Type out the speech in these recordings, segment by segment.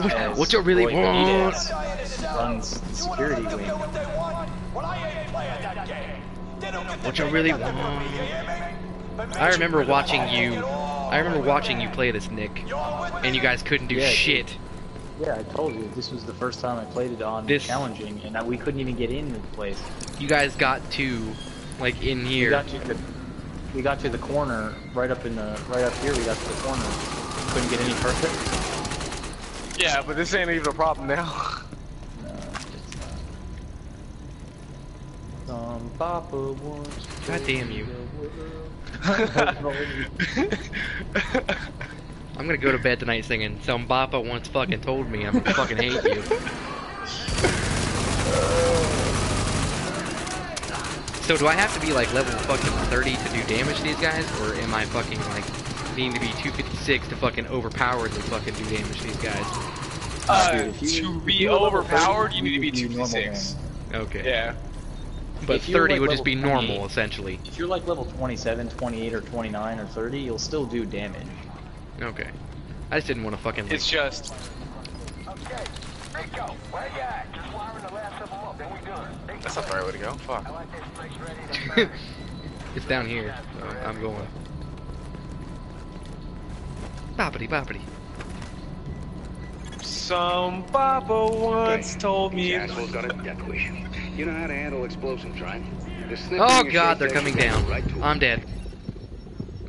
What you really Roy want? Runs the security wing. What you really want? I remember watching you. I remember watching you play this, Nick, and you guys couldn't do Yeah, shit. Yeah, I told you this was the first time I played it on This- challenging, and I, we couldn't even get in the place. You guys got to, like, in We here. got to the we got to the corner right up in the right up here. We got to the corner. Couldn't get any further. Yeah, but this ain't even a problem now. No, it's not. Some papa wants God damn you. I'm gonna go to bed tonight singing. Some bapa once fucking told me I'm gonna fucking hate you. So do I have to be like level fucking 30 to do damage to these guys, or am I fucking like needing to be 256 to fucking overpowered to fucking do damage to these guys? Uh, Dude, you- to be you were level overpowered, 30, you need to be would 256. Okay. Yeah. But If you were, 30 like, would just be normal essentially. If you're like level 27, 28, or 29, or 30, you'll still do damage. Okay. I just didn't want to fucking. Like, It's just. Okay, Rico, where you at? Just wiring the last of them up, then we done. Rico, That's not the right way to go. Fuck. I like this place ready to burn. it's down here. So I'm going. Boppity boppity. Some papa once told me. These assholes got a death wish. You know how to handle explosives, right? Just Oh god, they're coming down. right. I'm dead.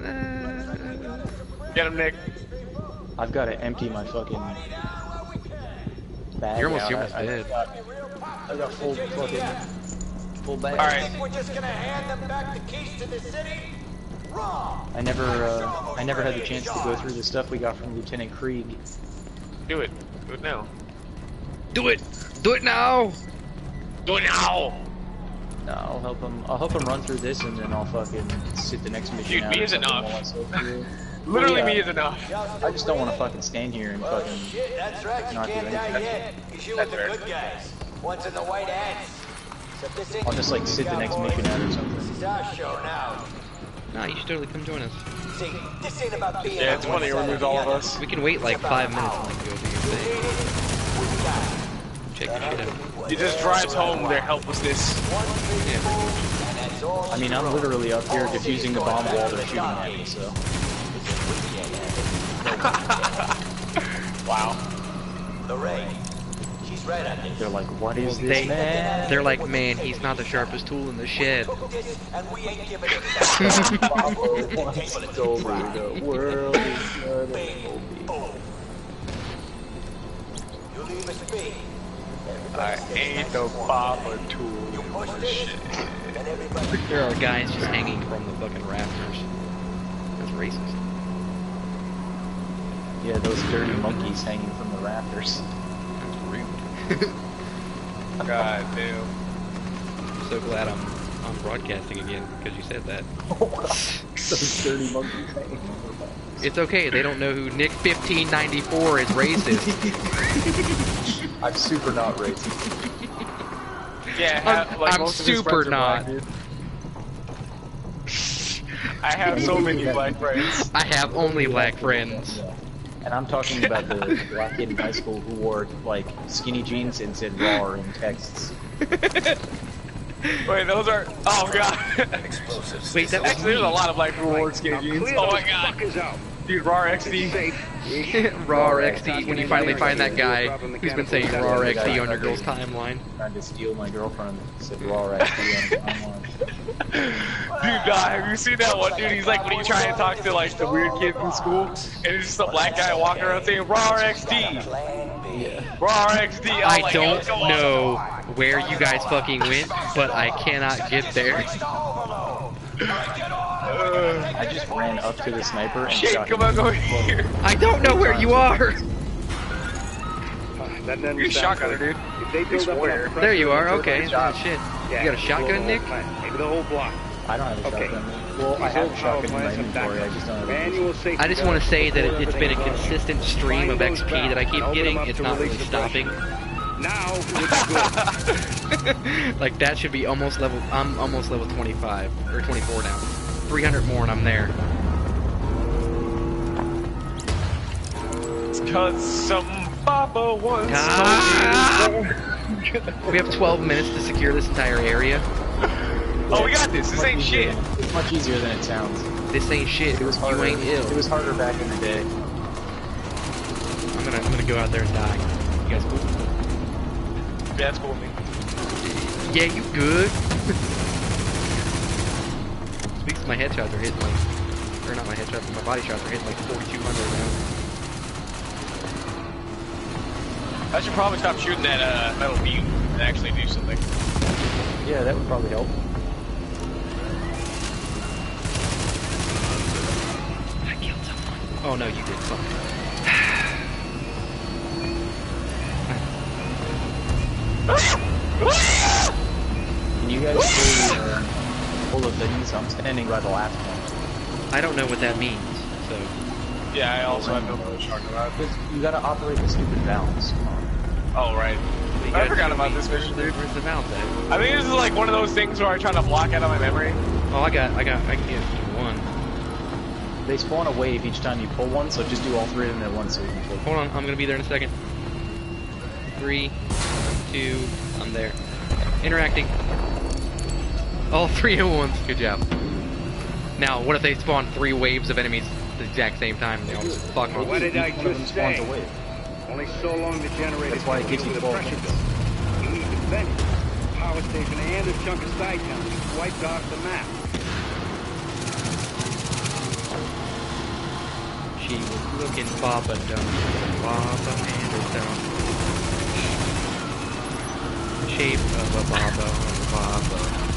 Uh, Get him, Nick. I've got to empty my fucking bag. You're almost- out. you're almost I, I dead. Got, I got full fucking full bag. All right. We're just gonna hand them back the keys to the city? Wrong! I never, uh, I never had the chance to go through the stuff we got from Lieutenant Krieg. Do it. Do it now. do it! Do it now! Do it now. No, I'll help him. I'll help him run through this, and then I'll fucking sit the next mission Dude, out me or is enough. while I sail. Literally, Yeah. me is enough. I just don't want to fucking stand here and Well, fucking. shit, that's right, you not do can't die anything. yet. Cause you That's with the fair. good guys. Once in the white hats. Except this ain't I'll just like sit the next mission out or This something. is our show now. Nah, you should totally come join us. This ain't about being Yeah, it's funny. It side or all of us. We can wait like five minutes and like go do your thing. What you got? Check your shit out. It just drives home their helplessness. Yeah. fool, and that's all I mean, I'm literally up here defusing the bomb have while they're shooting at me. So We can't have it. Wow. The she's right on this. They're like, "What is this They, man?" they're like, man, he's not the sharpest tool in the shed. Took this, and we ain't giving it back. Pablo wants over the world. is not a movie. Boom. You leave us be. I ain't the You tool. this, and everybody. There are guys just hanging from the fucking rafters. That's racist. Yeah, those dirty monkeys hanging from the rafters. That's rude. God damn. I'm so glad I'm I'm broadcasting again because you said that. those dirty monkeys hanging from the rafters. It's okay. They don't know who Nick 1594 is racist. I'm super not racist. Yeah, I'm- ha- like I'm most of his super friends black, not. I have so many black friends. I have only black friends. And I'm talking about the, the black kid in high school who wore like skinny jeans and said "raw" in texts. Wait, those are. Oh god. Explosives. Wait, that was Actually, there's a lot of black people who wear skinny jeans. Oh my those god. fuckers out. Dude, raw XD. Raw XD when you finally find that guy who's been saying Raw XD on your girl's timeline. Trying to steal my girlfriend. Said "raw" XD on online. Dude, nah, have you seen that one dude? He's like when you try and talk to like the weird kids in school, and it's just a black guy walking around saying raw XD, raw XD. I'm I don't "Yo, know where you guys fucking went, but I cannot get there. Uh, I just ran up to the sniper and shit, shot come him. on, go here. I don't know where you are. That doesn't You're a sound shotgunner, good. dude. If they build up warrior. enough There you are. Okay. they'll Oh, shit. Yeah, You got a shotgun, Nick? Maybe the whole block. I don't have a Okay. shotgun. Well, I have a shotgun in my Plants inventory. I just don't have a Manual I just want to say that before it's been a consistent stream of XP that I keep getting. open them up It's not really stopping. Now, it's good. like that should be almost level. I'm almost level 25 or 24 now. 300 more and I'm there. Cause some Papa once Ah! We have 12 minutes to secure this entire area. Oh, we got this. This ain't shit. It's much easier than it sounds. This ain't shit. It was harder. You ain't ill. It was harder back in the day. I'm gonna, I'm gonna go out there and die. You guys cool? Yeah, that's cool with me. Yeah, you good? Speaks of my headshots are hitting like, or not my headshots, but my body shots are hitting like 4,200 now. I should probably stop shooting that uh, metal beam and actually do something. Yeah, that would probably help. I killed someone. Oh no, you did. Fuck. Can you guys pull, uh, pull the things? I'm standing by the last one. I don't know what that means, so. Yeah, I also have no clue what you're talking about. Because you gotta operate the stupid valves. Oh, right. you I forgot about this mission, dude. Where's the valve at? I think this is like one of those things where I try to block out of my memory. Oh, I got, I got, I can get one. They spawn a wave each time you pull one, so just do all three of them at once so we can kill Hold on, I'm gonna be there in a second. Three, two, I'm there. Interacting. All three at once. Good job. Now, what if they spawn three waves of enemies at the exact same time and they all just fuck them What did I Each one just spawns say? a wave. Only so long the generator That's why it can gives you with a 12 pressure minutes. build. You need to vent it. Power station and a chunk of side town wiped off the map. She was looking Baba dumb. Baba Anderson. Shape of a Baba a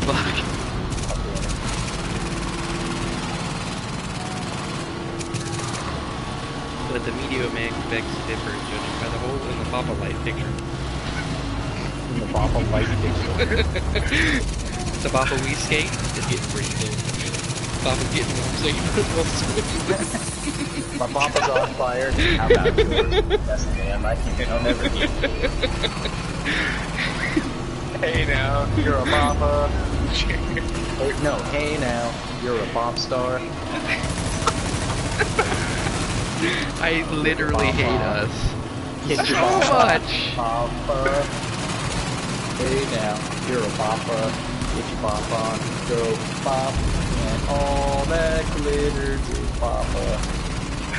Fuck. But the media man to differ, judging by the hole in the Papa light picture. In the Baba light picture. The Papa we skate is getting pretty good. Papa's getting what I'm saying. My Baba's on fire. How about yours? Best man, I can I'll never get Hey now, you're a mama. Hey, no, hey now, you're a pop star. I literally hate us. Get So papa, much. Papa. Hey now, you're a papa. Get your pop on, go pop, and all that glitters is papa.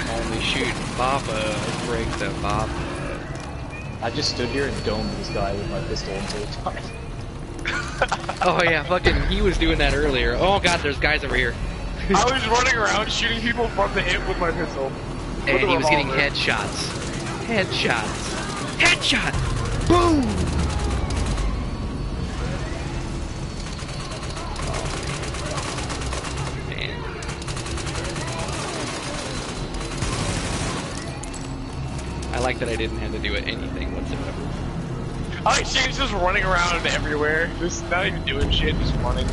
Only shoot Papa breaks the Papa. I just stood here and domed this guy with my pistol until he died. Oh yeah, fucking, he was doing that earlier. Oh god, there's guys over here. I was running around shooting people from the hip with my pistol. With And he was getting revolver. headshots. Headshots. Headshot! Boom! Man. I like that I didn't have to do it anything whatsoever. I like Shane's just running around everywhere, just not even doing shit, just running.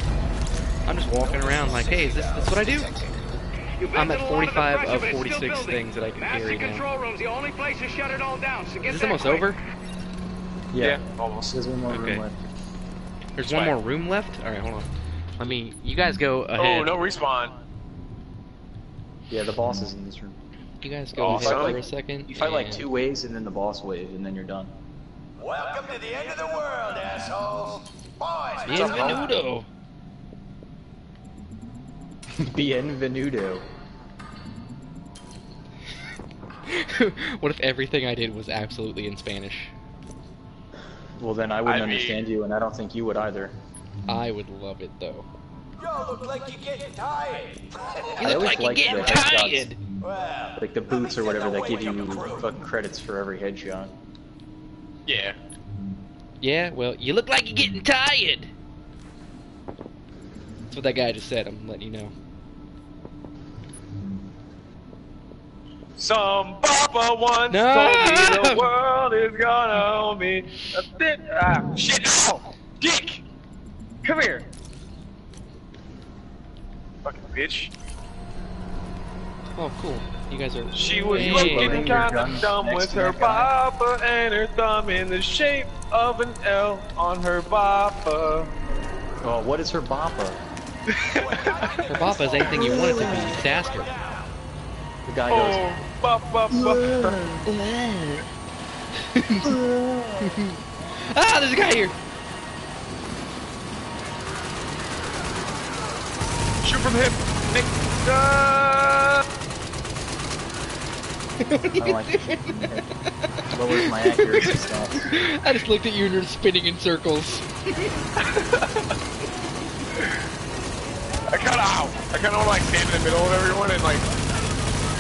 I'm just walking around like, hey, is this, this what I do? I'm at to a lot of the 45 of but it's still 46 things that I can carry now. room's the only place to shut it all down, so Is this almost over? Yeah, almost. there's one more Okay. room left. There's It's one fine. more room left? Alright, hold on. Let me, you guys go oh, ahead. Oh, no respawn. Yeah, the boss is in this room. You guys go Oh, ahead so- for a second. You fight like two waves and then the boss wave, and then you're done. Welcome to the end of the world, assholes. Boys, Bienvenuto! Bienvenuto. what if everything I did was absolutely in Spanish? Well, then I wouldn't I mean- understand you, and I don't think you would either. I would love it though. Y'all look like you're getting tired. I always like the headshots, well, like the boots or whatever that give you fucking credits for every headshot. Yeah. Yeah, well, you look like you're getting tired! That's what that guy just said, I'm letting you know. Some papa once No! told me the world is gonna owe me a bit. Ah, shit! Ow! Dick! Come here! Fucking bitch. Oh, cool. You guys are. She was Hey. looking kinda dumb with her that guy. papa and her thumb in the shape of an L on her papa. Oh, what is her bopper? Her Papa is anything you want it to be. Just ask her. The guy goes, Oh, papa, papa. ah, there's a guy here. Shoot from the hip. Nick. Ah! I like to shoot from the hip. Lowers my accuracy stats. I just looked at you and you're spinning in circles. I kind of, ow. I kind of want to like stand in the middle of everyone and like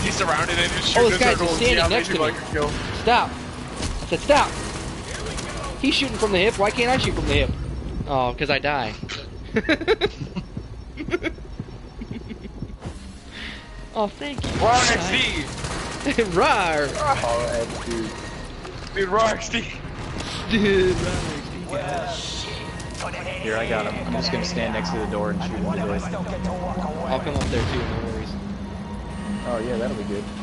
be surrounded and just oh, shoot Oh, this guy's circles. standing see how next many to people I can kill. Stop. I said stop. He's shooting from the hip. Why can't I shoot from the hip? Oh, because I die. oh, thank you. Raw XD. Rar. Power edge, dude. Dude, Raw XD. Dude, Here, I got him. I'm just gonna stand next to the door and shoot him to the I'll come up there too, no worries. Oh yeah, that'll be good.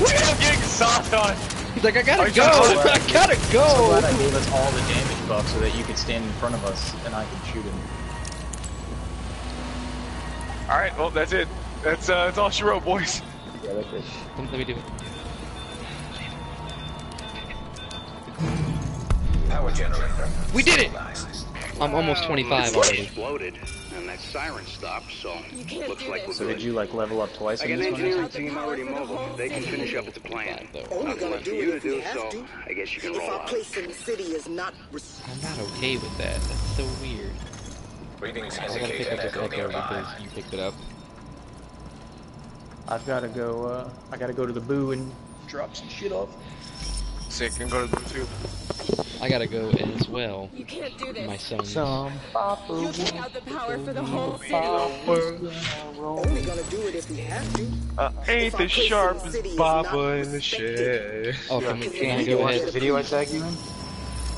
Look at him getting soft on. He's like, I gotta Are you go! trying to- I gotta So go! glad I gave us all the damage buff so that you could stand in front of us and I could shoot him. All right, well that's it. That's uh, that's all she wrote, boys. Yeah, that's it. Let me do it. Power generator. We did it! I'm almost 25 already. Exploded, and that siren stopped, so You can't looks do like we're this. So good. did you like level up twice I on got an this engineering team already mobile. They can finish up at the plant. Though. Only Nothing gonna left for do you to do, have so to. I guess you can If roll our out. place in the city is not res- I'm not okay with that. That's so weird. Readings I gotta indicate pick an up this echo echo nearby. because you picked it up. I've gotta go, uh, I gotta go to the boo and drop some shit off. Sick and go to the tube. I gotta go as well. You can't do this. My son. Some You'll take out the power for the whole city. Only gonna do it if we have to. Uh, ain't the place in the sharpest city Baba in the respected. shed. Oh, can, we, Can can I we go watch ahead? the video I tagged you in?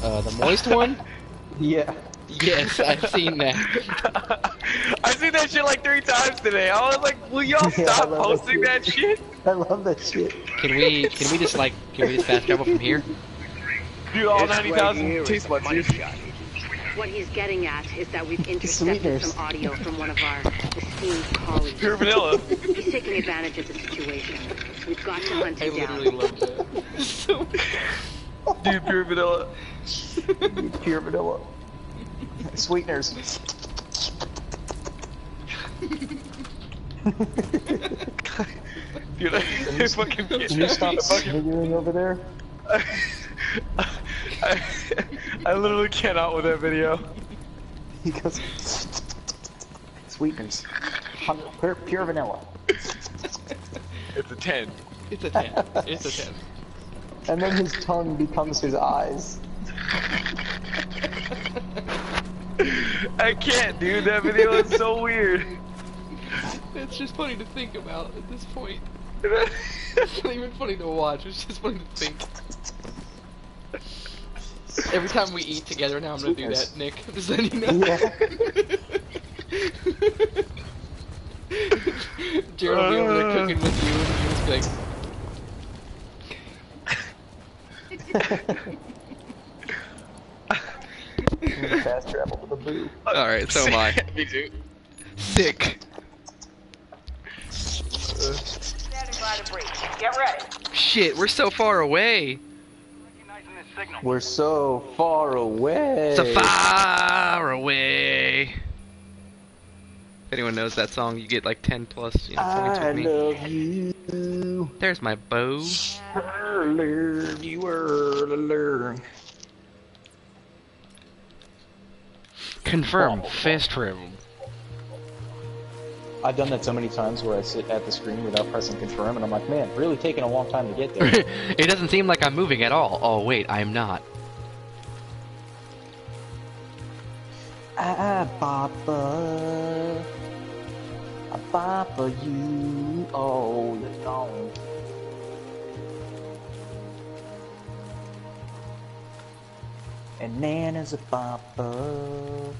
Uh, the moist one? Yeah. Yes, I've seen that. I've seen that shit like three times today. I was like, will y'all Yeah, I stop love that posting shit. that shit? I love that shit. Can we? Can we just like? Can we just fast travel from here? Dude, all This 90,000 here is taste the buds, money shot. What he's getting at is that we've intercepted some audio from one of our esteemed colleagues. Pure vanilla. He's taking advantage of the situation. We've got to hunt him down. I literally love that. Dude, pure vanilla. Pure vanilla. Sweeteners. Dude, I fucking can't. Can you stop I fucking- sniggering over there? I, I literally cannot with that video. He goes, sweeteners. Pure, pure vanilla. It's a 10. It's a ten. It's a ten. And then his tongue becomes his eyes. I can't, dude. That video is so weird. It's just funny to think about at this point. It's not even funny to watch. It's just funny to think. Every time we eat together now, I'm gonna do that, Nick. Just letting you know. Jared will be over there cooking with you, and you'll be like, Fast travel to the boo. Alright, so am I. Me too. Sick. Standing by to breach. Get ready. Shit, we're so far away. Recognizing this signal. We're so far away. So far away. If anyone knows that song, you get like 10 plus you know, points I with me. love you. There's my bow. Learn, you were learn. Confirm. Fast travel. I've done that so many times where I sit at the screen without pressing confirm, and I'm like, man, really taking a long time to get there. it doesn't seem like I'm moving at all. Oh wait, I'm not. I papa, I papa you oh, all along. And Nana's a papa.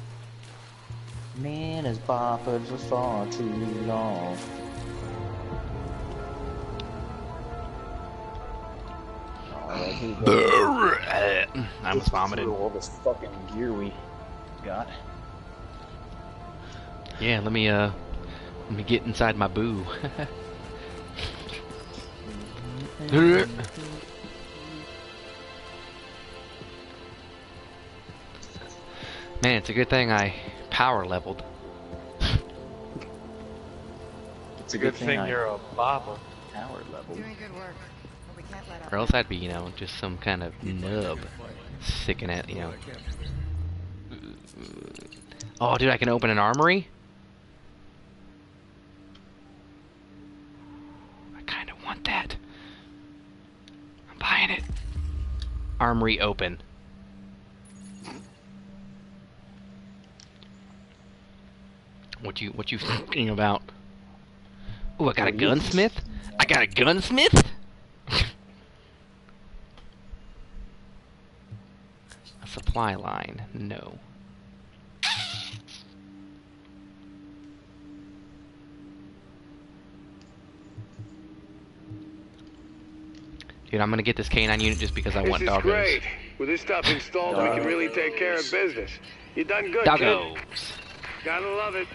Nana's papa for far too long. Alright, here we go. I was vomiting. Through all this fucking gear we got. Yeah, let me uh, let me get inside my boo. Man, it's a good thing I power leveled. It's a Good thing I you're a bopper. power level. Doing good work. But we can't let Or else I'd be, you know, just some kind of nub sticking at, you know. Oh, dude, I can open an armory? I kind of want that. I'm buying it. Armory open. What you what you thinking about? Oh, I got a gunsmith. I got a gunsmith. a supply line. No. Dude, I'm gonna get this canine unit just because I This want is doggos. great. With this stuff installed, we can really take care of business. You done good, kid. Doggos. Gotta love it.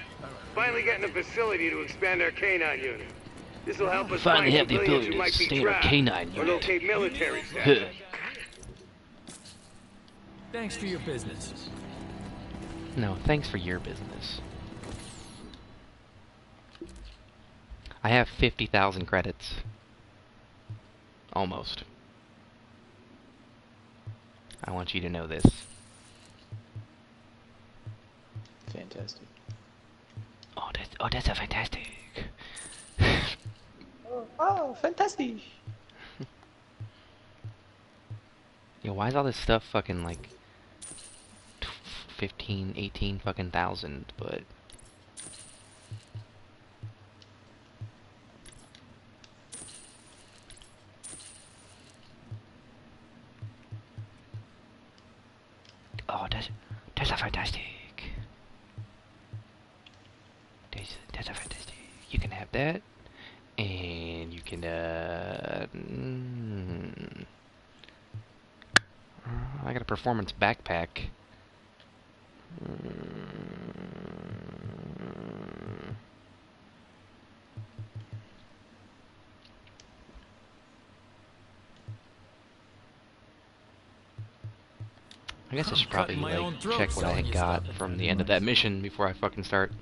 Finally getting a facility to expand our canine unit. This will help us Finally find have the civilians ability to might be sustain our trapped canine or unit. locate military Huh. staff. Thanks for your business. No, thanks for your business. I have 50,000 credits. Almost. I want you to know this. Fantastic. Oh, that's, oh, that's a fantastic. Oh, oh, fantastic. Yo, why is all this stuff fucking like tw- 15, 18 fucking thousand, but Oh, that's that's a fantastic. That's that's a fantastic. You can have that, and you can uh. mm, I got a performance backpack. Mm. I guess I should probably cutting my own like check what I got from the end of that mission before I fucking start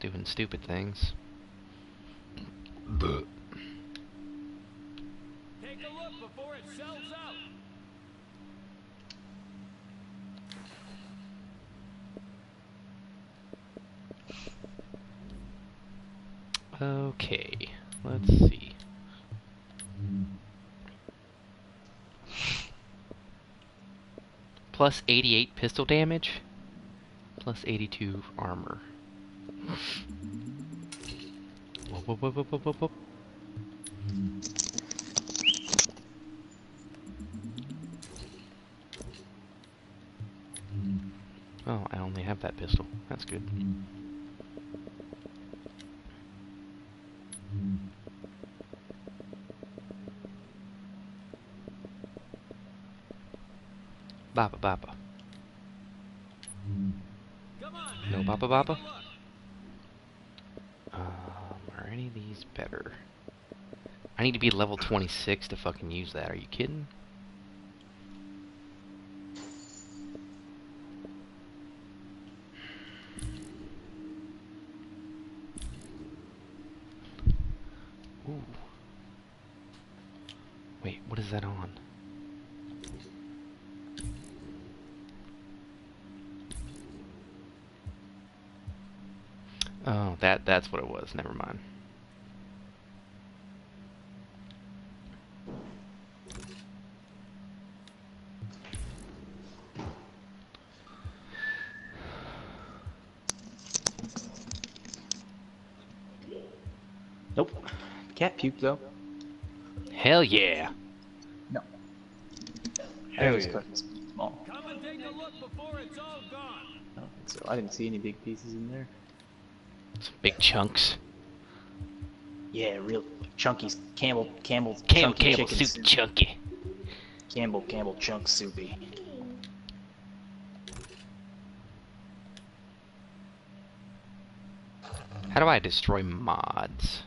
doing stupid things. But Take a look before it sells out. Okay, let's see. Plus 88 pistol damage, plus 82 armor. Whoop, whoop, whoop, whoop, whoop. Oh, I only have that pistol. That's good. Baba Baba. Come on, No man. Baba Baba? Take a look. Um, are any of these better? I need to be level 26 to fucking use that. Are you kidding? Ooh. Wait, what is that on? Oh, that that's what it was. Never mind. Puke though. Hell yeah! No. Hell That yeah. small. Come and take a look before it's all gone. I don't think so. I didn't see any big pieces in there. Some big chunks. Yeah, real chunky Campbell Campbell Campbell chunky Campbell chicken soup chunky. Campbell Campbell chunk soupy. How do I destroy mods?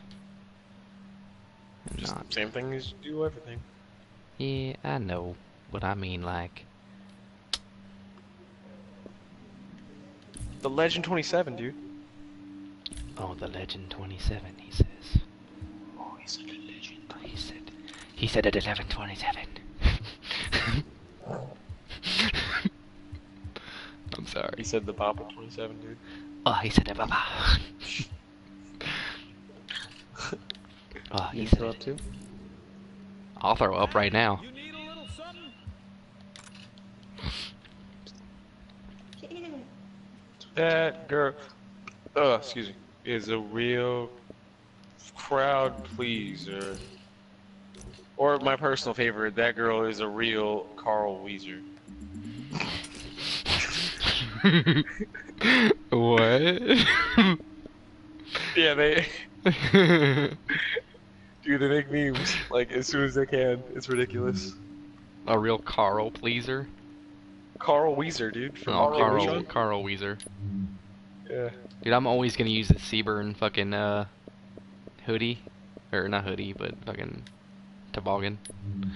Not. Same thing as you do everything. Yeah, I know. But I mean, like, The Legend 27, dude. oh, the Legend 27, he says. Oh, he said a legend. He said, he said at 1127. I'm sorry. He said the Papa 27, dude. Oh, he said it, Baba. oh, he You said throw it. up too? I'll throw up right now. You need a little something? That girl, uh, excuse me, is a real crowd pleaser. Or my personal favorite, that girl is a real Carl Weezer. what? Yeah, they, dude, they make memes like as soon as they can. It's ridiculous. a real Carl pleaser? Carl Weezer, dude. From Oh, Carl Carl, Weezer. Carl Weezer. Yeah. Dude, I'm always gonna use the Seaburn fucking uh hoodie, or not hoodie, but fucking toboggan.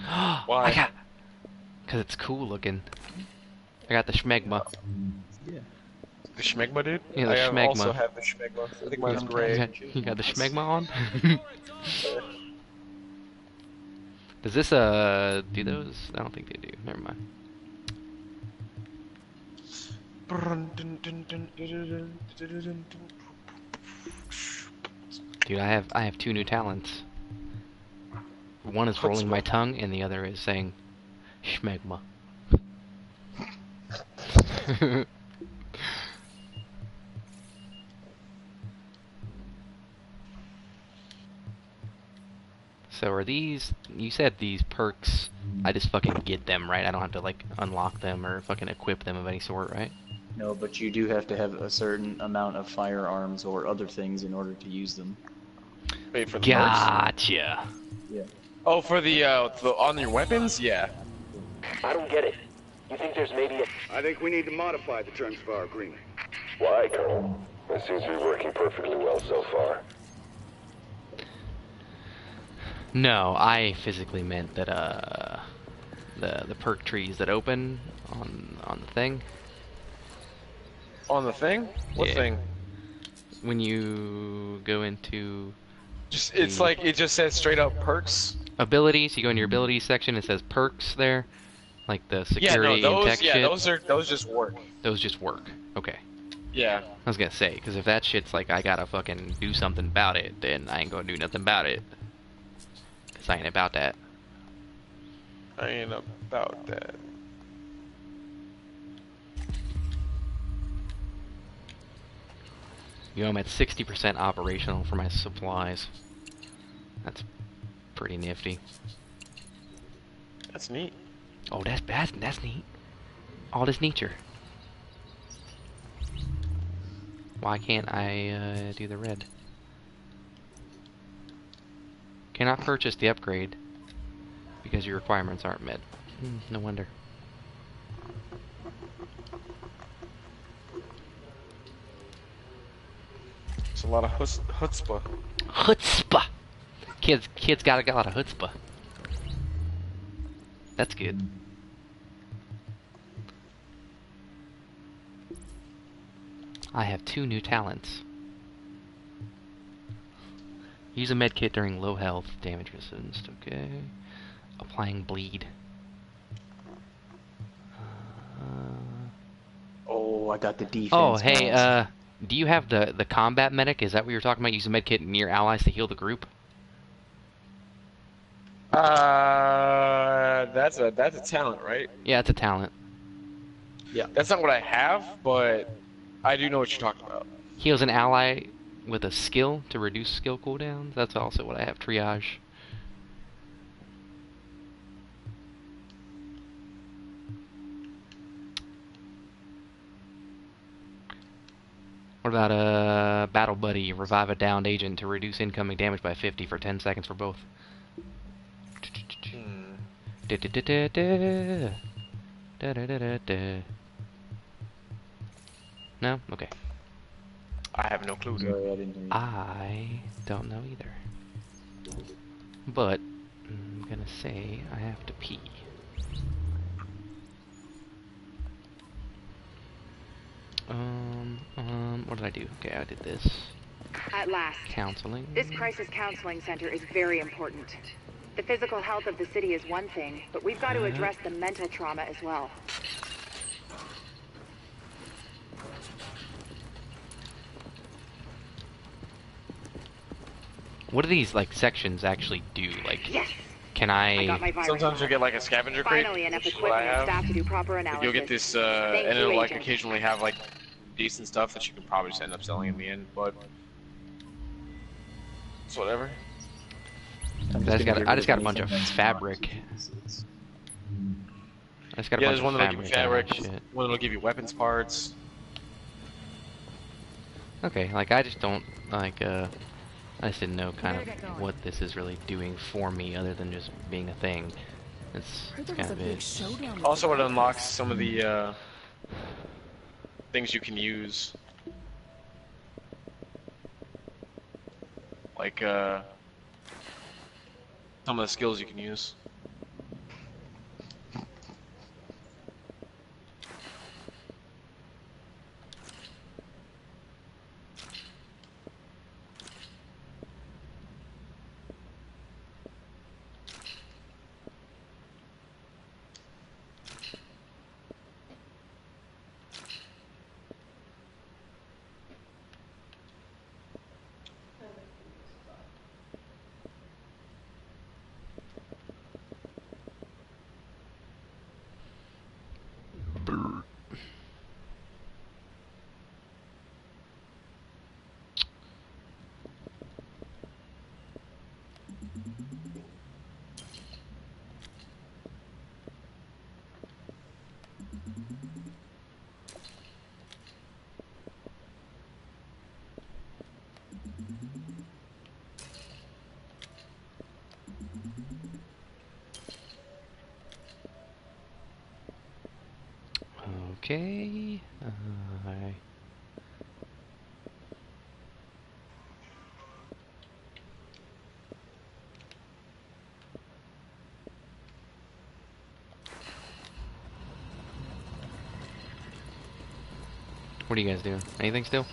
Why? Got, cause it's cool looking. I got the schmegma. Yeah. The schmegma, dude. Yeah, the I schmegma. also have the schmegma. I think mine's You gray. got, you got the schmegma on? Before it's all gone. Does this uh do those? I don't think they do. Never mind. Dude, I have I have two new talents. One is rolling my tongue, and the other is saying schmegma. so are these? You said these perks. I just fucking get them, right? I don't have to like unlock them or fucking equip them of any sort, right? No, but you do have to have a certain amount of firearms or other things in order to use them. Wait for the perks? Gotcha. Yeah. Oh, for the uh, the on your weapons, yeah. I don't get it. You think there's maybe a... I think we need to modify the terms of our agreement. Why, Colonel? It seems to be working perfectly well so far. No, I physically meant that uh the the perk trees that open on on the thing On the thing? What Yeah. thing? when you go into Just it's like it just says straight up perks. abilities, you go in your abilities section, it says perks there, like the security Yeah, no, and those tech yeah, shit. those are those just work. Those just work. Okay. Yeah. I was gonna say, because if that shit's like I gotta fucking do something about it, then I ain't gonna do nothing about it. I ain't about that. I ain't about that. You know, I'm at 60% operational for my supplies. That's pretty nifty. That's neat. Oh, that's that's that's neat. All this nature. Why can't I uh, do the red? Cannot purchase the upgrade because your requirements aren't met. Hmm, no wonder. It's a lot of hus- chutzpah. Chutzpah. Kids, kids got a lot of chutzpah. That's good. I have two new talents. Use a med kit during low health damage resistance. Okay. Applying bleed. Uh, Oh, I got the defense. oh, hey, uh, do you have the the combat medic? Is that what you were talking about? Use a med kit near allies to heal the group. Uh, that's a that's a talent, right? Yeah, it's a talent. Yeah, that's not what I have, but I do know what you're talking about. Heals an ally with a skill to reduce skill cooldowns. That's also what I have. Triage. What about a battle buddy? Revive a downed agent to reduce incoming damage by 50 for 10 seconds for both. Hmm. No? Okay. I have no clue. Sorry, I didn't hear you. I don't know either. but I'm gonna say I have to pee. Um, um, what did I do? Okay, I did this. At last. Counseling. This crisis counseling center is very important. The physical health of the city is one thing, but we've got to address the mental trauma as well. What do these like sections actually do? Like, Yes! can I I? Sometimes you'll get like a scavenger crate. Finally, enough which is what I equipment and have. staff to do proper analysis. You'll get this, uh, Thank and it'll like Agent. occasionally have like decent stuff that you can probably just end up selling in the end, but it's whatever. I'm just got I just got a bunch of fabric. not- I just got a Yeah, bunch there's of one that'll give you fabric. fabric, shit. one that'll give you weapons parts. Okay, like I just don't like uh I just didn't know kind of what this is really doing for me other than just being a thing. It's, it's kind of it. Also, it unlocks some of the uh, things you can use, like uh, some of the skills you can use. Okay. Uh, I- What are you guys doing? Anything still?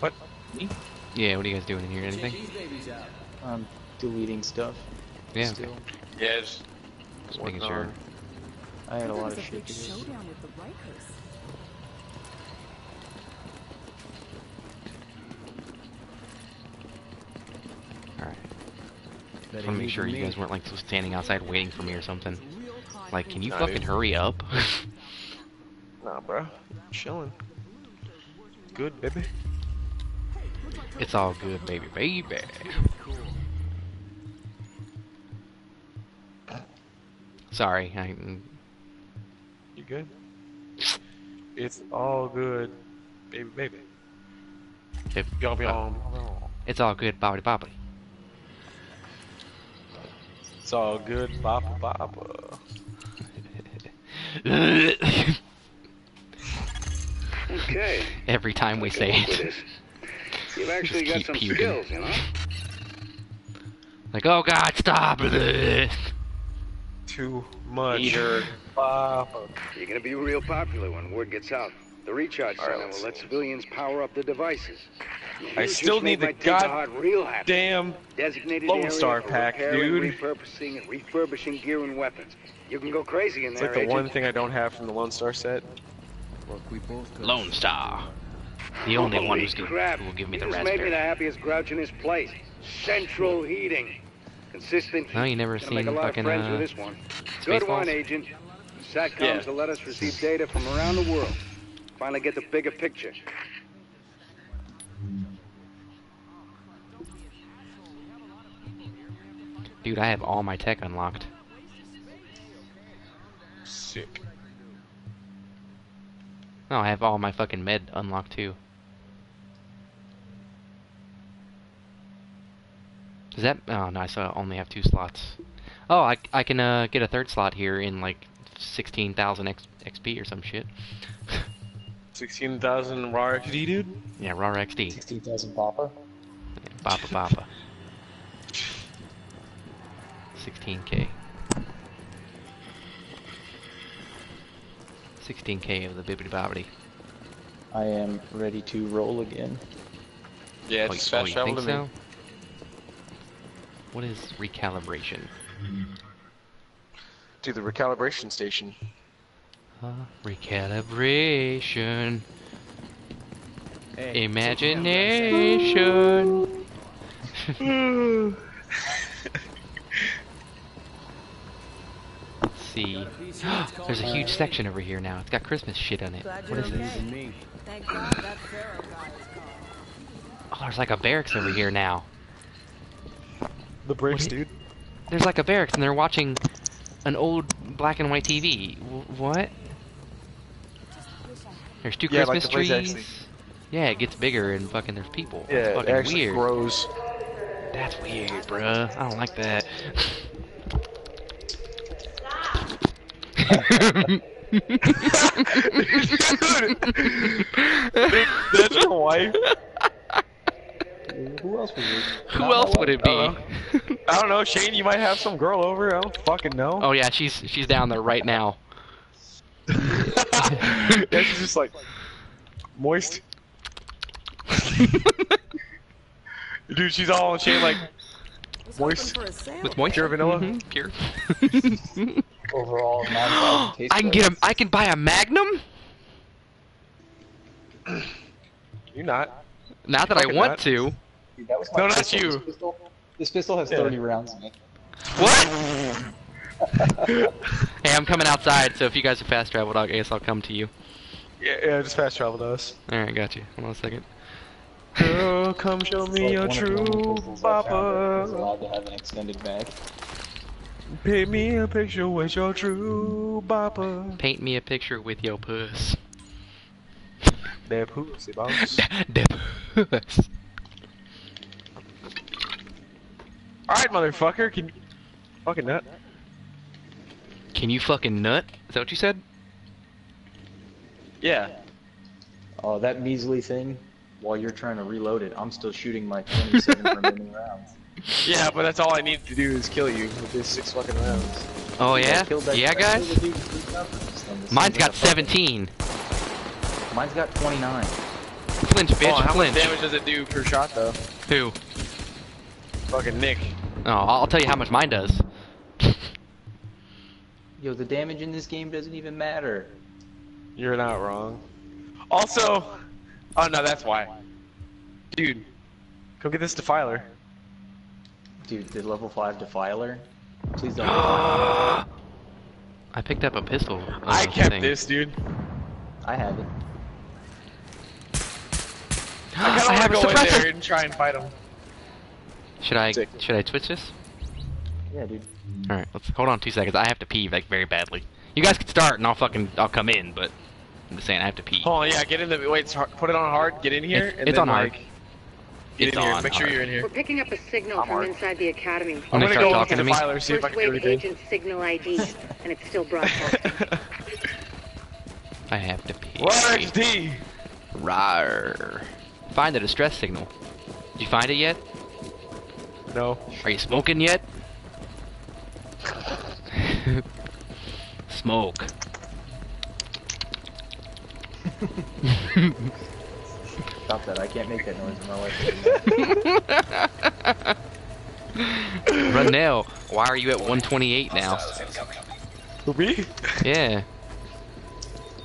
What? Me? Yeah, what are you guys doing in here? Anything? I'm deleting stuff. Yeah, okay. Still, Yeah, just, Just making sure. On- I had a lot of shit to do. showdown with the Rikers. Alright. I want to make sure you guys weren't like standing outside waiting for me or something. Like, can you Nah, fucking dude. hurry up? Nah, bro, chilling. Good, baby. it's all good, baby, baby. Sorry, I, You good? It's all good, baby, baby. if, Y'all be uh, on. it's all good, bobbity bobbity. It's all good, boppa boppa. Okay. Every time we say Look at it. this. You've actually Just got keep some puking. skills, you know? Like, oh god, stop! This! Too much. Eater. Boppa. You're gonna be real popular when word gets out. The recharge All right, center let's will let civilians power up the devices. I You still need the my Tinker real happy. Damn. Designated Lone Star for pack, repairing, dude. repurposing, and refurbishing gear and weapons. You can go crazy in It's there, like the Agent. one thing I don't have from the Lone Star set. Lone Star. The only one who's gonna, crap. who will give me you the just made me the happiest grouch in this place. Central heating. Consistent No, you never Gonna a seen lot fucking, of friends uh, this one. Good Spaceballs? one, Agent. SATCOMs Yeah. to let us receive data from around the world. Finally get the bigger picture. Dude, I have all my tech unlocked. Sick. No, I have all my fucking med unlocked too. Is that? Oh no, I only have two slots. Oh, I, I can uh, get a third slot here in like 16,000 X, XP or some shit. 16,000 raw XD, dude? Yeah, raw XD. 16,000 popper. Yeah, boppa boppa. 16k. 16k of the bibbity bobbity. I am ready to roll again. Yeah, Oh, just you- oh, fast you travel think to me. so? What is recalibration? To the recalibration station. Uh, recalibration. Hey, Imagination. Let's see. There's a huge section over here now. It's got Christmas shit on it. What is this? Thank God that Pharaoh guy is gone. Oh, there's like a barracks over here now. The bricks, dude. There's like a barracks and they're watching an old black and white TV. W- what? There's two Yeah, like Christmas the trees. actually- Yeah, it gets bigger and fucking there's people. Yeah, That's it fucking actually weird. grows. That's weird, bruh. I don't like that. That's your wife. Who else would it? Who else would it be? Uh, I don't know, Shane. You might have some girl over. I don't fucking know. oh yeah, she's she's down there right now. yeah, she's just like moist. Dude, she's all on Shane like Moist. hoping for a sale. With moisture, Pure vanilla? Mhm, pure. Overall, 9,000 taste I can get a. I can buy a Magnum. you're not. Not that I want not. to. Dude, that was my No, not pistol. you. This pistol, this pistol has Yeah. 30 rounds in it. What? hey, I'm coming outside, so if you guys are fast traveled, I guess I'll come to you. Yeah, yeah, just fast travel to us. Alright, got you. Hold on a second. Girl, come show me Like your one of the true only pistols I was bopper. allowed to have an extended mag. Paint me a picture with your true bopper. Paint me a picture with your puss. That pussy boss. the puss. Alright, motherfucker, can fucking nut. Can you fucking nut? Is that what you said? Yeah. Oh, that measly thing. While you're trying to reload it, I'm still shooting my 27 remaining rounds. Yeah, but that's all I need to do is kill you with this six fucking rounds. Oh yeah? killed that- Yeah, I guys? killed the dude three times, and this Mine's thing's got 17. Mine's got 29. Flinch, bitch, oh, how flinch. much damage does it do per shot though? Who? Fucking Nick. Oh, I'll tell you how much mine does. Yo, the damage in this game doesn't even matter. You're not wrong. Also, oh no, that's why. Dude, come get this defiler. Dude, the level 5 defiler. Please don't. I picked up a pistol. I uh, kept thing. this, dude. I have it. I I kind have of a want to go in there and try and fight him. Should I Sick. should I switch this? Yeah, dude. All right, let's hold on two seconds. I have to pee like very badly. You guys can start and I'll fucking I'll come in, but I'm just saying I have to pee. Oh yeah, get in the wait. Put it on hard. Get in here. It's- and it's then, on hard. like, Get It's in here. on Make sure hard. you're in here. We're picking up a signal I'm from Mark. inside the academy. I'm I'm gonna gonna start go talking to to the me. defiler see if I First can do wave anything. agent signal ID, and it's still broadcasting. I have to pee. Large D. Rawr. Find the distress signal. Did you find it yet? No. Are you smoking yet? Smoke. Stop that. I can't make that noise in my life. Run now. Why are you at 128 now? Who me? Yeah.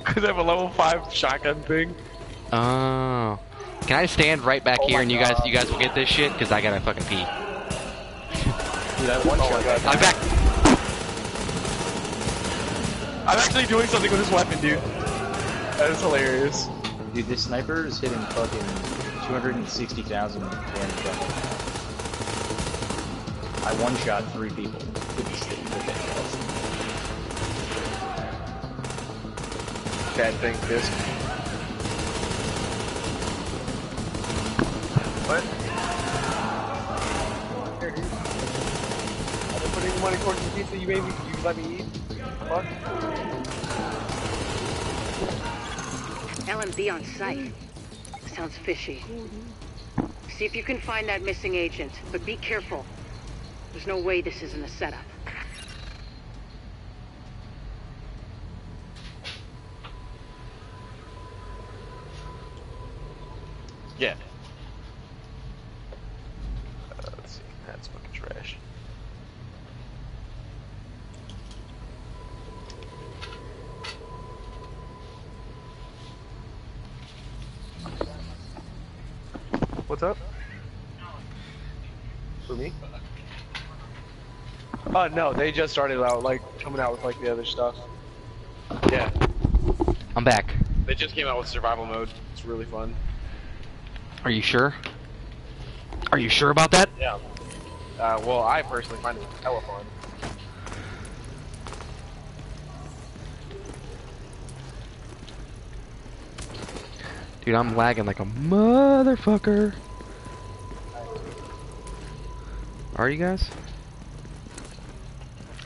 Cause I have a level five shotgun thing. Oh. Can I stand right back Oh here and you guys you guys will get this shit? Cause I gotta fucking pee. Dude, I one shot that I'm back. I'm actually doing something with this weapon, dude. That is hilarious. Dude, this sniper is hitting fucking 260,000 damage. I one shot three people with this thing. With that shot. Bad thing, this. What? Putting money towards the pizza you made me. You let me eat. Fuck. LMB on site. Sounds fishy. See if you can find that missing agent, but be careful. There's no way this isn't a setup. Yeah. Uh, let's see. That's fucking trash. What's up? For me? Oh no, they just started out like coming out with like the other stuff. Yeah, I'm back. they just came out with survival mode. It's really fun. Are you sure? Are you sure about that? Yeah. Uh, well, I personally find it hella fun. Dude, I'm lagging like a motherfucker. Are you guys?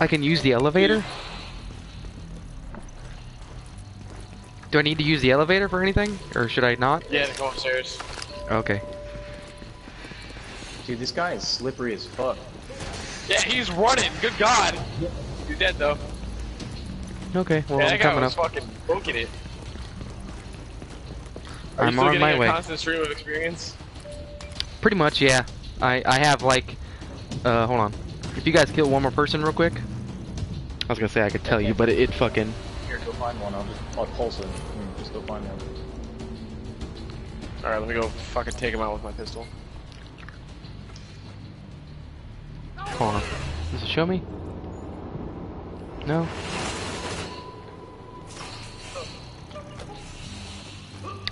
I can use the elevator? Do I need to use the elevator for anything? Or should I not? Yeah, to go upstairs. Okay. Dude, this guy is slippery as fuck. Yeah, he's running. Good God. You're dead though. Okay, well, yeah, I'm that guy coming was up. fucking booking it. Are I'm you still on my a way. constant stream of experience? Pretty much, yeah. I, I have like, uh, hold on. If you guys kill one more person real quick. I was gonna say I could tell you, but it, it fucking, Here, go find one. I'll just, I'll pulse it. Just go find one. All right, let me go fucking take him out with my pistol. hold on. Does it show me? No?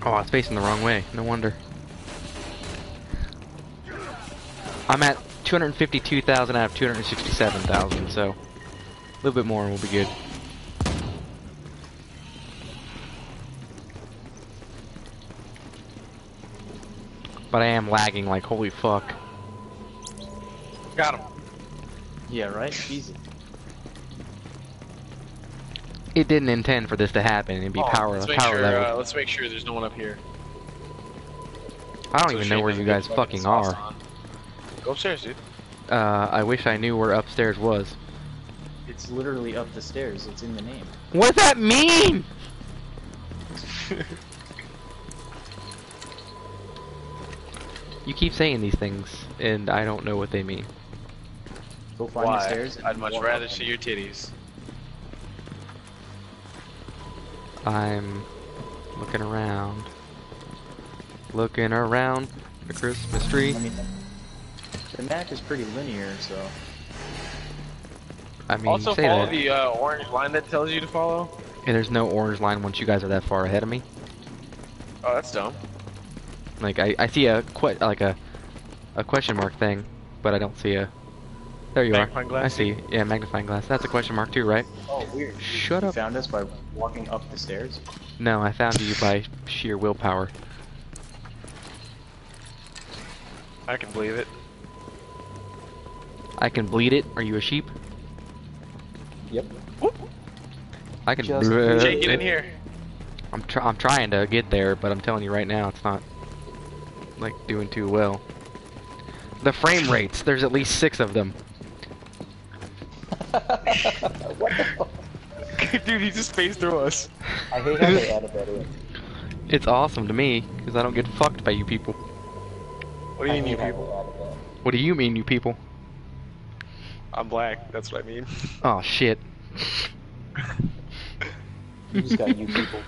Oh, it's facing the wrong way. No wonder. I'm at 252,000 out of 267,000, so a little bit more and we'll be good. But I am lagging like holy fuck. Got him. Yeah, right? Easy. It didn't intend for this to happen. It'd be Oh, power let's make power sure, level. Uh, let's make sure there's no one up here. I don't So even know where you guys fucking are. on. Go upstairs, dude. Uh, I wish I knew where upstairs was. It's literally up the stairs. It's in the name. What does that mean? You keep saying these things, and I don't know what they mean. Go find the Why? stairs. I'd much rather see them. your titties. I'm looking around. Looking around the Christmas tree. I mean, the map is pretty linear, so. I mean, also, say follow that. the uh, orange line that tells you to follow. And there's no orange line once you guys are that far ahead of me. Oh, that's dumb. Like I, I see a que- like a a question mark thing, but I don't see a. There you Magnifying are. glass? I see. Yeah, magnifying glass. That's a question mark too, right? Oh, weird. Shut you up. found us by walking up the stairs. No, I found you by sheer willpower. I can believe it. I can bleed it. Are you a sheep? Yep. Whoop. I can. Just- Jake, get in here. I'm try I'm trying to get there, but I'm telling you right now, it's not like doing too well. The frame rates. There's at least six of them. Dude, he just phased through us. I hate how they added that in. It's awesome to me because I don't get fucked by you people. What do you I mean, you people? they added that. What do you mean, you people? I'm black. That's what I mean. Oh shit. You just got you people.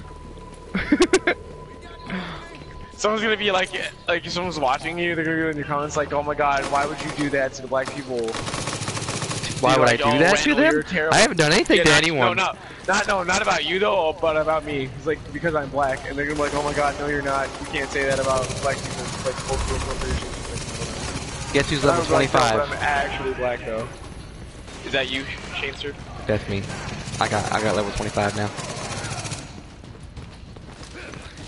Someone's gonna be like, like if someone's watching you, they're gonna go in your comments like, "Oh my God, why would you do that to the black people?" Why would like, I do "Oh, that to Randall, you're them? terrible." I haven't done anything Yeah, to not- anyone. No, no, not no, not about you though, but about me. It's like because I'm black, and they're gonna be like, "Oh my God, no, you're not. You can't say that about black people." Like cultural appropriation. Guess who's level was like, no, 25? I'm actually black though. Is that you, Shane. That's me. I got I got level 25 now.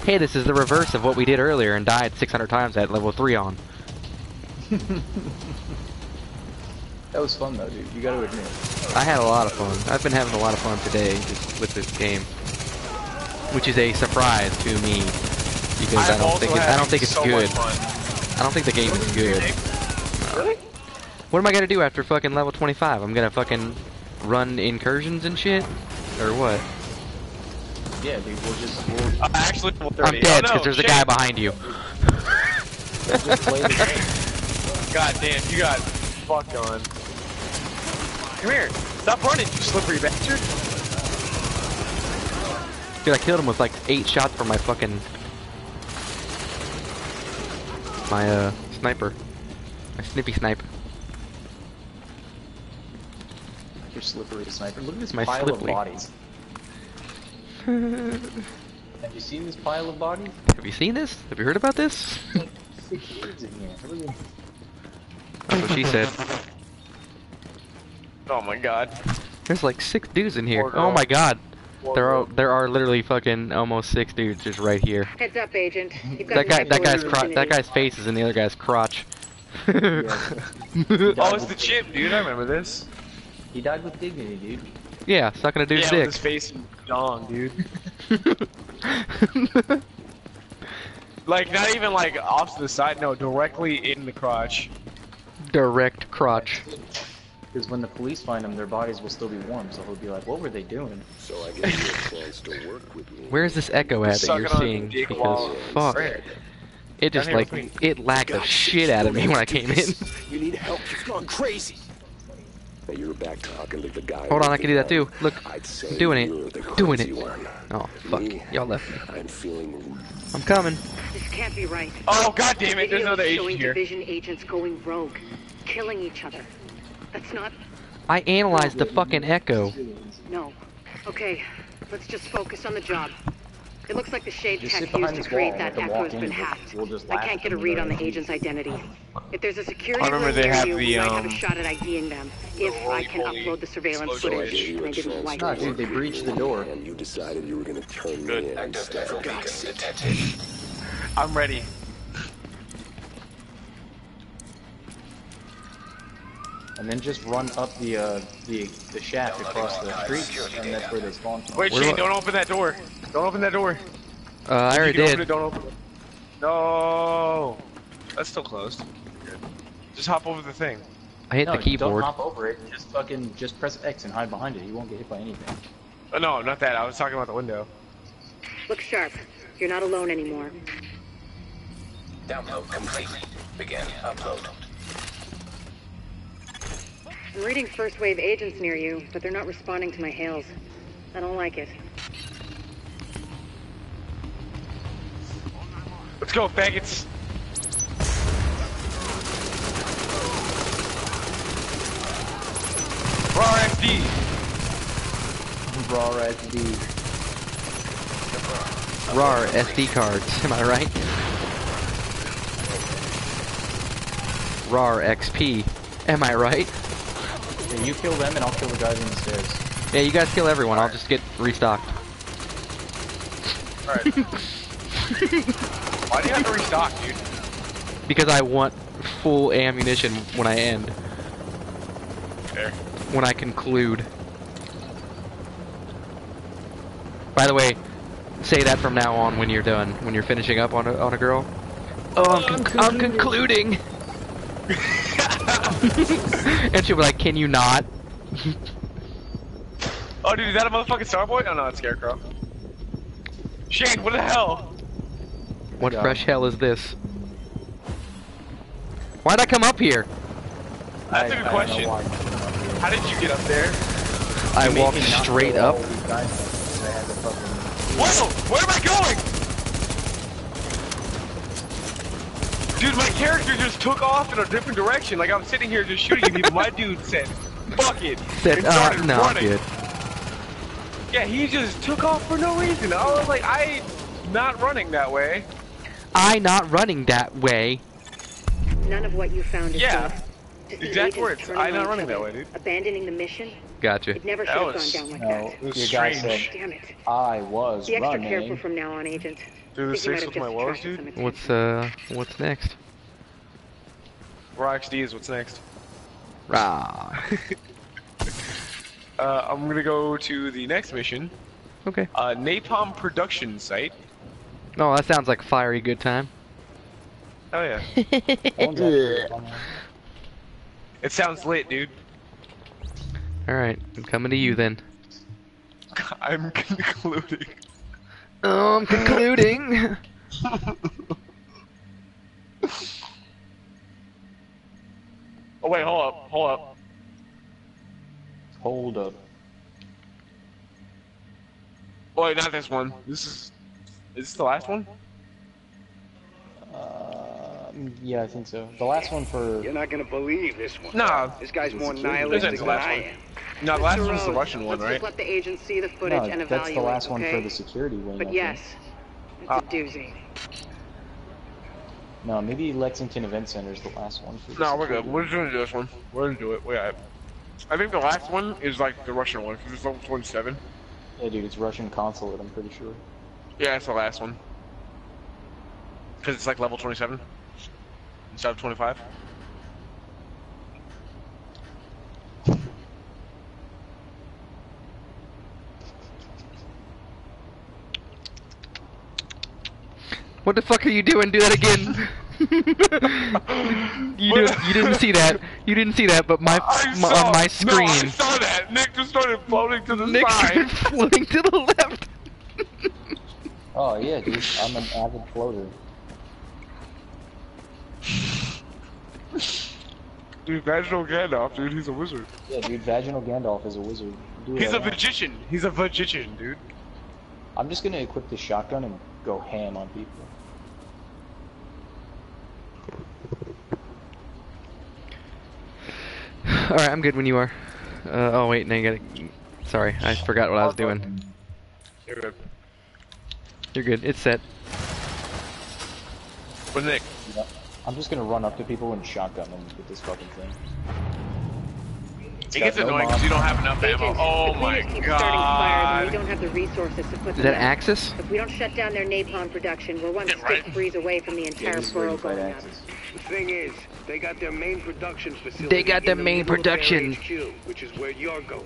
Hey, this is the reverse of what we did earlier and died 600 times at level 3 on. That was fun though, dude. You gotta admit. I had a lot of fun. I've been having a lot of fun today just with this game, which is a surprise to me because I, I'm don't think it, I don't think it's so good. I don't think the game is good. Really? What am I gonna do after fucking level 25? I'm gonna fucking run incursions and shit? Or what? Yeah, dude, we'll just we'll Uh, actually, level 30. I'm dead oh, no, because there's a guy behind you. just play the game. God damn, you got fucked on. Come here. Stop running, you slippery bastard. Dude, I killed him with like eight shots from my fucking my uh sniper, my snippy snipe. Your slippery sniper. Look at this My pile slippery. of bodies. Have you seen this pile of bodies? Have you seen this? Have you heard about this? Six dudes in here. That's what she said. Oh my god. There's like six dudes in here. Oh my god. Poor There are there are literally fucking almost six dudes just right here. Heads up, Agent. You've got That guy that guy's excellent cro- that guy's face is in the other guy's crotch. Oh, it's the chip, dude. I remember this. He died with dignity, dude. yeah, sucking a dude's yeah, dick. with his face and dong, dude. Like, not even like off to the side, no, directly in the crotch. Direct crotch. Because when the police find them, their bodies will still be warm, so he'll be like, what were they doing? So I guess you have plans to work with me. Where's this echo at that you're seeing? Because while fuck, Right. it just like with it lagged the shit out of me when I came in. You need help. You've gone crazy. Now you're back talking to the guy. Hold on, I can do that too. Look, I'd say I'm doing it. Doing it. One. Oh fuck, y'all left me. I'm feeling. I'm coming. This can't be right. Oh god damn it! There's another agent here. division agents going rogue, killing each other. That's not. I analyzed the fucking echo. No. Okay, let's just focus on the job. It looks like the shade Just tech used to create that let them echo has been hacked. we'll I can't get a read on the agent's identity. If there's a security I remember they have you, the, we might have um, a shot at IDing them. If I can upload the surveillance footage, issue. and I didn't wipe Nah, it. dude, they breached the door. And you decided you were going to turn Good. me in instead. For God's sake. I'm ready. And then just run up the uh, the the shaft across the street, and that's where they spawn. from. Wait, Shane, do I- don't open that door. Don't open that door. Uh, I If already you can Open it, did. don't open it. No. That's still closed. Just hop over the thing. I hit no, the keyboard. Don't hop over it. Just fucking just press X and hide behind it. You won't get hit by anything. Oh, no, not that. I was talking about the window. Look sharp. You're not alone anymore. Download complete. Begin upload. I'm reading first wave agents near you, but they're not responding to my hails. I don't like it. Let's go, faggots. Raw XD. Raw red D. RAR SD cards. Am I right? RAR XP. Am I right? Yeah, you kill them, and I'll kill the guys in the stairs. Yeah, you guys kill everyone. I'll just get restocked. Alright. Why do you have to restock, dude? Because I want full ammunition when I end. There. When I conclude. By the way, say that from now on when you're done. When you're finishing up on a, on a girl. Oh, I'm, con- I'm concluding. and she'll be like, can you not? Oh, dude, is that a motherfucking Starboy? Oh, no, it's Scarecrow. Shane, what the hell? What Yeah. fresh hell is this? Why'd I come up here? That's a good I- I don't know question. why you came up here. How did you get up there? I You walked make me not straight up. all guys I had the fucking- Whoa! Where am I going? Dude, my character just took off in a different direction. Like I'm sitting here just shooting at people. My dude said, "Fuck it," Said, and uh, started no, running. good. Yeah, he just took off for no reason. I was like, I not running that way. I not running that way. None of what you found is Yeah. good. Exact words. I not running each that way, dude. Abandoning the mission, Gotcha. it never should That have was- gone down like No, that. It was your guy strange. said Damn it. I was Be extra running. careful from now on, Agent. Through the Think six with my just woes, attracted dude. What's uh what's next? Raw XD is what's next. Rah. Uh, I'm gonna go to the next mission. Okay. Uh, Napalm Production Site. Oh, that sounds like fiery good time. Oh yeah. That one's actually fun. It sounds lit, dude. Alright, I'm coming to you then. I'm concluding. Oh, I'm concluding. Oh wait, hold up, hold up. Hold up. Oh, wait, not this one. This is. Is this the last one? Um, yeah, I think so. The last one for You're not gonna believe this one. Nah. This guy's more nihilistic than I am. No, the last Mr. one's the Russian one, let's right? just let the agents see the footage no, and that's evaluate. the last one okay? for the security wing. I But think. yes, it's Ah. a doozy. No, maybe Lexington Event Center is the last one for. The No, we're good. security We're just gonna do this one. We're gonna do it. We got. I think the last one is like the Russian one because it's level 27. Yeah, dude, it's Russian consulate. I'm pretty sure. Yeah, it's the last one. Because it's like level 27 instead of 25. What the fuck are you doing? Do that again. you didn't. You didn't see that. You didn't see that. But my I my saw, on my No, I saw that. Nick just started floating to the Nick side. started floating to the left. Oh yeah, dude, I'm an avid floater. Dude, Vaginal Gandalf, dude, he's a wizard. Yeah, dude, Vaginal Gandalf is a wizard. Do what He's a want. magician. He's a magician, dude. I'm just gonna equip the shotgun and go ham on people. All right, I'm good when you are. Uh, oh wait, now you gotta. Sorry, I forgot what I was doing. You're good. You're good. It's set. But Nick, I'm just gonna run up to people and shotgun them with this fucking thing. It gets no annoying because you don't have enough ammo. Agent, Oh my cleaners keep starting fires we don't have the resources to put Is that. Axis? If we don't shut down their napalm production, we're one Yeah, stick right. breeze away from the entire this is where borough you fight going up. The thing is, they got their main production facility. They got their the main middle of their production. HQ, which is where you're going.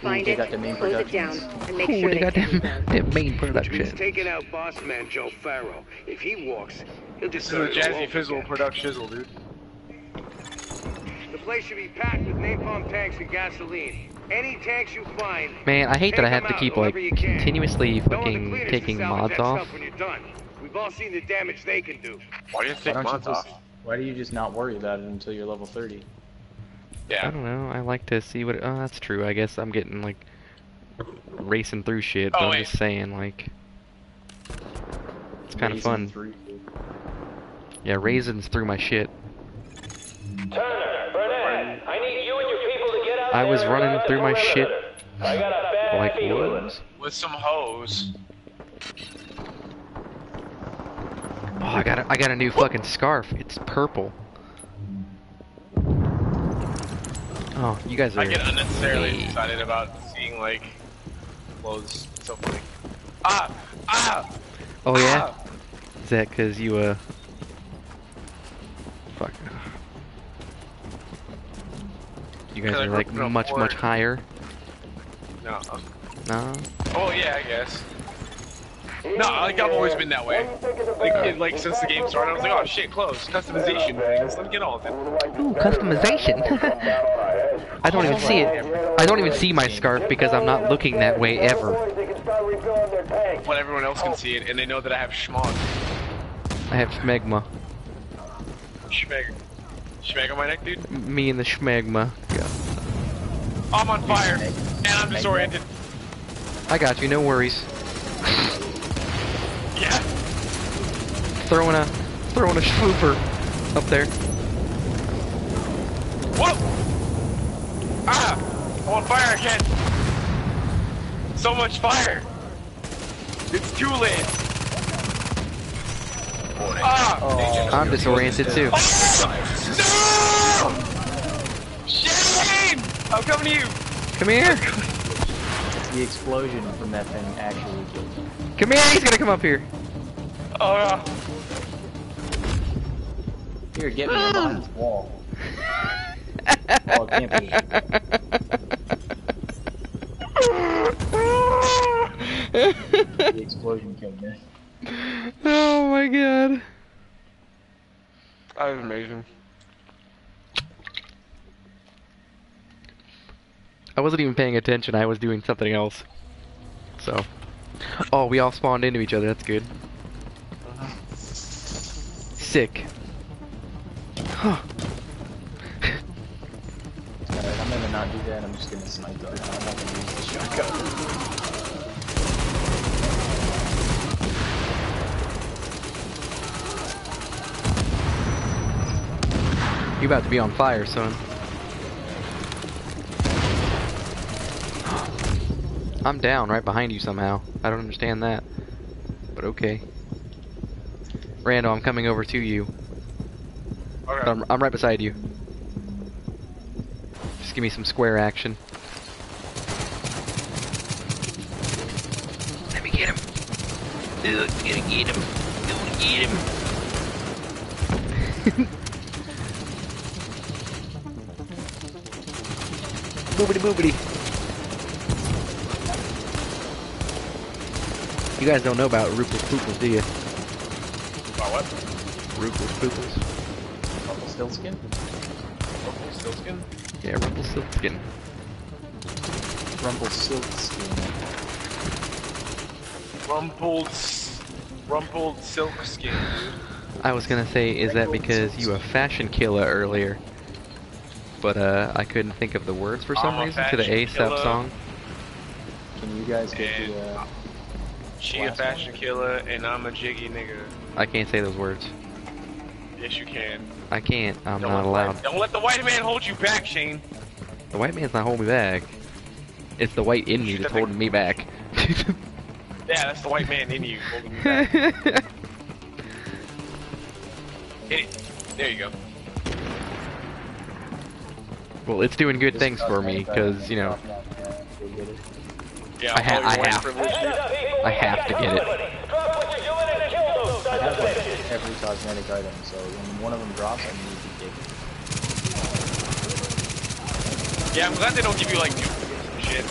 Find they it, got the main close it down, and make Ooh, sure they they got can't be them, main Which means production. taking out boss man Joe Ferro. If he walks, he'll just This is a Jazzy Fizzle again. product shizzle, dude. The place should be packed with napalm tanks and gasoline. Any tanks you find. Man, I hate that I have to keep like however you can. continuously Don't want the fucking taking mods off. When you're done. We've all seen the damage they can do. Why do you Why think you mods just? off? Why do you just not worry about it until you're level 30? Yeah. I don't know. I like to see what. Oh, that's true. I guess I'm getting like racing through shit. Oh, but Oh, I'm wait. just saying, like, it's kind of fun. three. Yeah, raisins through my shit. Turner, Burnett, I need you and your people to get out I there was running through my shit I got a bad like feeling. With some hose. Oh, I got a, I got a new fucking scarf. It's purple. Oh, you guys are. I get unnecessarily Hey. excited about seeing like clothes. It's so funny. Ah! Ah! Oh yeah. Ah! Is that because you uh? Fuck. You guys are like up in a much much higher. No. No. Oh yeah, I guess. No, like I've always been that way. Like, it, like since the game started, I was like, oh shit, close customization things. Let me get all of it. Ooh, customization. I don't even see it. I don't even see my scarf because I'm not looking that way ever. They can start refilling their tanks. But everyone else can see it, and they know that I have schmog. I have schmegma. Schmeg. Schmeg on my neck, dude. M- Me and the schmegma. Yeah. I'm on fire, and I'm disoriented. I got you. No worries. Yeah. Throwing a throwing a swooper up there. Whoa! Ah! I'm on fire again! So much fire! It's too lit! Ah! I'm disoriented too. No! Shame! I'm coming to you! Come here. The explosion from that thing actually killed him. Come here. He's gonna come up here. Oh no. Here, get me behind this wall. Oh, it can't be. The explosion killed me. Oh my god. That was amazing. I wasn't even paying attention. I was doing something else. So. Oh, we all spawned into each other. That's good. Sick. Huh. Alright, I'm gonna not do that. I'm just gonna snipe it. I'm not gonna use the shotgun. You about to be on fire, son. I'm down right behind you somehow. I don't understand that. But okay. Randall, I'm coming over to you. Okay. I'm, I'm right beside you. Just give me some square action. Let me get him. Ugh, gonna get him. Gonna get him. Boobity boobity. You guys don't know about Pooples, do you? About what? Rupel's Pooples. Couple still skin. Purple Stillskin? Yeah. Rumple silk skin. Rumpled, rumpled silk skin, dude. I was gonna say, is that because you a fashion killer earlier? But uh, I couldn't think of the words for some I'm reason to the fashion ASAP song. Can you guys get And- the uh, She a Last fashion killer, and I'm a jiggy nigga. I can't say those words. Yes, you can. I can't. I'm Don't not let- allowed. Don't let the white man hold you back, Shane. The white man's not holding me back. It's the white in me that's holding me back. Yeah, that's the white man in you holding you back. Hit it. There you go. Well, it's doing good things for me, because, you know, Yeah, yeah, go get it. Yeah, I ha- I have. privilege. I have to get it. I have like every cosmetic item, so when one of them drops, I need to take it. Yeah, I'm glad they don't give you like duplicates shit.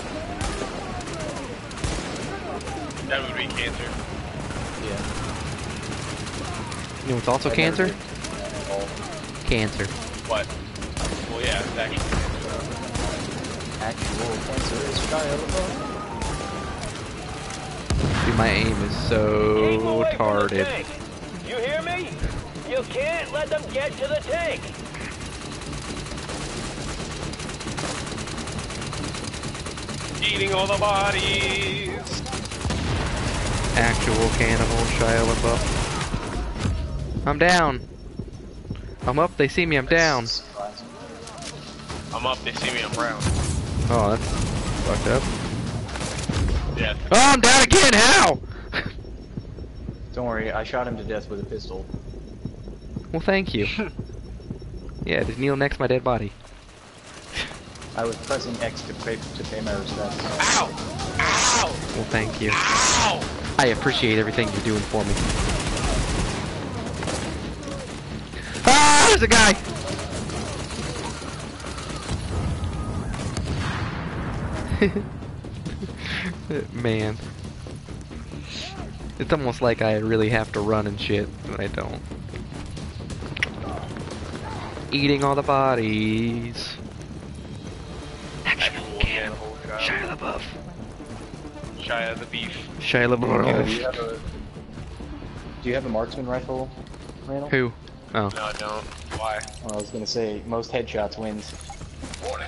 That would be cancer. Yeah. You know what's also I cancer? did that at all. Cancer. What? Well, yeah, it's actually cancer. Actual cancer is Shia LaBeouf. Dude, my aim is so tarded. You hear me? You can't let them get to the tank. Eating all the bodies. Actual cannibal Shia LaBeouf. I'm down. I'm up, they see me, I'm down. Surprising. I'm up, they see me, I'm brown. Oh, that's fucked up. Yeah. Oh, I'm down again, how? Don't worry, I shot him to death with a pistol. well, thank you. yeah, just kneel next to my dead body. I was pressing X to pay to pay my respects. Ow! Ow! Well, thank you. Ow! I appreciate everything you're doing for me. Ah, there's a guy! Man. It's almost like I really have to run and shit, but I don't. Eating all the bodies. Actual cannibal. Shia LaBeouf. Shia the beef. Shia Do you have a Do you have a marksman rifle, Randall? Who? Oh. No, I don't. Why? Well, I was gonna say most headshots wins. Warning.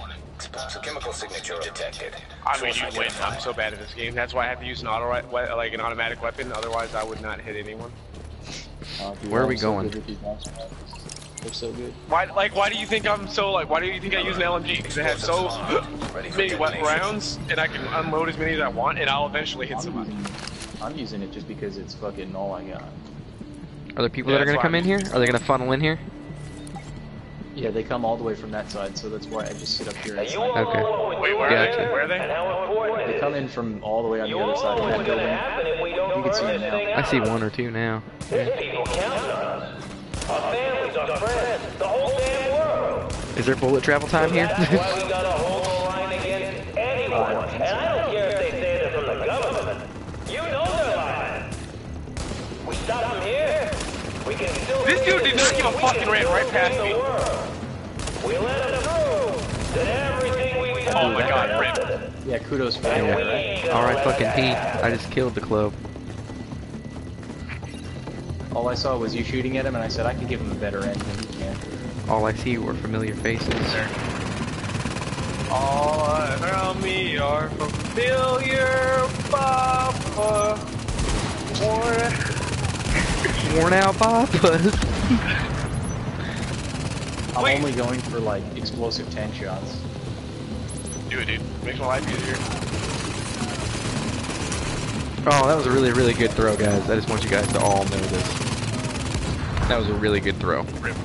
Explosive chemical signature detected. I mean, you win. I'm so bad at this game. That's why I have to use an auto like an automatic weapon. Otherwise, I would not hit anyone. Uh, dude, Where are I'm we so going? good with these marksman rifles. They're so good. Why? Like, why do you think I'm so like? Why do you think I use an LMG? Because it has so many wet rounds, and I can unload as many as I want, and I'll eventually hit I'm somebody. using, I'm using it just because it's fucking all I got. Are there people Yeah, that are gonna come I'm in here? Are they gonna funnel in here? Yeah, they come all the way from that side, so that's why I just sit up here. And You snipe. all Okay. know Wait, where doing are they? Where are they? And how important They come in from all the way on You the other side of that what's going to building. happen if we don't You can see them now. I see one or two now. There's people counting on us. Our families, our friends, the whole damn world. Is there bullet travel time here? That's why we gotta hold the line against anyone. Uh, and I don't care if they say they're from the government. You know they're lying. We stop them here. We can still This dude did not give a fucking ran right past me. We let them prove that everything we Oh, Oh my that god, rip. Yeah, kudos for that And guy, we right? ain't gonna Alright, fucking that Pete. I just killed the club. All I saw was you shooting at him, and I said I could give him a better end than you can. All I see were familiar faces. All around me are familiar Papa. Worn Worn out papas. I'm Wait. only going for like explosive 10 shots. Do it, dude. Makes my life easier. Oh, that was a really, really good throw, guys. I just want you guys to all know this. That was a really good throw. Rip.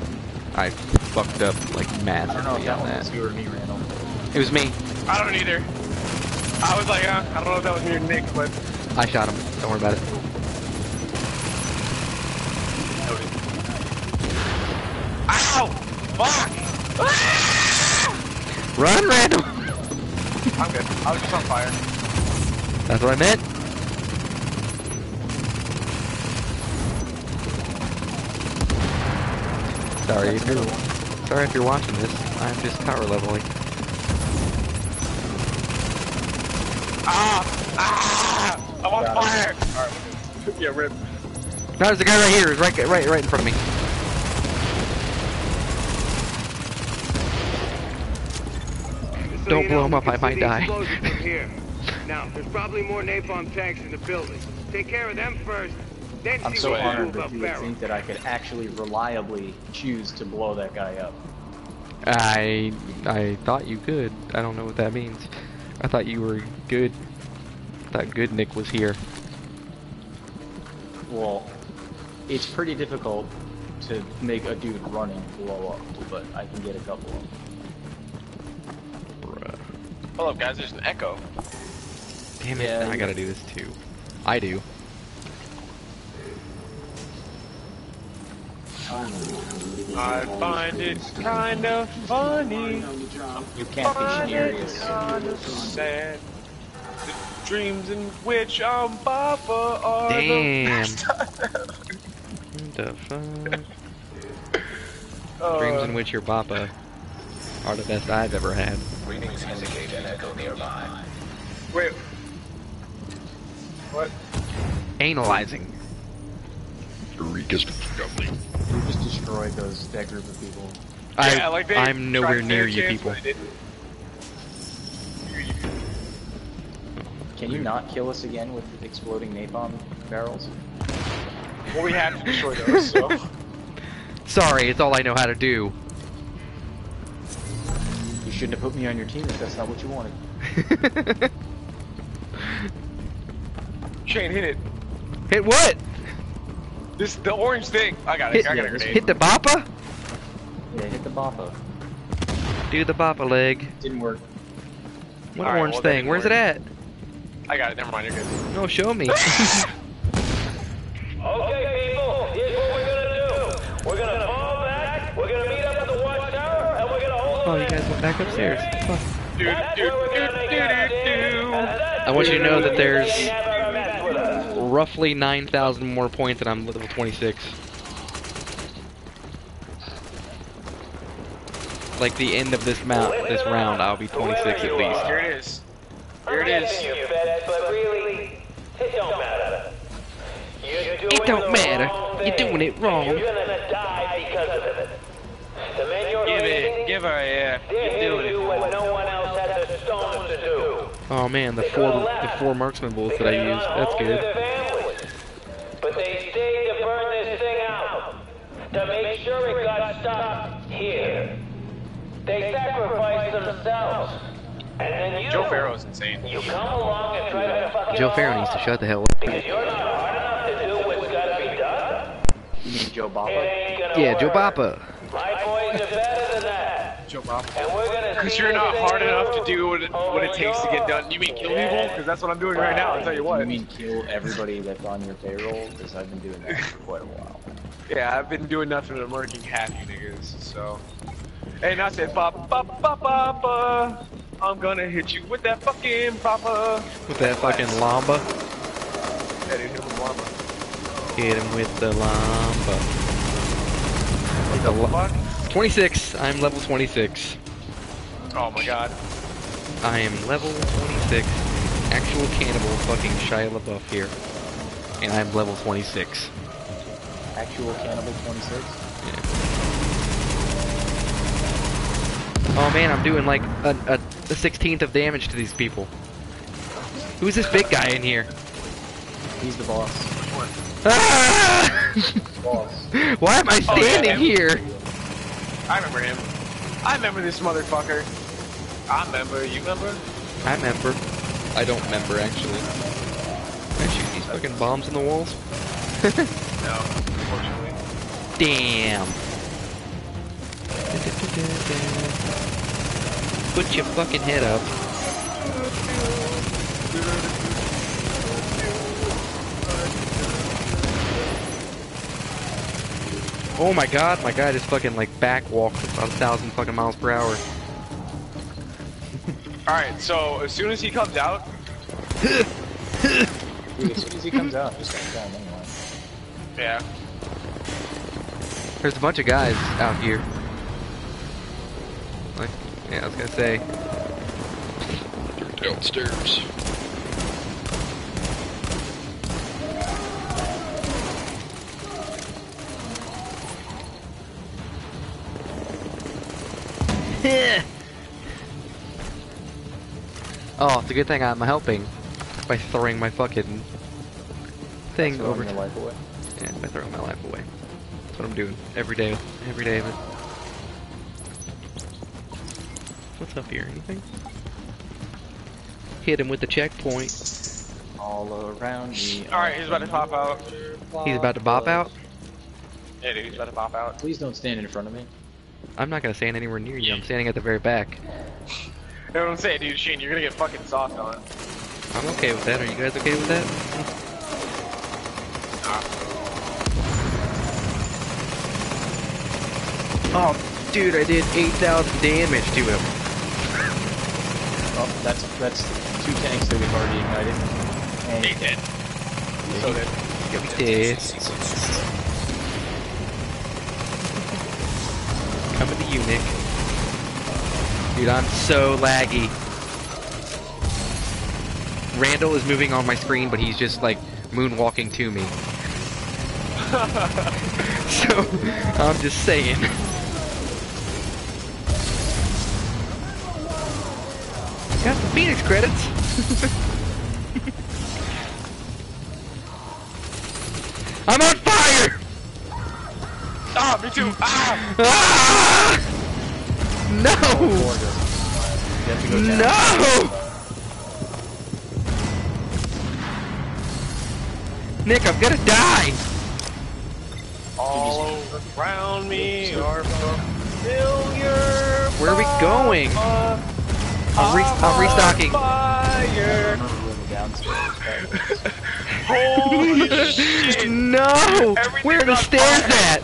I fucked up like I don't know massively if that on one was that. you or me, Randall. It was me. I don't either. I was like, uh, I don't know if that was me or Nick, but I shot him. Don't worry about it. Ow! Fuck! Run, Randall! I'm good. I was just on fire. That's what I meant. Sorry if you're sorry if you're watching this. I'm just power leveling. Ah! Ah! I'm on Got fire! Alright, we're. Yeah, rip. No, there's a guy right here. He's right, right, right in front of me. So Don't you blow know, him up, I might die. here. Now, there's probably more napalm tanks in the building. Take care of them first, then I'm see so what we do honored that about you would think that I could actually reliably choose to blow that guy up. I I thought you could. I don't know what that means. I thought you were good. I thought good Nick was here. Well, it's pretty difficult to make a dude running blow up, but I can get a couple of them. Bruh. Hold up, guys. There's an echo. Damn it! Yeah, I gotta do this too. I do. I find it kind of funny. You can't be Find it serious. kind of sad. The dreams in which I'm Papa are Damn. the What the fuck? Uh, Dreams in which your papa are the best I've ever had. Readings indicate an echo nearby. Wait. What? Analyzing. We just destroyed those that group of people. I, yeah, like they I'm nowhere near you people. but they didn't. Can you not kill us again with exploding napalm barrels? Well, we have to destroy those, so. Sorry, it's all I know how to do. You shouldn't have put me on your team if that's not what you wanted. Shane, hit it. Hit what? This the orange thing. I got it. Hit, I got a yeah, this hit the bappa? Yeah, hit the boppa. Do the bappa leg. Didn't work. What Alright, orange well, thing? Where's work. it at? I got it. Never mind. You're good. No, show me. Okay, people, here's what we're gonna do. We're gonna fall back, we're gonna meet up at the watchtower, and we're gonna hold oh, you guys went back upstairs. Fuck. Dude, That's dude, where we're dude, gonna make dude, our dude, stand, dude. and that's I want you to know that there's they never mess with us. roughly 9,000 more points and I'm level 26. Like the end of this mount, this round, I'll be 26 at least. Here it is. Here it I'm is. you, FedEx, but it don't matter. You're doing It don't the matter. wrong Give it. Give her. Yeah. they're You're doing it. no one else has the stones to do. Oh man, the four the four marksman bullets that I used, that's good. But they stayed to burn this thing out. To make sure it got stopped here. They sacrificed themselves. And then you, Joe Ferro's insane. you come along and try to fuck Joe all Ferro needs to shut the hell up. Because you're not hard enough to do what's gotta be done. You mean Joe It Boppa? ain't Yeah, Joe work. Papa. My boys are better than that. Joe Bob. And we're gonna Because you're not hard enough to do what it, what it takes to get done. You mean kill people? Because that's what I'm doing right now. I'll tell you what. You mean kill everybody that's on your payroll? Because I've been doing that for quite a while. Yeah, I've been doing nothing but murking half you niggas. So. And I said, papa, papa, papa. I'm gonna hit you with that fucking papa. Uh. With that fucking lamba. Yeah, dude, hit him with llama. Hit him with the lamba. With the the fuck? 26. I'm level 26. Oh my god. I am level 26, actual cannibal fucking Shia LaBeouf here. And I'm level 26. Actual Cannibal 26. Oh man, I'm doing like a, a, a 16th of damage to these people. Who's this big guy in here? He's the boss. Ah! Boss. Why am I Oh, yeah, standing him. here? I remember him. I remember this motherfucker. I remember. You remember? I remember. I don't remember actually. Can I shoot these fucking bombs in the walls? No, unfortunately. Damn. Put your fucking head up. Oh my god, my guy just fucking like back walked about a thousand fucking miles per hour. Alright, so as soon as he comes out, Dude, as soon as he comes out, I'm just gonna kill him anyway. yeah. There's a bunch of guys out here. Like, yeah, I was gonna say. Downstairs. oh, it's a good thing I'm helping by throwing my fucking thing Throwing over. your life away. Yeah, by throwing my life away. That's what I'm doing every day, every day of it. What's up here? Anything? Hit him with the checkpoint. All around me. Alright, he's about to pop out. He's about to bop out. Yeah, dude, he's about to pop out. Please don't stand in front of me. I'm not gonna stand anywhere near you. I'm standing at the very back. You know what I'm saying, dude? Shane, you're gonna get fucking soft on. I'm okay with that. Are you guys okay with that? Oh, dude, I did 8,000 damage to him. Oh, that's that's two tanks that we've already ignited. And He dead. So dead. Yeah, we did. To you, Nick. Dude, I'm so laggy. Randall is moving on my screen, but he's just like moonwalking to me. so, I'm just saying. Got the Phoenix credits. I'm on! Too. Ah! Ah! No! To. No! Nick, I'm gonna die! All around me are familiar. Where are we going? I'm, re- I'm restocking. Fire. I'm really downstairs. but- Holy shit. No! Everything's Where are the stairs fire. at?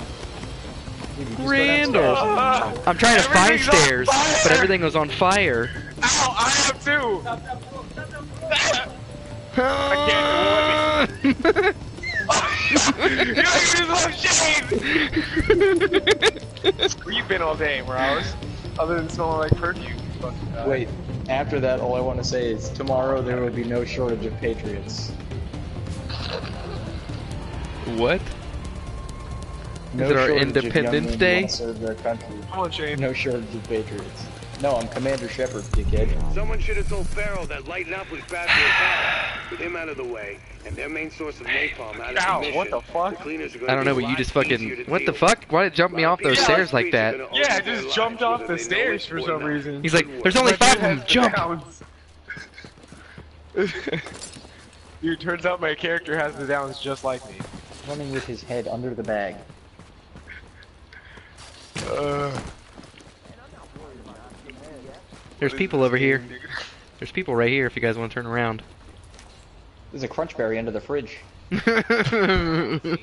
Randall. downstairs. I'm trying to find Everything's on stairs, but everything was on fire. Ow, I have too. you guys are so shame. Where you been all day, Morales? Other than smelling like perfume. you fucking guy. Wait, after that, all I want to say is tomorrow there will be no shortage of patriots. what? No Is it our of young Independence men who Day? wanna Serve their country. On, No shortage of patriots. No, I'm Commander Shepard, dickhead. Someone should have told Ferro that lighten up was bad for his health. With him out of the way, and their main source of napalm out of Ow, commission, what the fuck? cleaners are gonna I don't know, a but you just fucking. to What the fuck? Why did it jump me off those Yeah, stairs like that? Yeah, gonna I just jumped off the stairs for some not. reason. He's like, there's only My five of them. Jump! Dude, turns out my character has the downs just like me. Running with his head under the bag. Uh, There's people over here. There's people right here if you guys want to turn around. There's a crunch berry under the fridge. Damn it.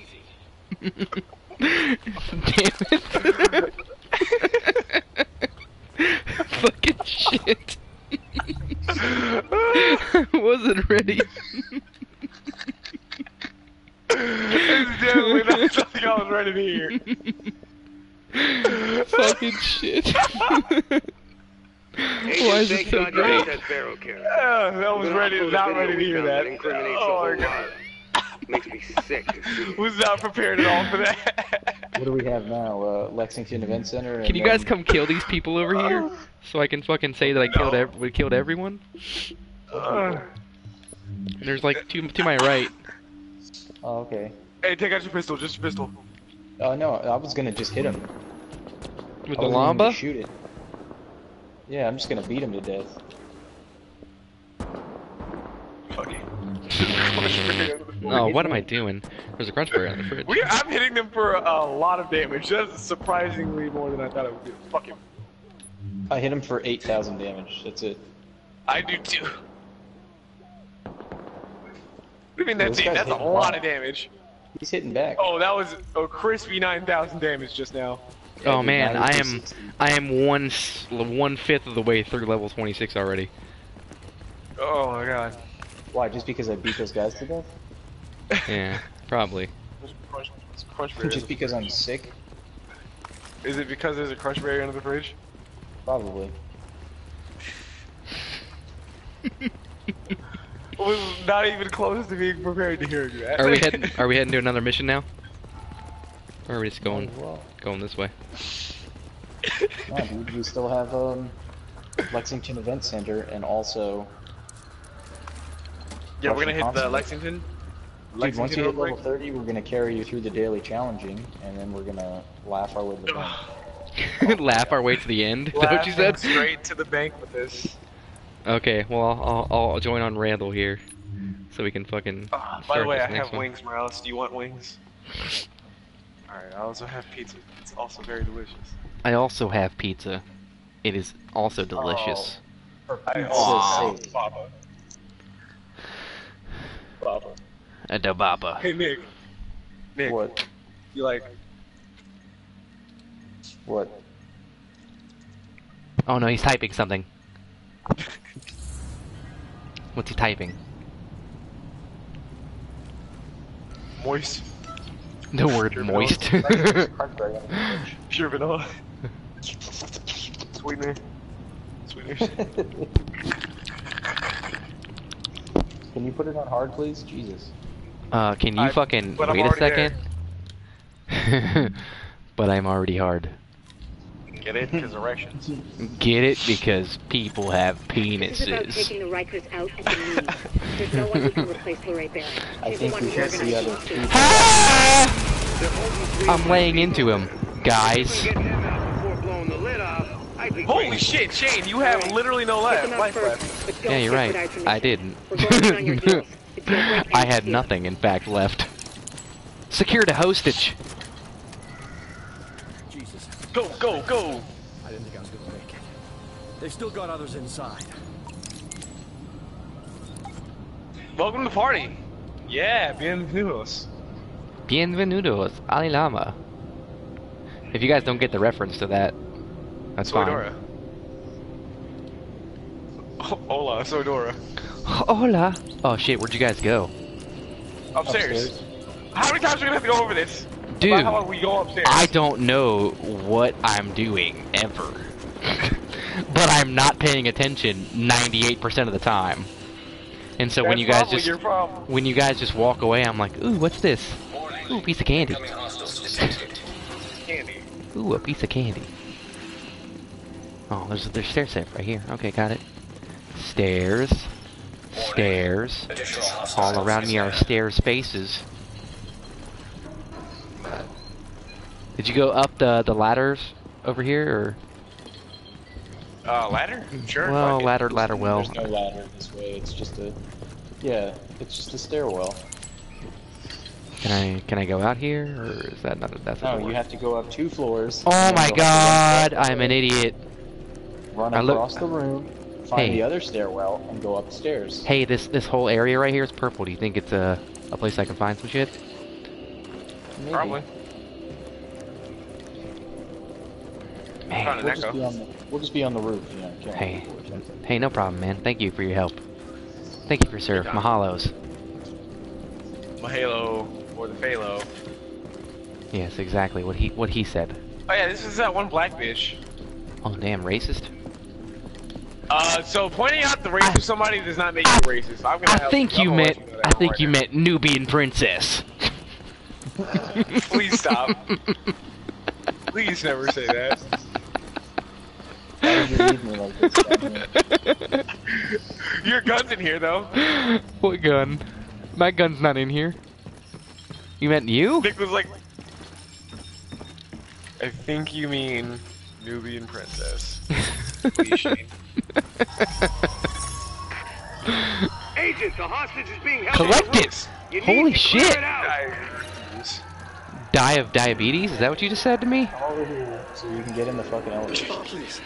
Fucking shit. I wasn't ready. It's definitely not something I was ready to hear. Fucking shit. Agent is it so great? you that barrel carrier. Uh, was ready, upload not ready to hear found that. incriminates Oh the my god. Makes me sick to. Was not prepared at all for that. What do we have now? Uh, Lexington Event Center. and Can you guys then- come kill these people over here? So I can fucking say that I killed ev- we killed everyone? Uh, And there's like two to my right. Oh, okay. hey, take out your pistol, just your pistol. Oh no, I was gonna just hit him. With I the wasn't even gonna llama? Shoot it. Yeah, I'm just gonna beat him to death. Fuck Oh, what am I doing? There's a crunch berry on the fridge. We, I'm hitting them for a lot of damage. That's surprisingly more than I thought it would be. Fuck him. I hit him for 8,000 damage. That's it. I do too. What do you mean that's This it? That's a lot of damage. He's hitting back. Oh, that was a crispy 9,000 damage just now. Oh dude, man, I am 60. I am one one fifth of the way through level 26 already. Oh my god. Why? Just because I beat those guys to death? Yeah, probably. There's a crunch, there's a. Just because I'm sick? Is it because there's a crush barrier under the fridge? Probably. Was not even close to being prepared to hear you. Are we heading Are we heading to another mission now? Or are we just going Oh, well. going this way? No, dude, we still have um, Lexington Event Center and also. Yeah, we're gonna hit the Lexington. Dude, once you hit level 30, we're gonna carry you through the daily challenging, and then we're gonna laugh our way to the bank. Laugh our way to the end. Is that what you said? Straight to the bank with this. Okay, well I'll, I'll I'll join on Randall here, so we can fucking. Ah, by the way, I have one. wings, Morales. Do you want wings? Alright, I also have pizza. It's also very delicious. I also have pizza. It is also delicious. I also also have have Baba. Baba. A dababa. Hey, Nick. Nick, What? you like... What? Oh no, he's typing something. What's he typing? Moist? The word Sure moist. Cranberry on the fridge. Pure vanilla. Sweetener. Sweeteners. Can you put it on hard, please? Jesus. uh, can you I- fucking wait a second? but I'm already hard. Get it? Because erections. Get it? Because people have This is about penises. taking the Rikers out at the knees. There's no one who can replace LaRae Barrett. I She's the think one we who should see organized other these people. I'm laying into him, guys. Get them out before blowing the lid off. I'd be Holy shit, Shane, you have literally no life, them out life first, left. but don't Yeah, you're right. I didn't. We're going in on your heels. It's your break I had nothing, in fact, left. Secure the hostage. Jesus, Go, go, go! I didn't think I was gonna make it. They've still got others inside. Welcome to the party. Yeah, bienvenidos. Bienvenidos, Ali Lama. If you guys don't get the reference to that, that's Soy fine. Dora. Oh, hola, soy Dora. Hola. Oh shit, where'd you guys go? Upstairs. How many times are we gonna have to go over this? Dude, About how we go upstairs. I don't know what I'm doing ever. but I'm not paying attention 98% of the time. And so when you guys just when you guys just walk away, I'm like, "Ooh, what's this? Ooh, piece of candy. Candy. Ooh, a piece of candy." Oh, there's there's stair safe right here. Okay, got it. Stairs. Stairs. All around me are stair spaces. Did you go up the the ladders over here, Uh, ladder? Sure. or well, fuck it. ladder, ladder, well? There's no ladder this way. It's just a. Yeah, it's just a stairwell. Can I can I go out here, or is that not? That's No, not. you have to go up two floors. Oh my you'll god, to run across the I'm an idiot. Run I look- across the room, find Hey. the other stairwell, and go up the stairs. Hey, this this whole area right here is purple. Do you think it's a a place I can find some shit? Maybe. Probably. Man. Found an We'll just, be on the, we'll just be on the roof, you know. killing Hey. people. Hey, no problem, man. Thank you for your help. Thank you for serve. Good. Mahalos. Mahalo or the Phalo. Yes, exactly what he what he said. Oh yeah, this is that one black bitch. Oh damn, racist. Uh, so pointing out the race of somebody does not make you racist. I'm gonna I think I'm you meant. let know I think right you now. meant Nubian princess. Please stop. Please never say that. Why did you leave me like this? Goddamn. Your gun's in here though. what gun? My gun's not in here. You meant you? Nick was like, I think you mean Nubian princess. Please, Shane. Agent, the hostage is being held Collect it. You Holy shit. it Die of diabetes? Is that what you just said to me? Come so you can get in the fucking elevator. Please.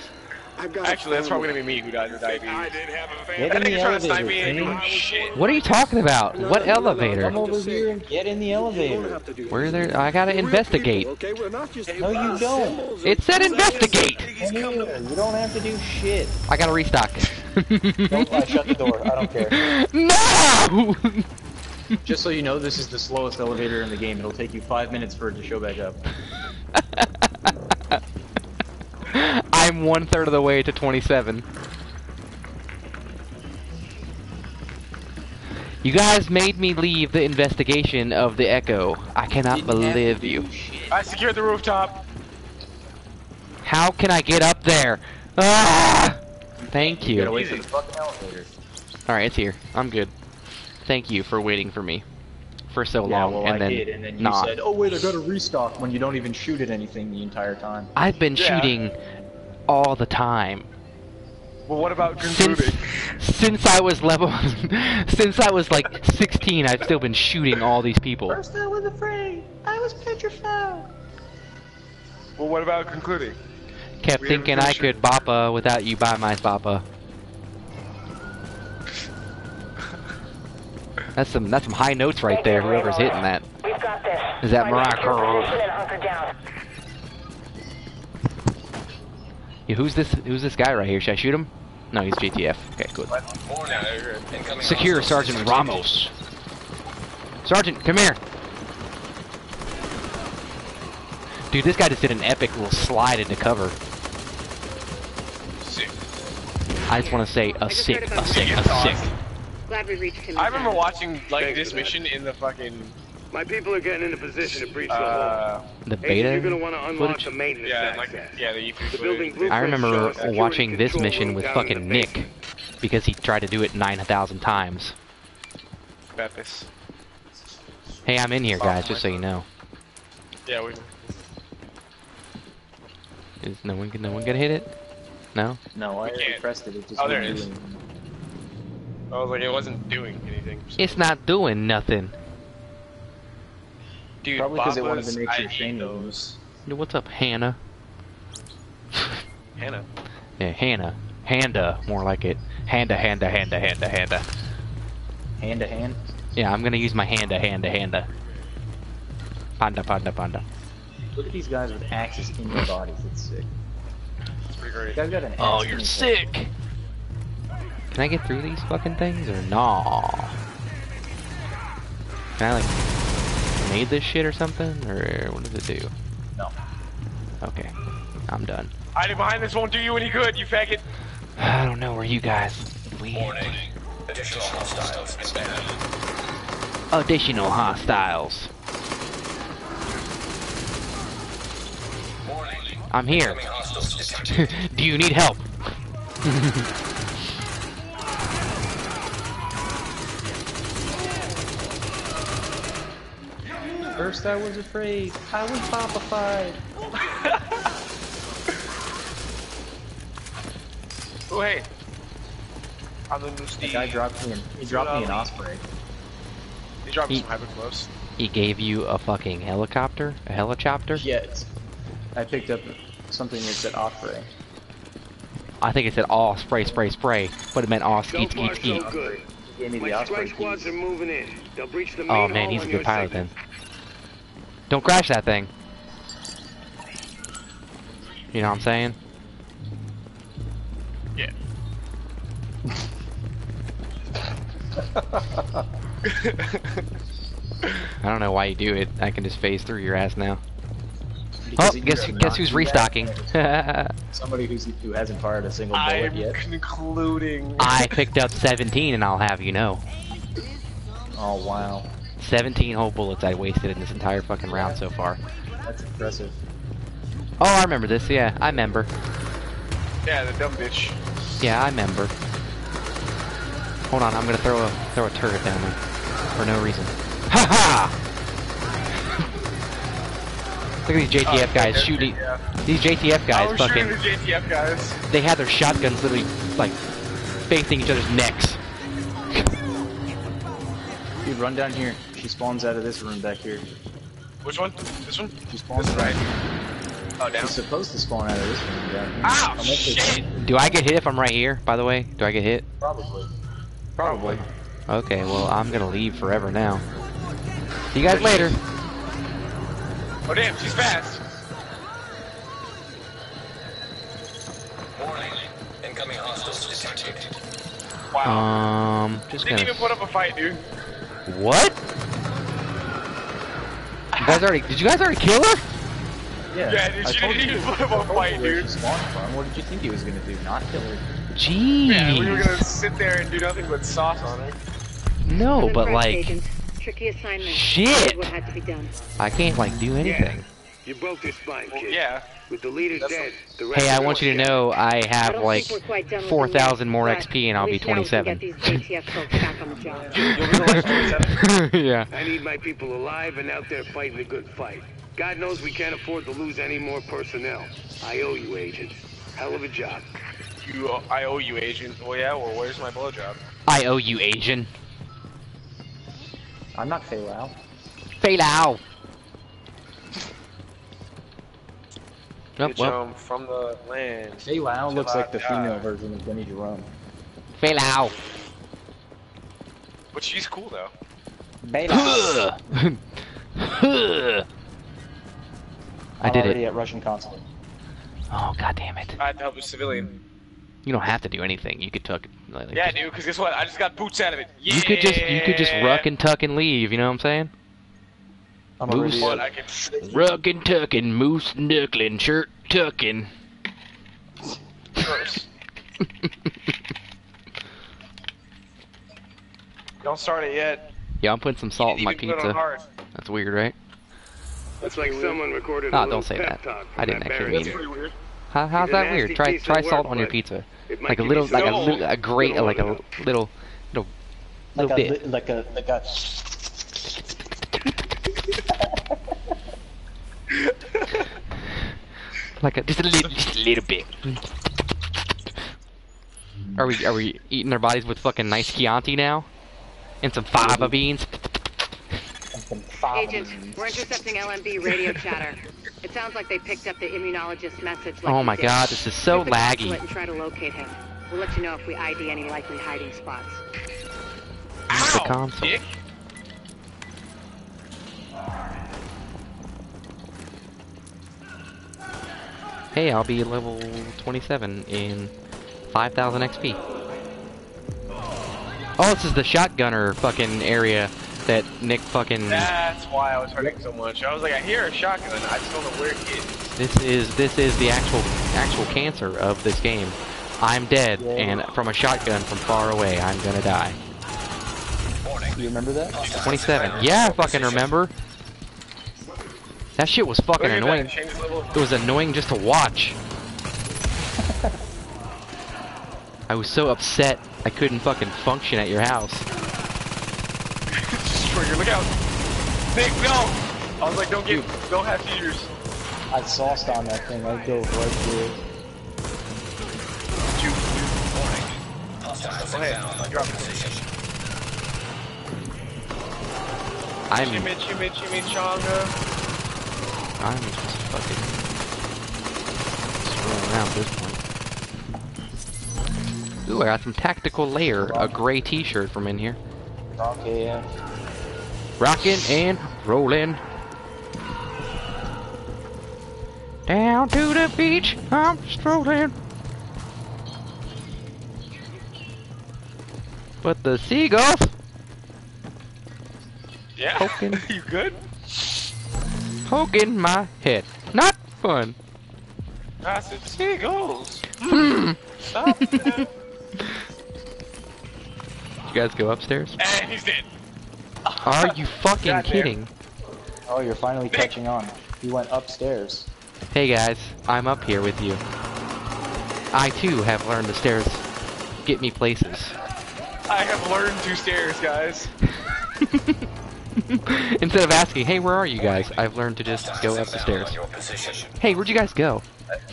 I've got Actually, that's probably gonna be me who dies of diabetes. I did have a Get I in the you're trying to snipe elevator, me and Shane. doing shit. What are you talking about? What elevator? Come over here and get in the elevator. Where there? I gotta investigate. Okay, we're not just No, you don't. It said investigate. Come here. You don't have to do shit. I gotta restock. Don't I shut the door. I don't care. no! Just so you know, this is the slowest elevator in the game. It'll take you five minutes for it to show back up. I'm one third of the way to 27. You guys made me leave the investigation of the Echo. I cannot believe you. I secured the rooftop. How can I get up there? Ah! Thank You gotta you. wait for the fucking elevator. Alright, it's here. I'm good. Thank you for waiting for me. For so Yeah, long, well, and I then did, and then you not. said, "Oh wait, I gotta restock." When you don't even shoot at anything the entire time. I've been Yeah. shooting all the time. Well, what about Since, since I was level, since I was like 16, I've still been shooting all these people. I was afraid. I was petrified. Well, what about concluding? Kept We thinking I could bappa without you by my bappa. That's some that's some high notes right there. Whoever's hitting that. We've got this. Is that Find out Morocco? position and hunker down. Yeah, who's this? Who's this guy right here? Should I shoot him? No, he's JTF. Okay, good. Secure Sergeant Ramos. Sergeant, come here. Dude, this guy just did an epic little slide into cover. Sick. I just want to say a just sick, a sick, a sick. Glad we reached him. I remember time. watching like Thanks this mission in the fucking My people are getting into position to breach the uh wall. The Agent, you're gonna want to unlock footage. the maintenance yeah like yeah the The building footage. blueprint I remember watching this mission with fucking Nick because he tried to do it 9,000 times. Bepis. Hey, I'm in here, guys, just so you know. Yeah, we. Is no one, no one gonna hit it? No? No, I already can't. pressed it. It just Oh, there wouldn't it do is. anything. I was like, it wasn't doing anything. It's not doing nothing. Dude, Probably because it wanted to make I sure eat Shane would those. lose. What's up, Hannah? Hannah. Yeah, Hannah. Handa, more like it. Handa, Handa, Handa, Handa, Handa. Hand to hand. Yeah, I'm gonna use my Handa, Handa, Handa. Panda, panda, panda. Look at these guys with axes in their bodies. It's sick. It's pretty You great. guys got an axe Oh, you're your sick! Can I get through these fucking things, or nah? Can I, like, made this shit or something? Or what does it do? No. Okay, I'm done. Hiding behind this won't do you any good, you faggot. I don't know where you guys... We... Additional hostiles. Additional hostiles. Warning. I'm here. Incoming hostiles detected. Do you need help? First I was afraid. I was popified. Oh, hey. I'm the new The Steve. guy dropped me an, he dropped me an osprey. He dropped He- some hyper close. He gave you a fucking helicopter? A helicopter? Yes. I picked up something that said osprey. I think it said all spray, spray, spray, but it meant all So skeet, far, skeet, skeet. so good. He gave me the My osprey squads are moving in. They'll breach the oh, main Oh man, he's a good pilot segment. then. Don't crash that thing. You know what I'm saying? Yeah. I don't know why you do it. I can just phase through your ass now. Because Oh, guess guess who's restocking? Somebody who's who hasn't fired a single bullet I'm yet. concluding. I picked up 17, and I'll have you know, Oh wow, 17 whole bullets I wasted in this entire fucking round so far. that's impressive. Oh, I remember this. Yeah, I remember. Yeah, the dumb bitch. Yeah, I remember. Hold on, I'm gonna throw a throw a turret down there for no reason. Ha ha! Look at these JTF oh, guys shooting. Yeah. These JTF I guys oh, was fucking. shooting the JTF guys. They had their shotguns literally like facing each other's necks. Dude, run down here. She spawns out of this room back here. Which one? This one? She spawns This right. right. Oh, down. She's supposed to spawn out of this room down here. Ow, shit! Do I get hit if I'm right here? By the way, do I get hit? Probably. Probably. Okay, well I'm gonna leave forever now. See you guys later. Oh, damn, she's fast. Warning. Incoming hostiles detected. Wow. Um, just Didn't gonna. even put up a fight, dude. What? You guys already? Did you guys already kill her? Yeah, Yeah, dude, I she told didn't you. even put up a I fight, dude. From. What did you think he was gonna do? Not kill her? Jeez. Yeah, we were gonna sit there and do nothing but sauce on her. No, but like, Agent. Tricky assignment. Shit. What had to be done. I can't like do anything. You broke their spine, Well, kid. yeah. With the leader That's dead, the rest Hey, I want you to know I I have don't like think we're quite done with 4,000 more XP and I'll be least now we can 27. Get these JTF folks back on the job. You'll be the last 27. yeah. I need my people alive and out there fighting a good fight. God knows we can't afford to lose any more personnel. I owe you, Agent. Hell of a job. You, uh, I owe you, agent. Oh yeah. Well, where's my blowjob? I owe you, Asian. I'm not Faye Lau. Fail out. Oh, Bitch, well, um, from the land. Faye Lau Till looks I like the die. female version of Benny Jerome. fail out. But she's cool though. Beta. I did already it. at Russian consulate. Oh god damn it! I had to help a civilian. You don't have to do anything. You could tuck. Like, Yeah, dude. Because guess what? I just got boots out of it. Yeah. You could just you could just ruck and tuck and leave. You know what I'm saying? I'm Moose. already What? at, I can. Ruck and tucking, moose knuckling, shirt tucking. Don't start it yet. yeah, I'm putting some salt in my You can put it on pizza. That's weird, right? Looks like someone recorded a Ah, don't say that. I didn't that actually Baron mean That's it. weird. How, how's that weird? nasty Try piece of try work, salt on your pizza. Like a little, like a, something little, a great, you like a wanna little, little, like little a, bit. li- like a like a. Like a just a little, just a little bit. Are we are we eating our bodies with fucking nice Chianti now? And some fava beans? some fava Agent, beans. we're intercepting LMB radio chatter. It sounds like they picked up the immunologist's message. Like Oh my did. god, this is so Check the consulate laggy. And try to locate him. We'll let you know if we ID any likely hiding spots. The Ow, console. dick. Hey, I'll be level 27 in 5,000 XP. Oh, this is the shotgunner fucking area that Nick fucking. That's why I was hurting so much. I was like, I hear a shotgun. I just don't know where it is. This is this is the actual actual cancer of this game. I'm dead, and from a shotgun from far away, I'm gonna die. Do you remember that? 27. Yeah, I fucking remember. That shit was fucking Look annoying. that. Change the level. It was annoying just to watch. I was so upset I couldn't fucking function at your house. Trigger. Look out. Nick, no. I was like, don't get, don't have fears. I sauced on that thing. I go right through it. Shoot, Hostiles Go ahead. inbound on Drop your it. position. I'm I'm just fucking screwing around at this point. Ooh, I got some tactical layer, a gray T-shirt from in here. Okay, yeah. Rocking and rolling. Down to the beach, I'm strolling. But the seagulls Yeah. Poking. you good? Poking my head. Not fun. I said, seagulls. Hmm. Stop you guys go upstairs? and he's dead. Are you fucking Goddamn. kidding? Oh, you're finally catching on. He went upstairs. Hey guys, I'm up here with you. I too have learned the stairs get me places. I have learned two stairs, guys. Instead of asking, hey, where are you guys? I've learned to just go up the stairs. Hey, where'd you guys go?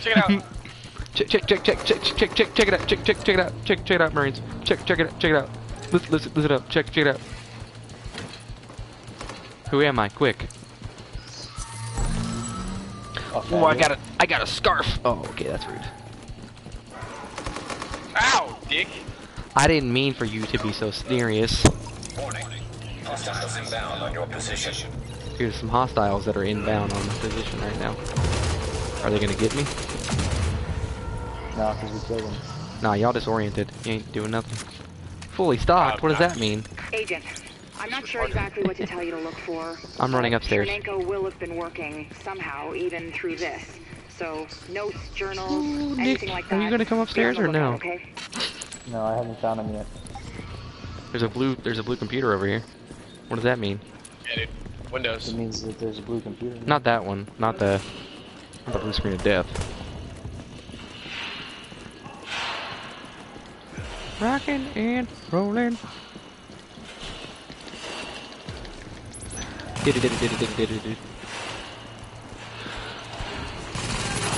Check it out. check, check, check, check, check, check, check, check it out. Check, check, check it out. Check, check it out, Marines. Check, check it out. Check it out. Listen, listen, listen up. Check, check it out. Who am I? Quick. Oh, I got a, I got a scarf. Oh, okay, that's rude. Ow, dick. I didn't mean for you to be so serious. Warning. Hostiles inbound on your position. Here's some hostiles that are inbound on my position right now. Are they gonna get me? No, because we killed him. Nah, y'all disoriented. You ain't doing nothing. Fully stocked? What does that mean? Agent, I'm not sure exactly what to tell you to look for. I'm running upstairs. Tchernenko will have been working somehow, even through this. So, notes, journals, Nick, anything like that. are you gonna come upstairs or no? lookout, Okay? No, I haven't found him yet. There's a blue there's a blue computer over here. What does that mean? Yeah, dude. Windows. It means that there's a blue computer. Not that one. Not the not the blue screen of death. Rocking and rolling. Did it did it did it did it did it did it.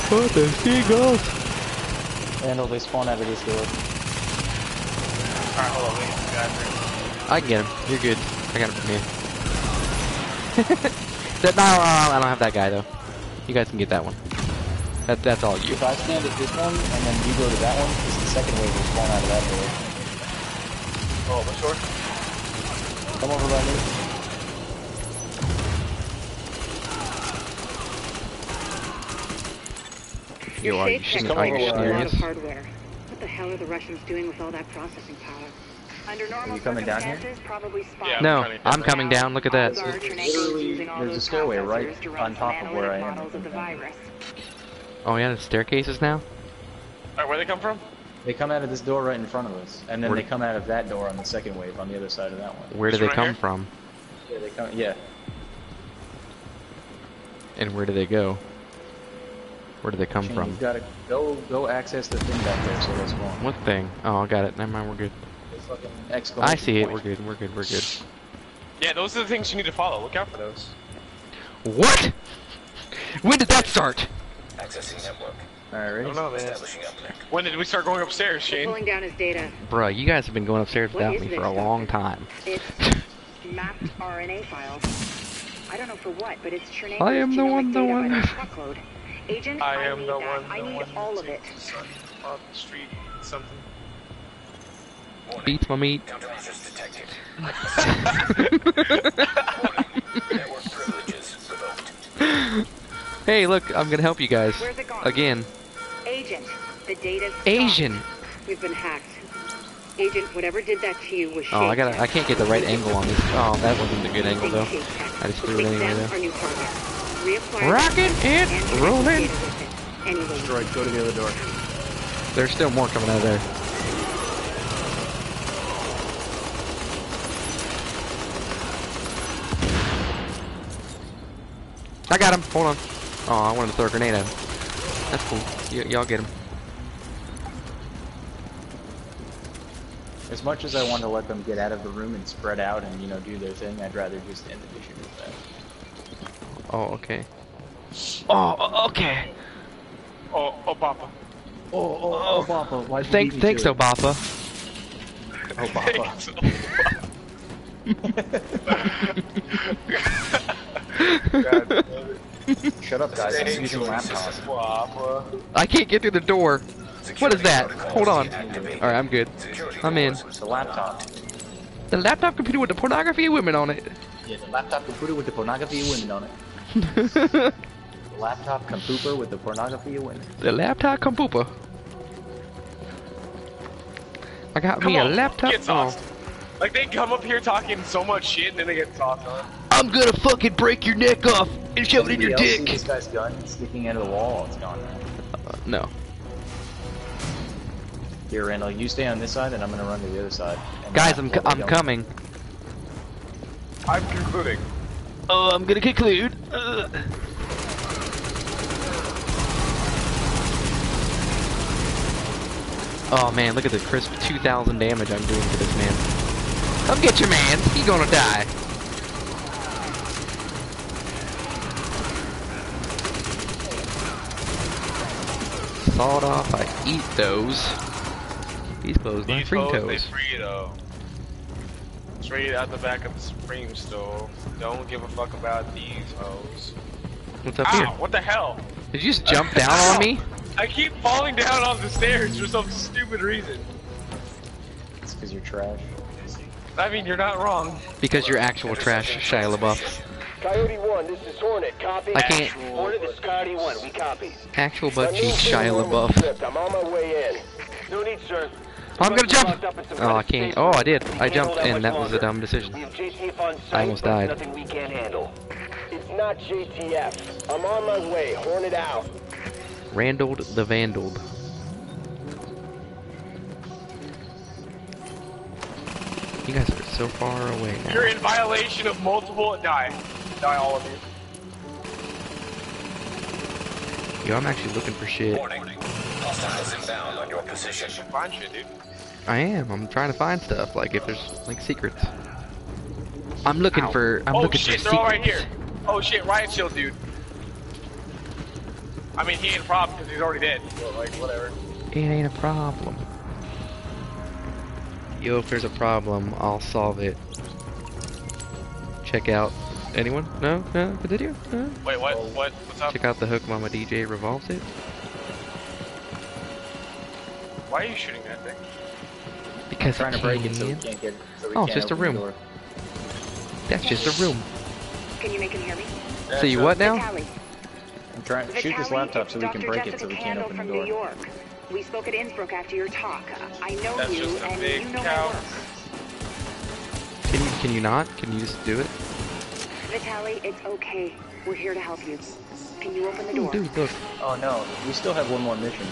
What the seagulls? Randall, they spawn out of this door. Alright, hold on. Wait. Got I can get him. You're good. I got him from here. that, no, I don't have that guy though. You guys can get that one. That that's all you. If I stand at this one and then you go to that one, it's the second wave will spawn out of that door. Oh, which door? Come over by me. You are you Safe check are you a lot serious? of hardware. What the hell are the Russians doing with all that processing power? Under normal you coming down here? circumstances, probably spy. Yeah, I'm No, trying to- I'm coming down. Look at that. Odds are Tchernenko is Literally, there's a stairway right processors to run on top of where I am. models of the virus. Oh yeah, the staircases now. Alright, where they come from? They come out of this door right in front of us, and then Where- they come out of that door on the second wave on the other side of that one. Where do they right come here? from? Yeah, they come. Yeah, And where do they go? Where do they come Shane, from? You've got to go go access the thing back there so they spawn. What thing? Oh, I got it. Never mind. We're good. The fucking exclamation I see it. We're point. good. We're good. We're good. Yeah, those are the things you need to follow. Look out for those. What? When did that start? Accessing network. All right, I ready? don't know, man. Establishing uplink. When did we start going upstairs, Shane? Pulling down his data. Bruh, you guys have been going upstairs What without is me this for a stuff? long time. It's mapped RNA files. I don't know for what, but it's Tchernenko's I am the genomic one, the data by one. truckload. Agent, I I, am need the that. one. I the need one all of it. On the street. Something. Warning. Beats my meat. Countermeasures detected. Network privileges revoked. Hey, look, I'm gonna help you guys. Where's it gone? Again. Agent, the data's stopped. Asian. We've been hacked. Agent, whatever did that to you was Oh, I gotta. I can't get the right angle on this. Oh, that wasn't a good angle though. I just threw it Take anyway them though. our new target. Reacquire Rockin' them and connect rollin'. it. Anyway, Destroyed. Go to the other door. There's still more coming out of there. I got him. Hold on. Oh, I wanted to throw a grenade at him. That's cool. Y'all get him. As much as I want to let them get out of the room and spread out and you know do their thing, I'd rather just end the mission with that. Oh, okay. Oh, okay. Oh, oh, Papa. Oh, oh, oh, Papa, why'd Thanks, beat me thanks, to it? Obapa. Shut up, guys. I'm using laptop. I can't get through the door. What is that? Hold on. Alright, I'm good. I'm in. It's a laptop. The laptop computer with the pornography of women on it. Yeah, the laptop computer with the pornography of women on it. The laptop computer with the pornography of women. the laptop computer. I got Come me a laptop. Get Oh. Tossed. Like they come up here talking so much shit and then they get tossed on. I'm gonna fucking break your neck off and shove it in your Anybody else see dick. this guy's gun sticking out of the wall. It's gone now. Uh, no. Here, Randall, you stay on this side, and I'm gonna run to the other side. Guys, I'm I'm don't- coming. I'm concluding. Oh, I'm gonna conclude. Ugh. Oh man, look at the crisp 2,000 damage I'm doing to this man. Come get your man. He's gonna die. Sawed off. I eat those. These clothes, my These free hoes, they toes. free though. Straight out the back of the Supreme store. Don't give a fuck about these hoes. What's up Ow, here? what the hell? Did you just jump down on me? I keep falling down off the stairs for some stupid reason. It's because you're trash. I mean, you're not wrong. Because you're actual trash, Shia LaBeouf. Coyote 1, this is Hornet. Copy? I can't- Hornet, this is Coyote 1. We copy. Actual butt My cheek, Shia LaBeouf. I'm on my way in. No need, sir. Oh, I'm gonna jump! locked up in some Oh, I can't. Oh, I did. I jumped, and that was a dumb decision. We have JTF on site, I almost died. Nothing we can't handle. It's not JTF. I'm on my way. Hornet out. Randalled the Vandaled. You guys are so far away now. You're in violation of multiple. Die. Die, all of you. Yo, I'm actually looking for shit. Hostiles inbound on your position. Find shit, dude. I am. I'm trying to find stuff. Like if there's like secrets. I'm looking Ow. for. I'm oh looking shit, for they're all secrets. right here. Oh shit, riot shield, dude. I mean, he ain't a problem because he's already dead. So, like, whatever. It ain't a problem. Yo, if there's a problem, I'll solve it. Check out. Anyone? No? No? Did you? No? Wait, what? What? What's up? Check out the Hook Mama DJ revolves it. Why are you shooting that thing? Because trying to break it so we can. can't get. So we Oh, it's just a room. door. That's just a room. Can you make him hear me? So you what now? Vitaly. I'm trying to shoot this laptop it's so we can break Jessica it so we can't open the from door. New York. We spoke at Innsbruck after your talk. I know That's you, and you know cow. my work. Can you can you not? Can you just do it? Vitaly, it's okay. We're here to help you. Can you open the Ooh, door? dude, look. Oh no, we still have one more mission.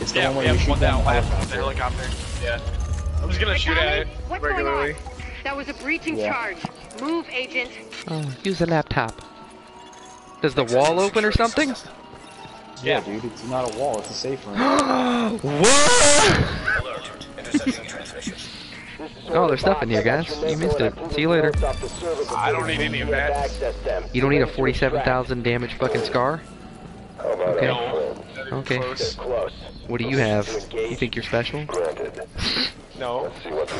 It's the Yeah, one we where you have shoot down down the helicopter. helicopter. Yeah. I'm just gonna shoot at it What's regularly. going on? That was a breaching Yeah. charge. Move, agent. Oh, use the laptop. Does the wall open or something? Yeah, dude, it's not a wall, it's a safe room. what? Alert. Intercepting transmission. Oh, there's stuff in here, guys. You missed it. See you later. I don't need any of that. You don't need a 47,000 damage fucking scar? Okay. No. Not even Okay. Close. Close. What do you have? You think you're special? Granted. No.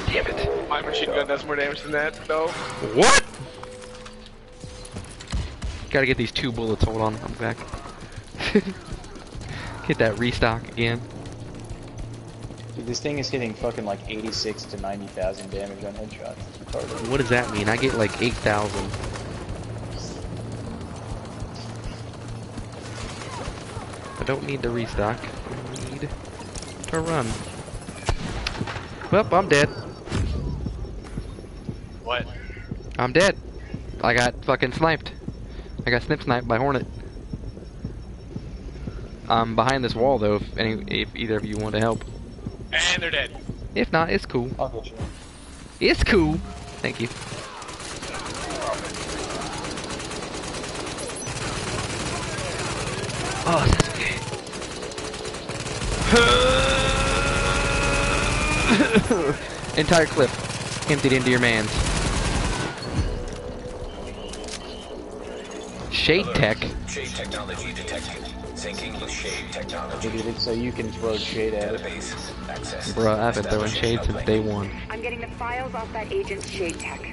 Damn it. My machine gun does more damage than that, though. What? Gotta get these two bullets. Hold on, I'm back. get that restock again. Dude, this thing is hitting fucking like 86 to 90,000 damage on headshots. What does that mean? I get like 8,000. I don't need to restock. I need to run. Well, I'm dead. What? I'm dead. I got fucking sniped. I got snip sniped by Hornet. I'm behind this wall though. If any, if either of you want to help. And they're dead. If not, it's cool. I'll get you. It's cool. Thank you. Oh, that's okay. Entire clip emptied into your man's. Shade tech. Shade technology detected. Syncing with shade technology. Dude, it's so you can throw shade at it. Database access. Bruh, I've been throwing shade since day one. I'm getting the files off that agent's shade tech.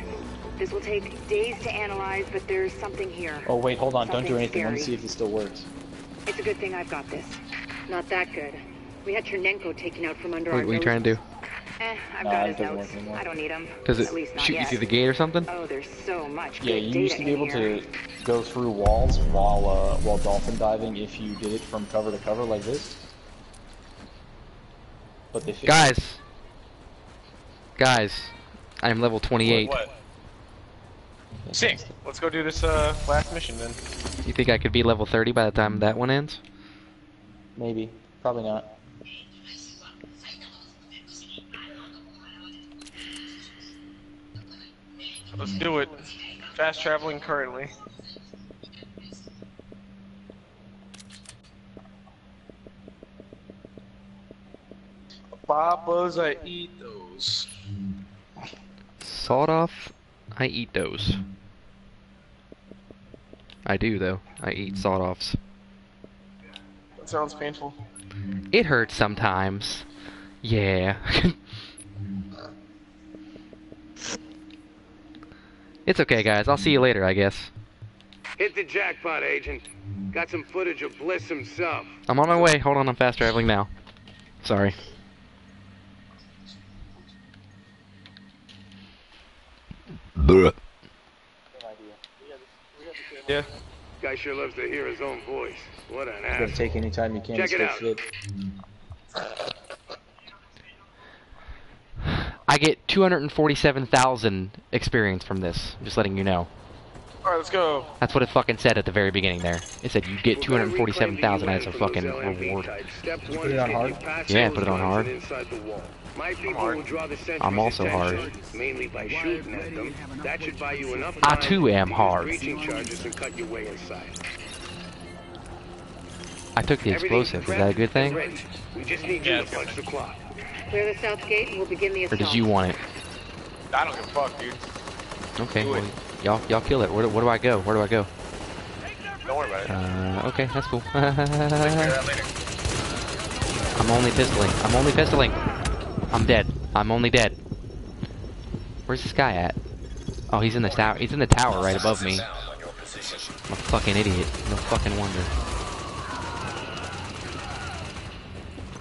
This will take days to analyze, but there's something here. Oh wait, hold on, don't do Something anything. Let me see if it still works. It's a good thing I've got this. Not that good. We had Tchernenko taken out from under What, our what are you trying to do? Eh, I've Nah, got it his doesn't notes. work anymore. I don't need them. Does it At least not shoot yet. you through the gate or something? Oh, there's so much Yeah, you data used to be able here. to go through walls while uh, while dolphin diving if you did it from cover to cover like this. But they fixed. Guys. Guys. I'm level 28. What? Sick. Let's go do this uh, last mission then. You think I could be level 30 by the time that one ends? Maybe. Probably not. Let's do it. Fast traveling currently. Babas, I eat those. Sawed off, I eat those. I do, though. I eat sawed offs. That sounds painful. It hurts sometimes. Yeah. it's okay, guys. I'll see you later, I guess. Hit the jackpot, Agent. Got some footage of Bliss himself. I'm on my way. Hold on, I'm fast traveling now. Sorry. Yeah. Guy sure loves to hear his own voice. What an You gotta ass. take any time you can Check it out. shit. I get 247,000 experience from this. I'm just letting you know. Alright, let's go. That's what it fucking said at the very beginning there. It said you get We're gonna reclaim 247,000 as a fucking from those LMB reward. Step one put it is on hard? Yeah, put it on hard. and inside the wall. My people hard. will draw the I'm also hard. Mainly by shooting at them. That should buy you enough I too am hard. breaching charges and cut your way inside. I took the explosive. Is that a good thing? and. We just need Yeah, you it's to punch the clock. Clear the south gate and we'll begin the assault. Or assault. did you want it? I don't give a fuck, dude. Okay, well, y'all y'all kill it. Where, do- where do I go? Where do I go? Don't worry about it. Uh, okay, that's cool. Figure it out later. I'm only pistoling. I'm only pistoling. I'm dead. I'm only dead. Where's this guy at? Oh, he's in the tower. He's in the tower right above me. I'm a fucking idiot. No fucking wonder.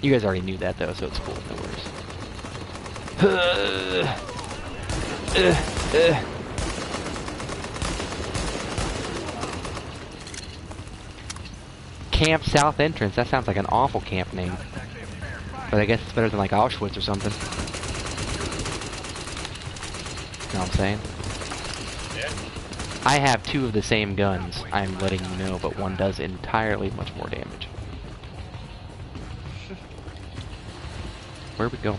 You guys already knew that though, so it's cool. No worries. Uh, uh. Camp South Entrance. That sounds like an awful camp name. But I guess it's better than like Auschwitz or something. You know what I'm saying? I have two of the same guns, I'm letting you know, but one does entirely much more damage. Where are we going?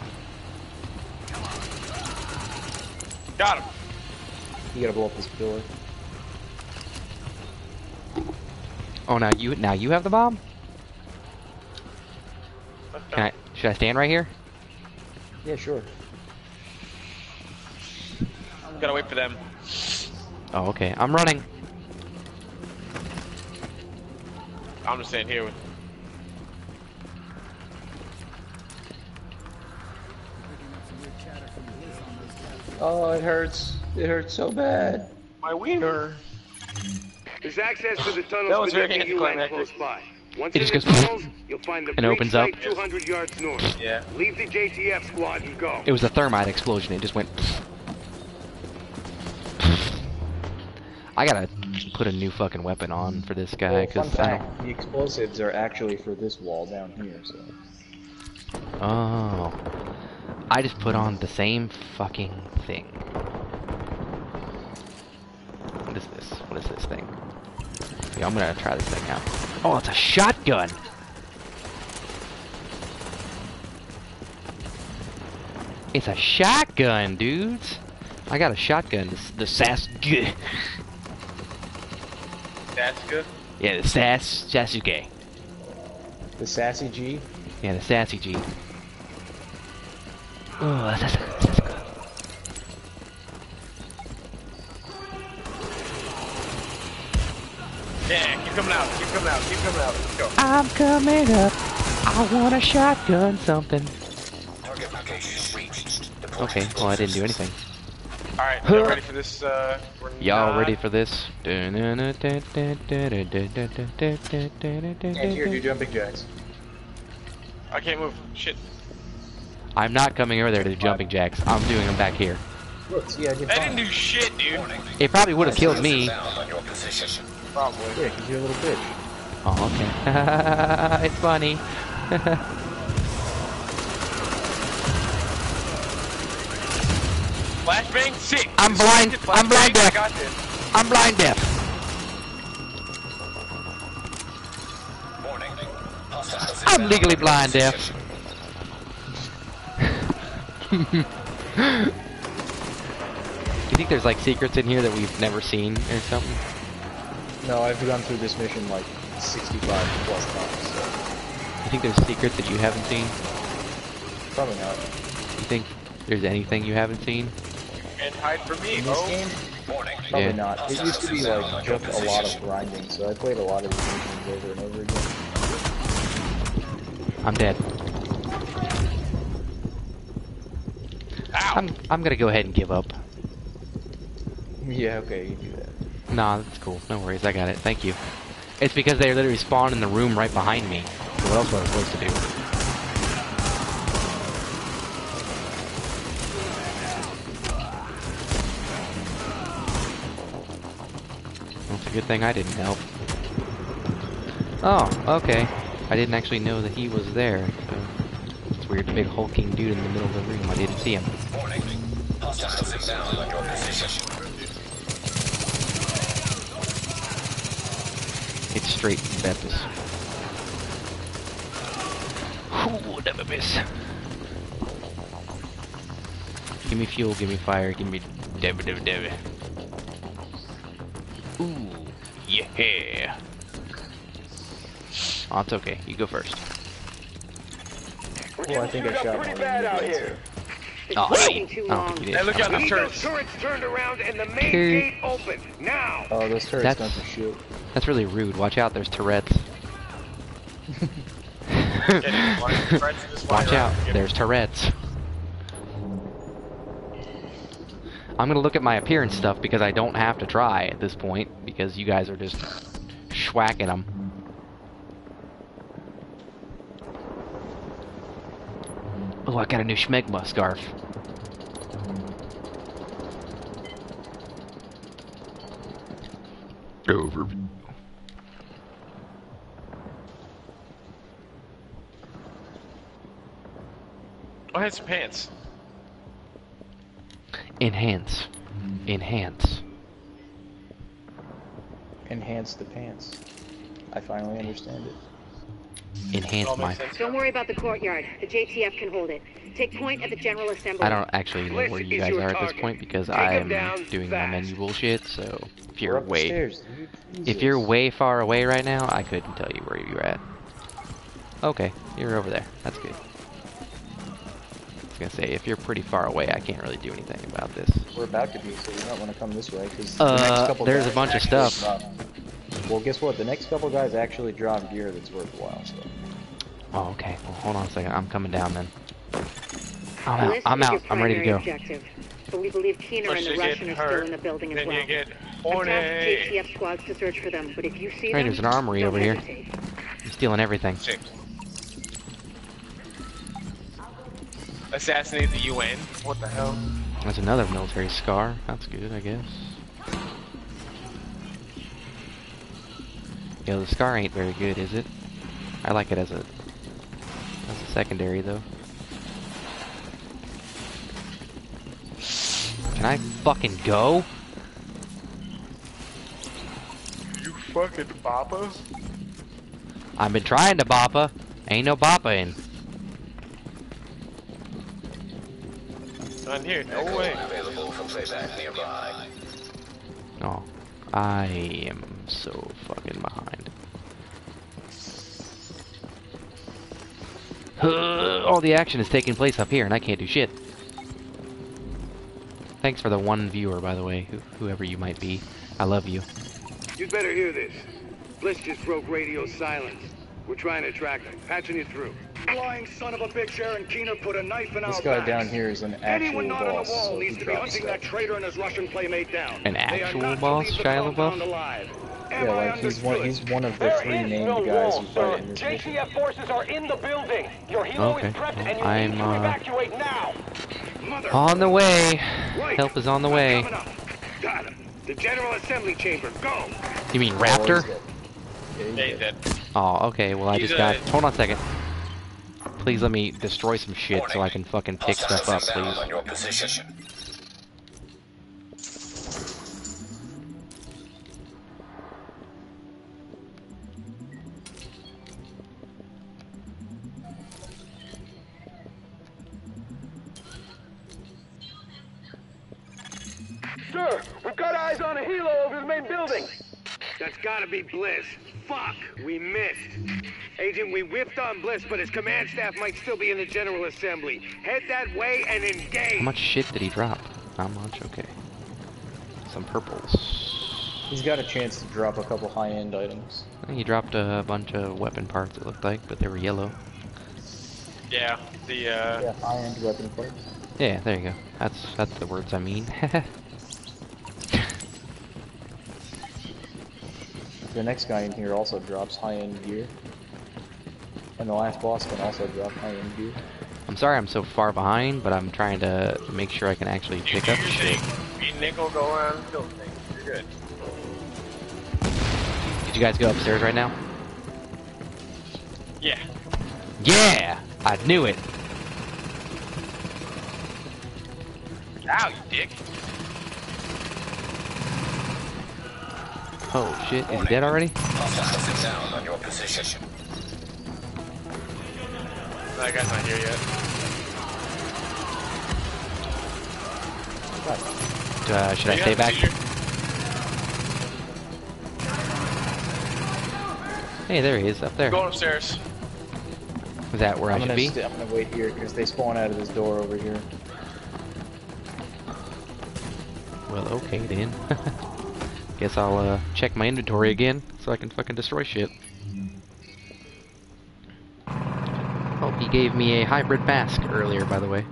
Got him. You gotta blow up this pillar. Oh, now you now you have the bomb? Can I? Should I stand right here? Yeah, sure. Gotta wait for them. Oh, okay. I'm running. I'm just staying here with. Oh, it hurts. It hurts so bad. My wiener. There's access to the That tunnels was very connecting UN anticlimactic. close by. Once It just goes tunnels, you'll find the and opens up. 200 yards north. Yeah. Leave the JTF squad and go. It was a thermite explosion. It just went. I gotta put a new fucking weapon on for this guy Well, because I fact, the explosives are actually for this wall down here, so. Oh. I just put on the same fucking thing. What is this? What is this thing? Yeah, I'm gonna try this thing out. Oh, it's a shotgun! It's a shotgun, dudes! I got a shotgun. The, the Sasuke. That's good. Yeah, the Sas Sasuke. The Sassy G? Yeah, the Sassy G. Oh, that's, that's, that's good. Yeah, keep coming out. Keep coming out. Keep coming out. Let's go. I'm coming up. I want a shotgun something. Okay, well I didn't do anything. All right, y'all ready for this? Uh, we're Y'all ready for this? Can't hear your jumping jacks. I can't move. Shit. I'm not coming over there to do jumping jacks. I'm doing them back here. Look, see, I did I didn't do shit, dude. It probably would have killed me. Probably. Yeah, because you're a little bitch. Oh, okay. it's funny. Flashbang, sick. I'm blind- I'm blind I deaf. I'm blind deaf. I'm legally blind deaf. You think there's like secrets in here that we've never seen or something? No, I've gone through this mission like 65 plus times, so You think there's secrets that you haven't seen? probably not. You think there's anything you haven't seen? And hide from me, In this oh. game, probably Yeah. not. It used to be like just a lot of grinding, so I played a lot of these missions over and over again. I'm dead. I'm I'm gonna go ahead and give up. Yeah, okay, you do that. Nah, that's cool. No worries, I got it. Thank you. It's because they literally spawned in the room right behind me. So what else was I supposed to do? Well, it's a good thing I didn't help. Oh, okay. I didn't actually know that he was there, so... Weird, big hulking dude in the middle of the room. I didn't see him. It's straight Bepis. Ooh, never miss. Give me fuel, give me fire, give me deb deb deb. Ooh, yeah. Oh, it's okay. You go first. Well, I think I shot pretty one bad out here. Oh, no, you- I don't think you did. Hey, look out We the need turrets. turrets turned around and the main gate open, now! Oh, those turrets That's- don't do shit. That's really rude. Watch out, there's Tourette's. Getting one threats this way Watch out, there's Tourette's. I'm gonna look at my appearance stuff because I don't have to try at this point because you guys are just schwacking them. Oh, I got a new Schmegma scarf. Over. Oh, I had some pants. Enhance. Enhance. Enhance the pants. I finally understand it. Enhance my. sense. Don't worry about the courtyard. The JTF can hold it. Take point at the General Assembly. I don't actually know where you guys your are at this point because Take 'em I'm down doing my fast. menu bullshit. So if you're way, stairs, if you're way far away right now, I couldn't tell you where you're at. Okay, you're over there. That's good. I was gonna say if you're pretty far away, I can't really do anything about this. We're about to be, so you might want to come this way because Uh, the next couple there's a bunch of stuff. Drop- Well, guess what? The next couple guys actually drop gear that's worthwhile. So Oh, okay. Well, hold on a second. I'm coming down then. I'm out. I'm out. I'm ready to primary go. Objective. But we believe Keener and the you get Russian are hurt, still in the building as Then well. you get I've horny. tasked squads to search for them, but if you see Hey, them, there's an armory don't over here. I'm stealing everything. Six. Assassinate the UN. What the hell? That's another military scar. That's good, I guess. Yo, the scar ain't very good, is it? I like it as a as a secondary though. Can I fucking go? You fucking papa? I've been trying to boppa. Ain't no boppa in. Not here. No way. Available for playback nearby. Oh, I am so fucking behind. All the action is taking place up here, and I can't do shit. Thanks for the one viewer, by the way, whoever you might be. I love you. You'd better hear this. Bliss just broke radio silence. We're trying to track him. Patching you through. Flying son of a bitch, Aaron Keener put a knife in this our guy backs. down here is an actual Anyone not on the wall needs to be drops hunting that stuff. traitor and his Russian playmate down. An They are actual not to boss, leave the Shia LaBeouf? Compound alive. Am Yeah, I like he's one. He's one of the There three is named no guys wall, who fight in this mission. JTF forces are in the building. Your helo Okay, is prepped well, and you I'm, need to uh, evacuate now. Mother On the way. Right. Help is on the I'm way. Got him. The General Assembly chamber. Go. You mean Raptor? Yeah, he's Yeah, he's dead. dead. Oh, okay. Well, I He's just got. a- Hold on a second. Please let me destroy some shit so I can fucking pick stuff up, Down please. Be Bliss. Fuck, we missed. Agent, we whiffed on Bliss, but his command staff might still be in the General Assembly. Head that way and engage. How much shit did he drop? Not much. Okay. Some purples. He's got a chance to drop a couple high-end items. I think he dropped a bunch of weapon parts. It looked like, but they were yellow. Yeah, the uh, Yeah, high-end weapon parts. Yeah, there you go. That's that's the words I mean. The next guy in here also drops high-end gear. And the last boss can also drop high-end gear. I'm sorry I'm so far behind, but I'm trying to make sure I can actually pick up your shit. thing. Me and Nickel go around, kill things. You're good. Did you guys go upstairs right now? Yeah. Yeah! I knew it! Ow, you dick. Oh shit, is he dead already? Hostiles down on. That guy's not here yet. Uh, should I stay back? Hey, there he is, up there. Going upstairs. Is that where I I'm should gonna, be? I'm gonna wait here because they spawn out of this door over here. Well, okay then. Guess I'll uh, check my inventory again so I can fucking destroy shit. Oh, he gave me a hybrid mask earlier, by the way.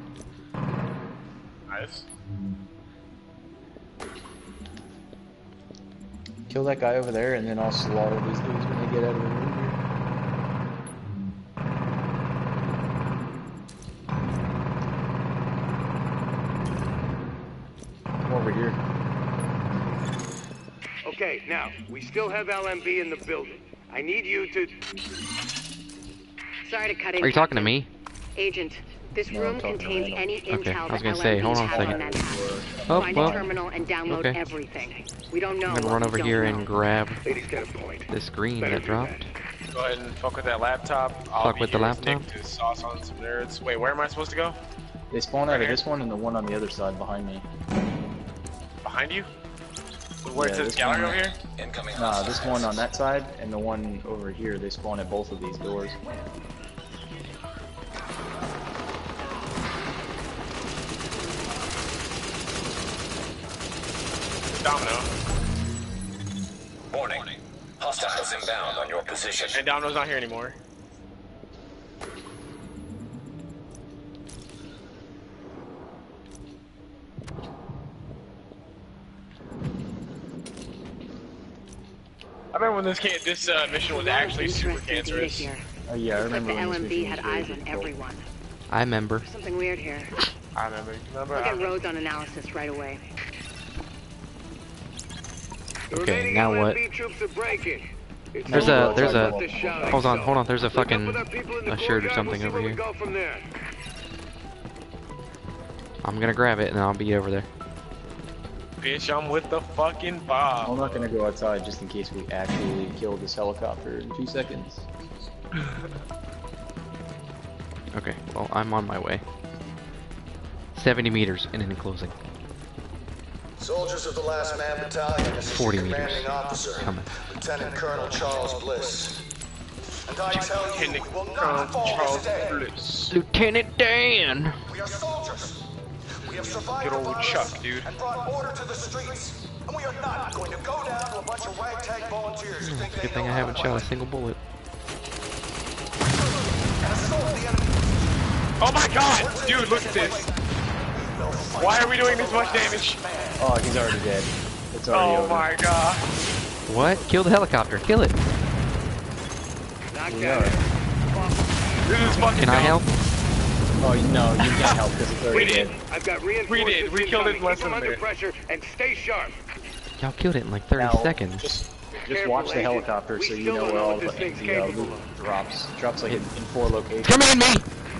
Nice. Kill that guy over there, and then I'll slaughter these dudes when they get out of the room here. Come over here. Okay, now, we still have LMB in the building. I need you to... Sorry to cut in. Are you talking to me? Agent, this No, I'm room talking to contains Randall. any Okay, intel I was gonna say, hold on a second. Manhattan. Oh, Find well, a terminal and download okay. everything. We don't know. I'm gonna run over here know. and grab Lady's got a point. this green Better that do dropped. Go ahead and fuck with that laptop. I'll Fuck with the laptop? Sauce on some nerds. Wait, where am I supposed to go? They spawn out Right of this one and the one on the other side behind me. Behind you? Where Yeah, this gallery one. over here? Incoming Nah, hostiles. this one on that side and the one over here. They spawn at both of these doors. Domino. Warning. Hostiles inbound on your position. And Domino's not here anymore. Remember when this came, this uh, mission was A lot of actually super interesting cancerous. here. Oh yeah, I Looks like remember the LMB had eyes on everyone. I remember. Something weird here. I remember. Remember? We'll I get remember. on analysis right away. Okay, now what? LMB troops are breaking. There's a, there's a, with the shouting, hold on, hold on, there's a fucking, with our people in the a shirt or something over where here. We go from there. I'm gonna grab it and I'll be over there. Bitch, I'm with the fucking bob. I'm not gonna go outside just in case we actually kill this helicopter in two seconds. Okay, well, I'm on my way. 70 meters and in closing. Soldiers of the Last Man Battalion, this is 40 your meters. commanding officer, Coming. Lieutenant Colonel Charles Bliss. And I tell you, Lieutenant we will not fall Charles this day. Bliss. Lieutenant Dan! We are soldiers. We have survived Good old Chuck, dude. and brought order to the streets. And we are not going to go down to a bunch of ragtag volunteers who think hmm, Good thing I haven't shot a single bullet. The enemy. Oh my god! Dude, look at this. Why are we doing this much damage? Oh, he's already dead. It's already Oh over. my god. What? Kill the helicopter, kill it! Knock We This is fucking Can I help? Oh no, you can't help because it's We did. dead. I've got reinforcements did. We killed it less than a under minute. pressure and stay sharp. Y'all killed it in like 30 Now, seconds. Just, just Careful, watch the helicopter We so you know where all the, this uh, capable loot of. drops. Drops like in, in four locations. Come in, me!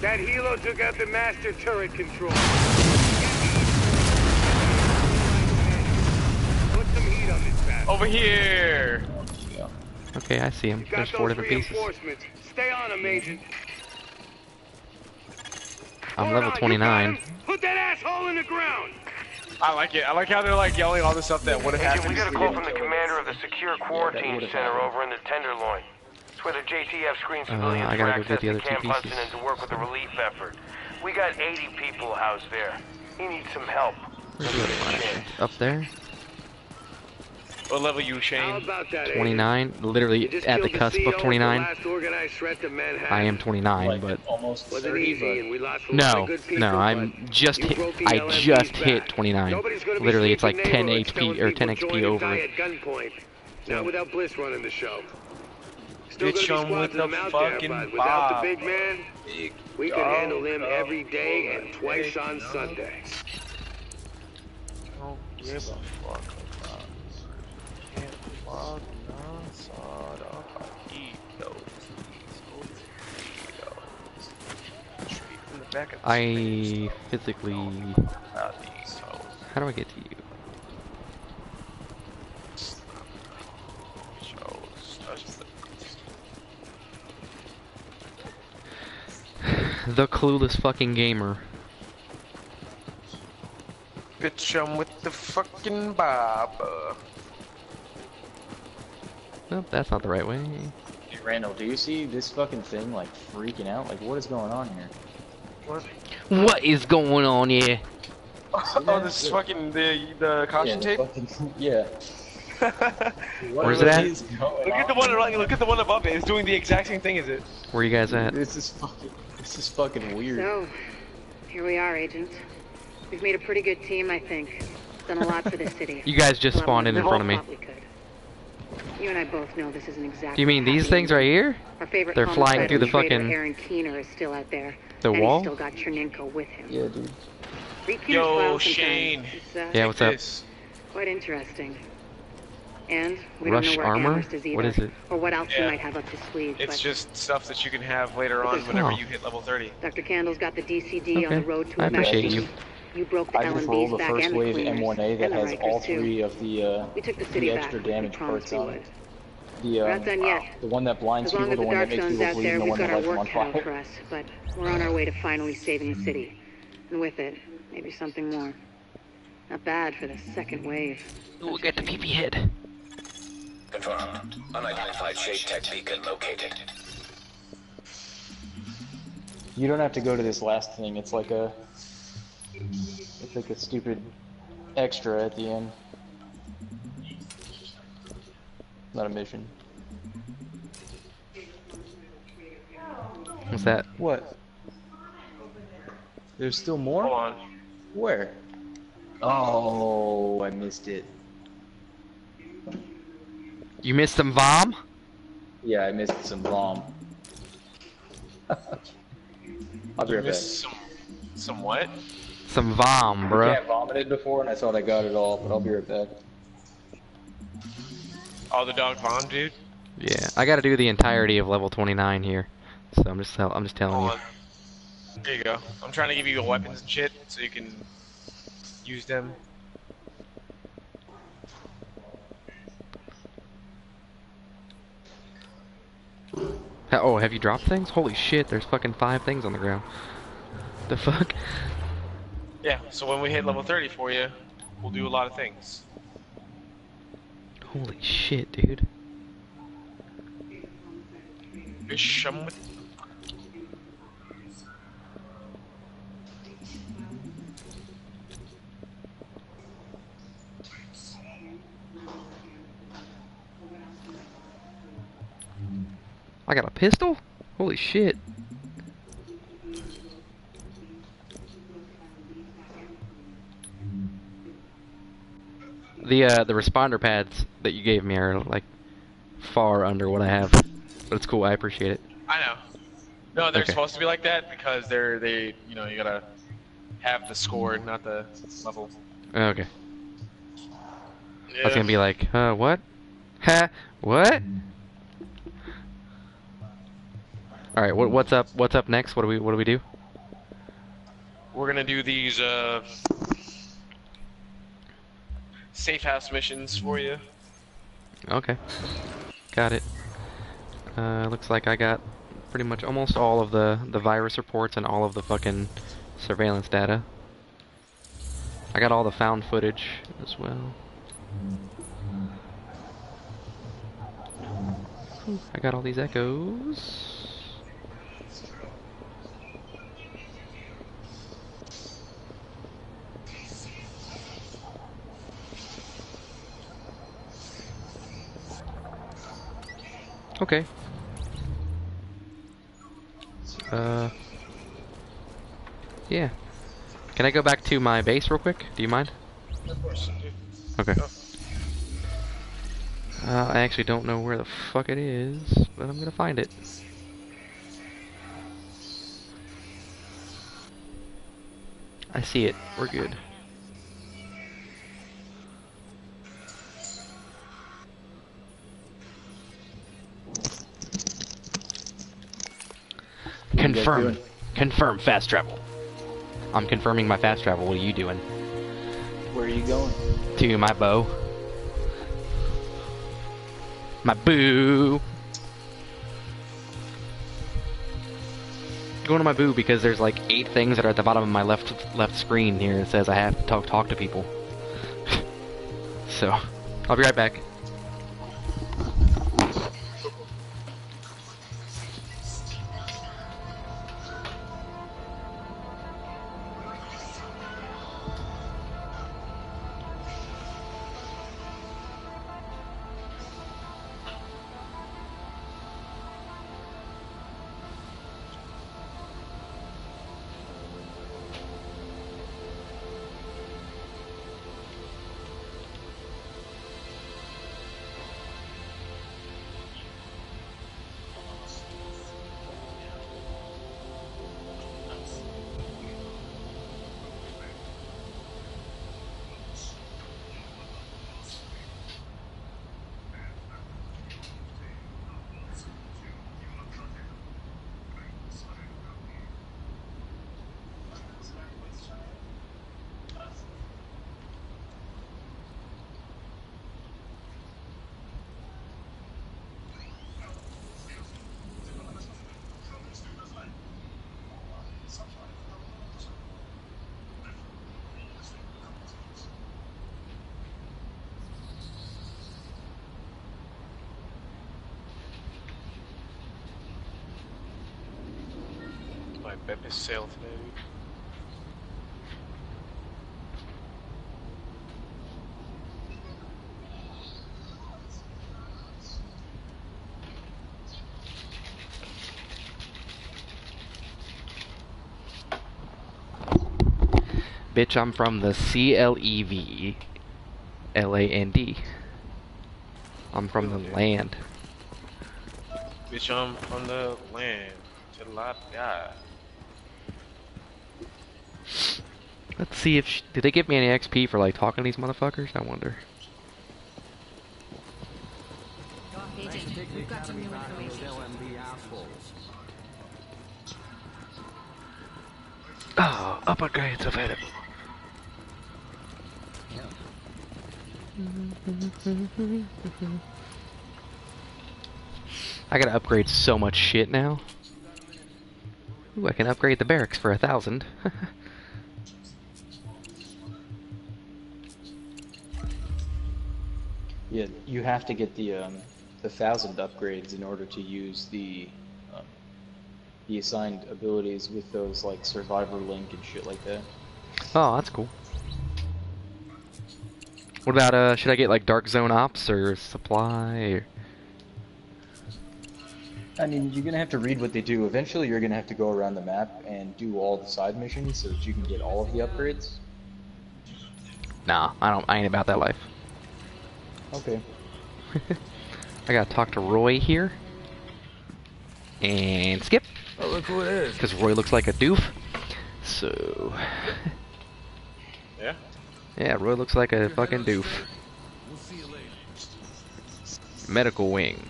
That helo took out the master turret control. Put some heat on this bastard. Over here. Okay, I see him. There's four those different pieces. Stay on him, Agent. I'm level on, you got 29. Put that asshole in the ground. I like it. I like how they're like yelling all the stuff that would have Agent, happened. we got a call from the commander of the Secure Quarantine would've Center happened. over in the Tenderloin. It's where the JTF screens Uh, civilians I for gotta go access get the to other two Camp Hudson and to work with the relief effort. We got 80 people housed there. He needs some help. Where's the other one. Up there? What level you, How Shane? about that, 29. You Literally at the cusp CEO of the 29. last to I am 29, Like but almost Wasn't 30, easy, and we lost no, people, no, I'm just hit. I LMBs just back. hit 29. Nobody's gonna be Literally, it's like 10 HP or 10 XP over die it. gunpoint. Not without Bliss running the show. Still Bitch, gonna I'm be with squads of them the out there, fucking without Bob. the big man, we could dog, handle him every day and twice on dog. Sunday. Don't give a fuck about Can't fuck outside of egos. Egos. Straight from the back of the I physically. How do I get to you? The- clueless fucking gamer. Bitch, I'm with the fucking Bob. Nope, that's not the right way. Hey, Randall, do you see this fucking thing like freaking out? Like, what is going on here? What? What is going on here? Oh, this is fucking the the caution yeah, tape. fucking- yeah. Where's it at? Look at the one like look at the one above it. It's doing the exact same thing as it. Where you guys at? This is fucking. This is fucking weird. So, here we are, Agent. We've made a pretty good team, I think. Done a lot for the city. You guys just spawned in in front of we me. Thought we could. You and I both know this isn't exactly. Do you mean these things right here? Our favorite They're flying through the traitor, fucking- Aaron Keener is still out there. The and wall? He's still got Tchernenko with him. Yeah, dude. Read Yo. Shane. Uh, Yeah, what's up? This. Quite interesting. And we Rush don't know where armor? Is either, What is it? or what else he Yeah. might have up his sleeve. It's but just stuff that you can have later on whenever Oh. you hit level 30. Dr. Kandel's got the DCD on the road to I a appreciate vaccine. you. You broke the I just LMBs rolled the back first and the wave M1A that and the has all Rikers, too. three of the uh, We took the city the extra like we damage promised perks on it. The um, done yet. the one that blinds As long people, as the the one that dark makes zone's people out bleed, there, and the we've one got that our lights them on work cut out fire. for us. But we're on our way to finally saving the city. And with it, maybe something more. Not bad for the second wave. We'll get the PP head. Confirmed. Unidentified shade tech beacon located. You don't have to go to this last thing. It's like a, it's like a stupid extra at the end. Not a mission. What's that? What? There's still more? Hold on. Where? Oh, I missed it. You missed some vom? Yeah, I missed some bomb. I'll be You right back. some, some what? Some vom, bro. I vomited before, and I thought I got it all, but I'll be right back. Oh, the dog bomb, dude. Yeah, I gotta do the entirety of level 29 here. So I'm just tell I'm just telling Hold you. on. There you go. I'm trying to give you weapons and shit so you can use them. Oh, have you dropped things? Holy shit, there's fucking five things on the ground. The fuck? Yeah, so when we hit level 30 for you, we'll do a lot of things. Holy shit, dude. Bitch, I'm with- I got a pistol? Holy shit. The uh the responder pads that you gave me are like far under what I have. But it's cool, I appreciate it. I know. No, they're Okay. supposed to be like that because they're they you know you gotta have the score, not the level. Okay. Yeah. I was gonna be like, uh what? Ha what? Alright, what what's up what's up next? What do we what do we do? We're gonna do these uh safe house missions for you. Okay. Got it. Uh, looks like I got pretty much almost all of the, the virus reports and all of the fucking surveillance data. I got all the found footage as well. I got all these echoes. Okay. Uh. Yeah. Can I go back to my base real quick? Do you mind? Of course. Okay. Uh, I actually don't know where the fuck it is, but I'm gonna find it. I see it. We're good. Confirm. Confirm fast travel. I'm confirming my fast travel. What are you doing? Where are you going? To my bow. My boo. Going to my boo because there's like eight things that are at the bottom of my left left screen here. It says I have to talk talk to people. so, I'll be right back. Bitch, I'm from the C L E V L A N D. I'm from the land. Bitch, I'm from the land. To la God. Let's see if sh did they give me any XP for like talking to these motherfuckers? I wonder. I gotta upgrade so much shit now. Ooh, I can upgrade the barracks for a thousand. Yeah, you have to get the um, the thousand upgrades in order to use the um, the assigned abilities with those like survivor link and shit like that. oh, that's cool. What about uh? Should I get like Dark Zone Ops or Supply? Or... I mean, you're gonna have to read what they do. Eventually, you're gonna have to go around the map and do all the side missions so that you can get all of the upgrades. Nah, I don't. I ain't about that life. Okay. I gotta talk to Roy here. And skip. Oh, look who it is. Because Roy looks like a doof. So. Yeah? Yeah, Roy looks like a fucking doof. We'll see you later. Medical wing.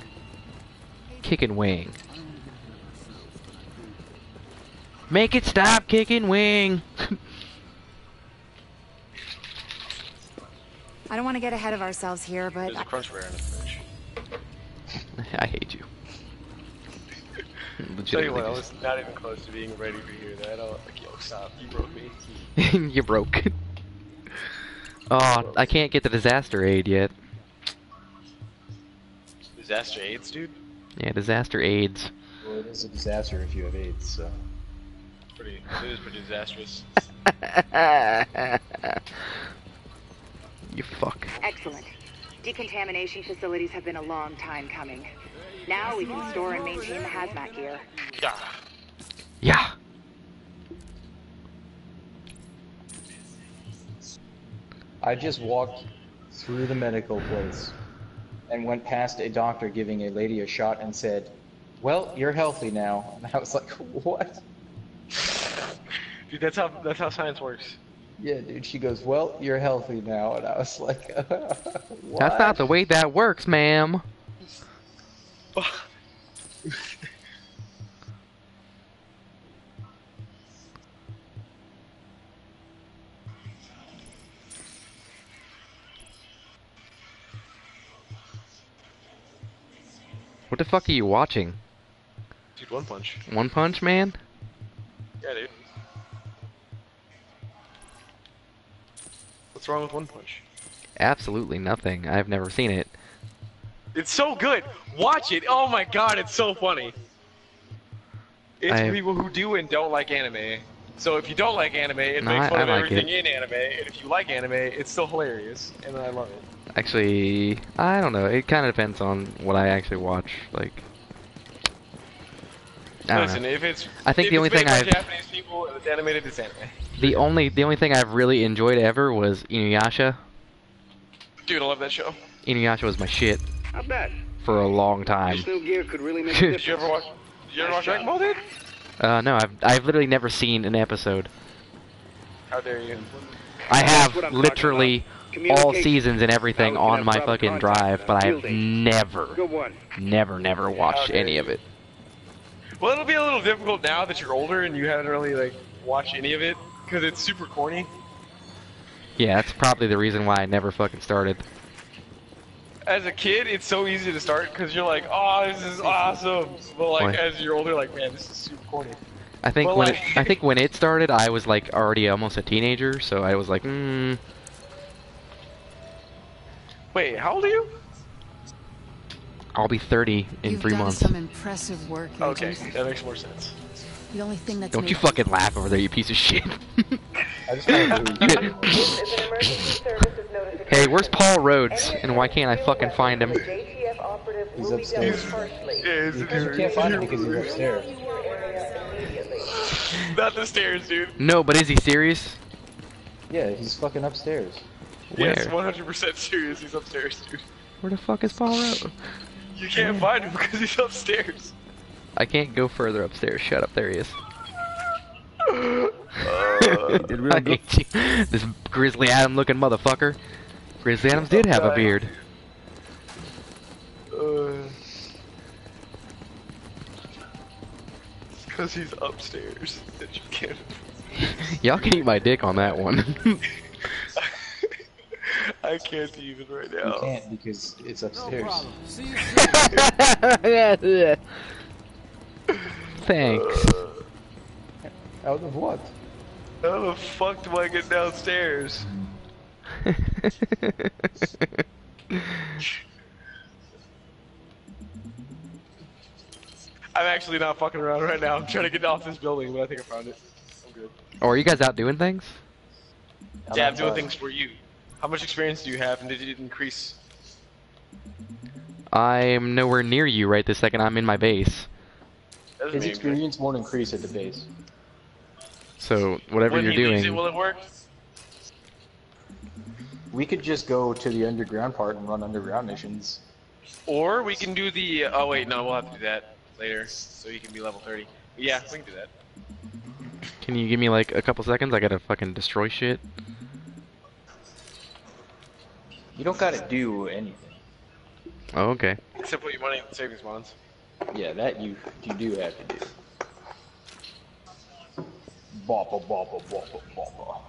Kicking wing. Make it stop, kicking wing! I don't want to get ahead of ourselves here, but There's a crunch bear in the fridge. I hate you. Tell you what, I just- was not even close to being ready to hear that. I was like, yo, stop, you broke me. you broke. Oh, I can't get the disaster aid yet. Disaster AIDS, dude. Yeah, disaster aids. Well, it is a disaster if you have AIDS, so. Pretty. It is pretty disastrous. you fuck. Excellent. Decontamination facilities have been a long time coming. Now we can store and maintain the hazmat gear. Yeah. Yeah. I just walked through the medical place and went past a doctor giving a lady a shot and said, "Well, you're healthy now." And I was like, "What?" Dude, that's how that's how science works. Yeah, dude. She goes, "Well, you're healthy now," and I was like, "What?" That's not the way that works, ma'am. What the fuck are you watching? Dude, one punch. One Punch Man? Yeah, dude. What's wrong with one punch? Absolutely nothing. I've never seen it. It's so good. Watch it. Oh my god, it's so funny. It's I- people who do and don't like anime. So if you don't like anime, it No, makes I- fun I of like everything it. in anime. And if you like anime, it's still hilarious, and I love it. Actually, I don't know. It kind of depends on what I actually watch. Like, I don't Listen, know. if it's I think the only thing I've Japanese people, it's animated, it's anime. the only the only thing I've really enjoyed ever was Inuyasha. Dude, I love that show. Inuyasha was my shit Not bad. for a long time. This new gear could really make a Did difference. Did you ever watch? Did you ever watch Dragon Ball, dude? Uh, no, I've I've literally never seen an episode. How dare you? I have what I'm literally all seasons and everything Now we can on my fucking drive, but I've never, never, never watched any of it. Well, it'll be a little difficult now that you're older and you haven't really like watched any of it because it's super corny. Yeah, that's probably the reason why I never fucking started. As a kid, it's so easy to start because you're like, "Oh, this is awesome," but like Boy. as you're older, like, "Man, this is super corny." I think Well, when like- it, I think when it started, I was like already almost a teenager, so I was like, hmm. Wait, how old are you? I'll be 30 in You've three done months. some impressive work, Okay, Agent. that makes more sense. The only thing that's Don't made you fucking laugh over there, you piece of shit. I just wanted to hey, where's Paul Rhodes, and why can't I fucking find him? He's upstairs. Yeah, You can't find him because he's upstairs. Not the stairs, dude. No, but is he serious? Yeah, he's fucking upstairs. Yes, Where? 100% serious. He's upstairs, dude. Where the fuck is Paul Rhodes? You can't find him because he's upstairs. I can't go further upstairs. Shut up, there he is. Uh, I hate you. This Grizzly Adam looking motherfucker. Grizzly Adams did have a beard. Uh, because he's upstairs that you can't. Y'all can eat my dick on that one. I can't even right now. You now. can't because it's upstairs. Thanks. Uh, out of what? How the fuck do I get downstairs? I'm actually not fucking around right now. I'm trying to get off this building, but I think I found it. I'm good. oh, are you guys out doing things? yeah, I'm doing things for you. How much experience do you have, and did it increase? I'm nowhere near you right this second. I'm in my base. Doesn't His mean- experience won't increase at the base. So whatever when you're he leaves doing, it, will it work? We could just go to the underground part and run underground missions. Or we can do the. Uh, oh wait, no, we'll have to do that later, so you can be level 30. But yeah, we can do that. can you give me like a couple seconds? I gotta fucking destroy shit. You don't gotta do anything. Oh, okay. Except put your money in the savings bonds. Yeah, that you you do have to do. Boppa boppa boppa boppa.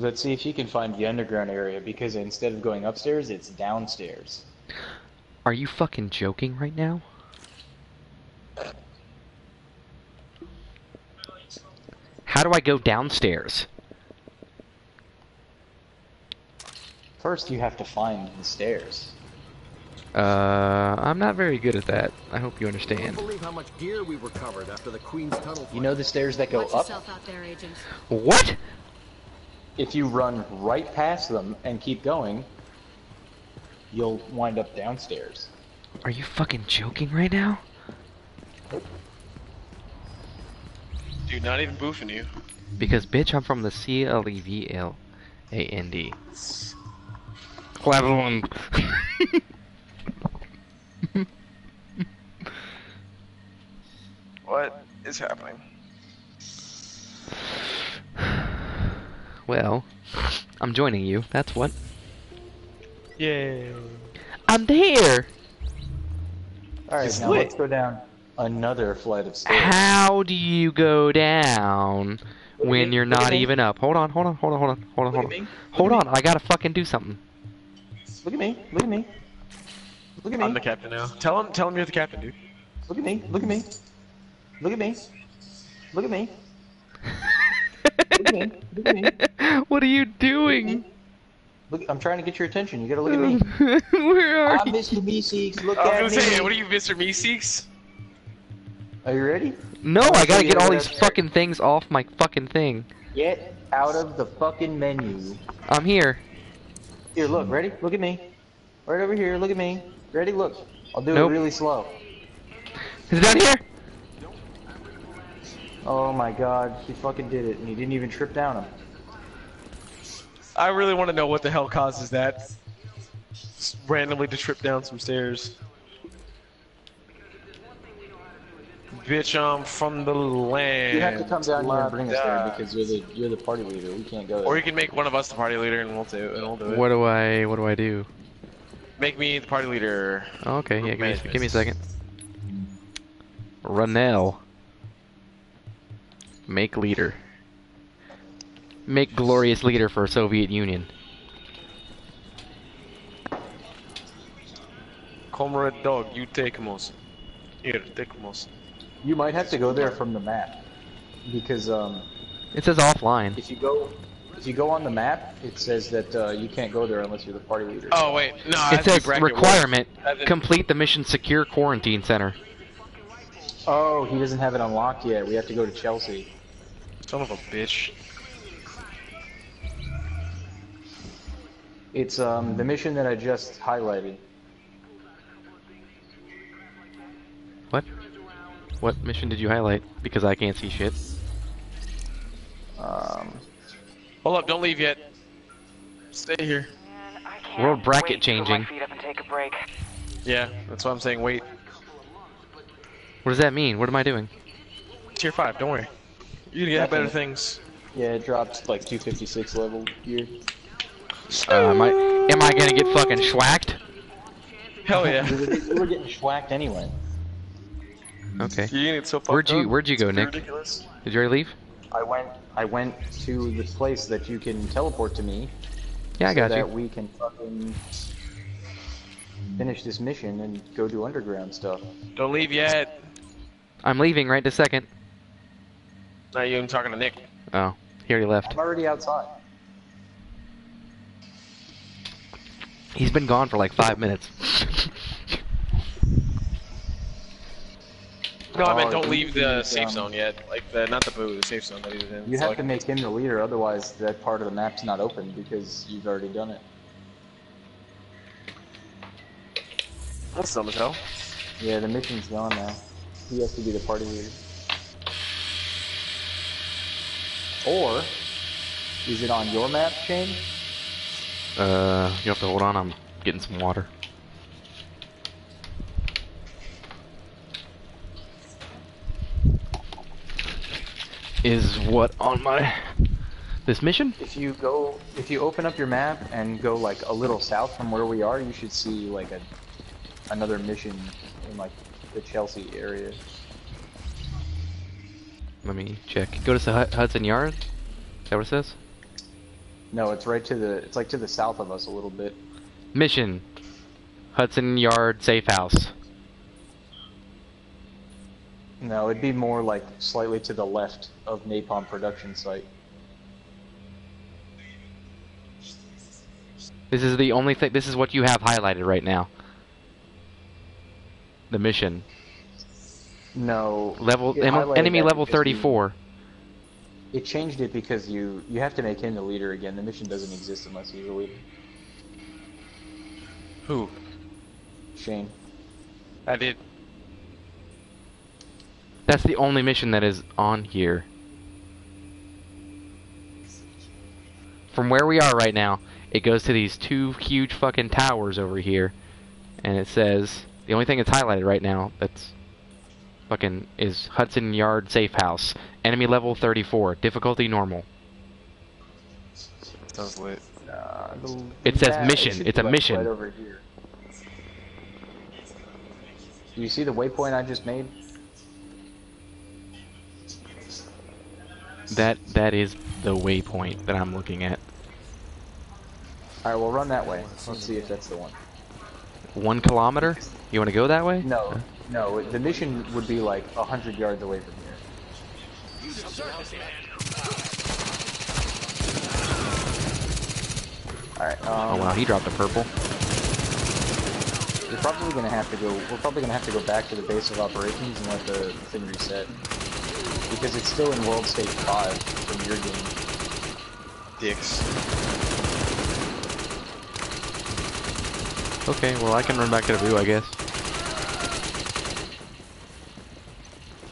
Dude, let's see if you can find the underground area because instead of going upstairs, it's downstairs. Are you fucking joking right now? How do I go downstairs? First, you have to find the stairs. Uh, I'm not very good at that. I hope you Can't understand. believe how much gear we recovered after the Queen's Tunnel. You know the stairs that go Watch up? out there, What? If you run right past them and keep going, you'll wind up downstairs. Are you fucking joking right now? Dude, not even boofing you. Because bitch, I'm from the C L E V L A N D. Cleveland. What is happening? Well, I'm joining you. That's what. Yay. I'm there. Alright, now lit. let's go down another flight of stairs. How do you go down Look at when me, you're look not me. even up? Hold on, hold on, hold on, hold on, hold on, hold on. Hold on, I gotta fucking do something. Look at me. Look at me. Look at me. I'm the captain now. Tell him, tell him you're the captain, dude. Look at me. Look at me. Look at me. Look at me. Look at me. Look at me. what are you doing? Look, I'm trying to get your attention. You gotta look at me. Where are I'm you? Mr. Meeseeks. Look I was at gonna me. say, what are you, Mr. Meeseeks? Are you ready? No, I'll I show gotta get all these fucking things off my fucking thing. Get out of the fucking menu. I'm here. Here, look. Ready? Look at me. Right over here. Look at me. Ready? Look. I'll do Nope. it really slow. Is it down here? Oh my god, he fucking did it, and he didn't even trip down him. I really want to know what the hell causes that. Just randomly to trip down some stairs. Bitch, I'm from the land. You have to come down here and bring us there because you're the you're the party leader. We can't go there. Or you can make one of us the party leader and we'll do and we'll do it. What do I? What do I do? Make me the party leader. Oh, okay, yeah, give me, give me a second. Ranel. Make leader. Make glorious leader for Soviet Union. Comrade dog, you take most. Here, take most. You might have to go there from the map because um, It says offline. if you go if you go on the map, it says that uh, you can't go there unless you're the party leader. Oh wait, no. I It have says requirement: I complete the mission secure quarantine center. Oh, he doesn't have it unlocked yet. We have to go to Chelsea. Son of a bitch. It's um the mission that I just highlighted. What? What mission did you highlight? Because I can't see shit. Um, Hold up, don't leave yet. Stay here. World bracket changing. feet up and take a break. Yeah, that's why I'm saying wait. What does that mean? What am I doing? Tier 5, don't worry. You're gonna get better things. yeah, it dropped like 256 level gear. Uh, am I am I gonna get fucking schwacked? Hell yeah. We're getting schwacked anyway. Okay. You're gonna get so fucked Where'd you up. Where'd you go, It's Nick? ridiculous. Did you already leave? I went I went to the place that you can teleport to me. Yeah, I so got that you. we can fucking finish this mission and go do underground stuff. Don't leave yet. I'm leaving right this second. Now you're talking to Nick. Oh, he already left. I'm already outside. He's been gone for like five minutes. No, I meant Oh, don't leave the safe zone yet. Like the not the boo, the safe zone that he was in. You So, have like, to make him the leader, otherwise that part of the map's not open because you've already done it. That's dumb as hell. Yeah, the mission's gone now. He has to be the party leader. Or is it on your map, Shane? Uh, you have to hold on. I'm getting some water. Is what on my this mission? If you go, if you open up your map and go like a little south from where we are, you should see like a another mission in like the Chelsea area. Let me check. Go to Hu- Hudson Yard. Is that what it says? No, it's right to the. It's like to the south of us a little bit. Mission. Hudson Yard Safe House. No, it'd be more like slightly to the left of Napalm production site. This is the only thing. This is what you have highlighted right now. The mission. No. Level it em- enemy level because you- 34. It changed it because you you have to make him the leader again. The mission doesn't exist unless he's the leader. Who? Shane. I did. That's the only mission that is on here. From where we are right now, it goes to these two huge fucking towers over here, and it says the only thing that's highlighted right now that's fucking is Hudson Yard Safe House, enemy level 34, difficulty normal. Sounds lit. The, It says yeah, mission. should It's a like, mission. Right over here. Do you see the waypoint I just made? That that is the waypoint that I'm looking at. All right, we'll run that way. Let's see if that's the one. One kilometer? You want to go that way? No, no. The mission would be like a hundred yards away from here. All right. Oh Um, wow, he dropped a purple. We're probably gonna have to go. We're probably gonna have to go back to the base of operations and let the thing reset because it's still in World State Five from your game. Dicks. Okay, well I can run back to the boo, I guess.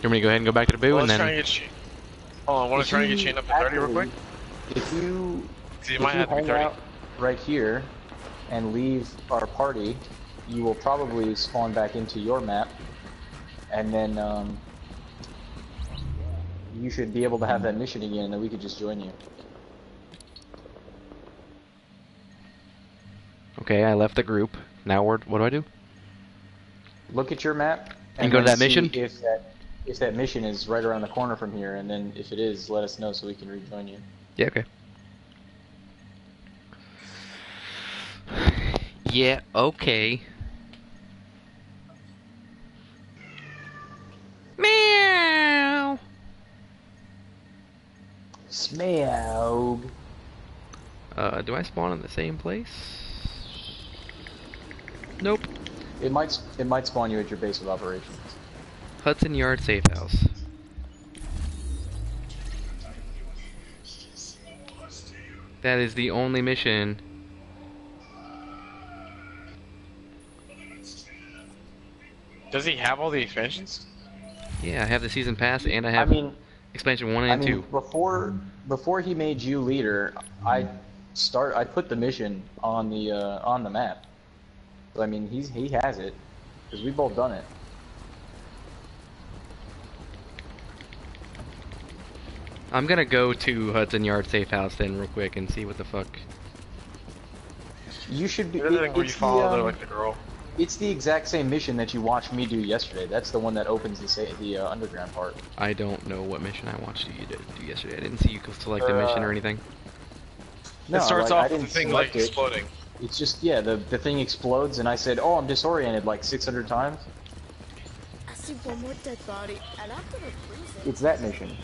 You want me to go ahead and go back to the boo Well, and let's then try and get Shane. Hold on, want to try and get you Shane up to 30 real quick? If you See, it if might you have to hang 30. out right here and leave our party, you will probably spawn back into your map, and then um, you should be able to have that mission again, and then we could just join you. Okay, I left the group. Now what what do I do? Look at your map And go to that mission? If that if that mission is right around the corner from here, and then if it is, let us know so we can rejoin you. Yeah, okay. Yeah, okay. Meow. Smaug. Uh, do I spawn in the same place? Nope. It might it might spawn you at your base of operations. Hudson Yard Safe House. That is the only mission. Does he have all the expansions? Yeah, I have the season pass and I I have mean, expansion one and I and mean, two. before before he made you leader, I start I put the mission on the uh, on the map. So I mean, he's he has it because we both done it. I'm gonna go to Hudson Yard Safe House then real quick and see what the fuck. You should be. The other thing where you the, follow the, um, like the girl. It's the exact same mission that you watched me do yesterday. That's the one that opens the sa- the uh, underground part. I don't know what mission I watched you do do yesterday. I didn't see you select the mission or Uh, anything. No, it starts like, I off with the didn't thing like it. exploding. It's just yeah, the the thing explodes, and I said, "Oh, I'm disoriented," like 600 times. I see one more dead body, and I'm gonna freeze it. It's that mission.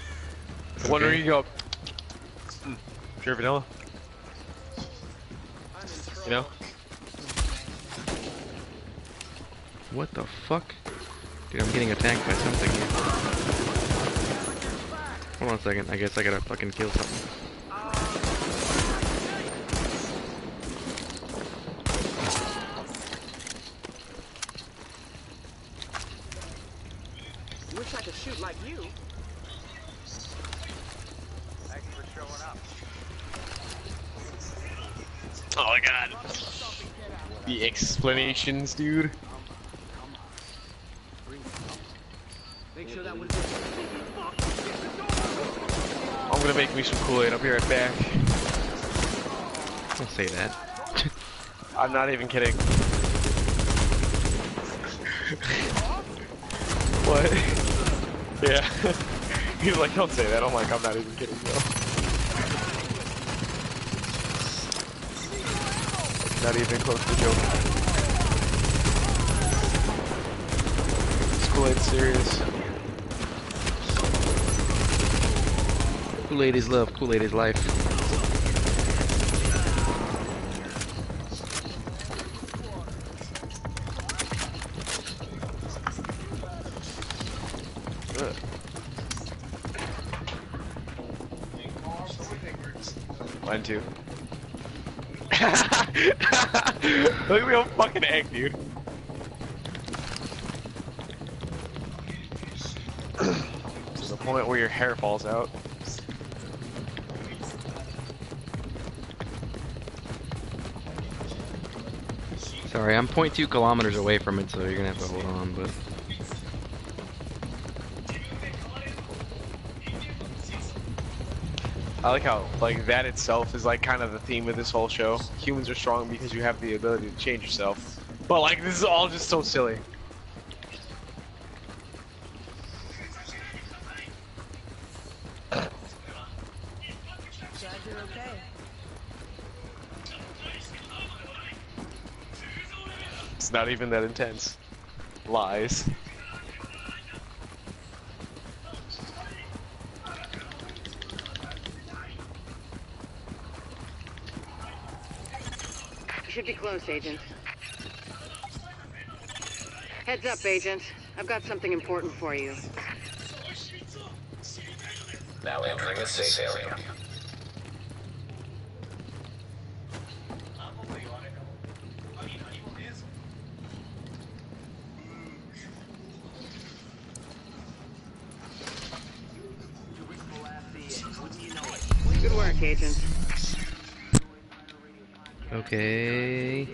The one where you go. Mm, pure vanilla. You know? What the fuck? Dude, I'm getting attacked by something here. Hold on a second. I guess I gotta fucking kill something. Wish I could shoot like you. Oh my god. The explanations, dude. Make sure that I'm gonna make me some Kool-Aid. I'll be right back. Don't say that. I'm not even kidding. what? yeah. He's like, don't say that. I'm like, I'm not even kidding, bro. Not even close to joking. It's Kool-Aid serious. Kool-Aid is love, Kool-Aid is life. Ugh. Mine too. Look at me on fucking egg, dude. to the point where your hair falls out. Sorry, I'm 0.2 kilometers away from it, so you're gonna have to hold on, but... I like how like that itself is like kind of the theme of this whole show. Humans are strong because you have the ability to change yourself. But like this is all just so silly. It's not even that intense. Lies. Close, Agent. Heads up, Agent. I've got something important for you. Now entering the safe area. Good work, Agent. Okay...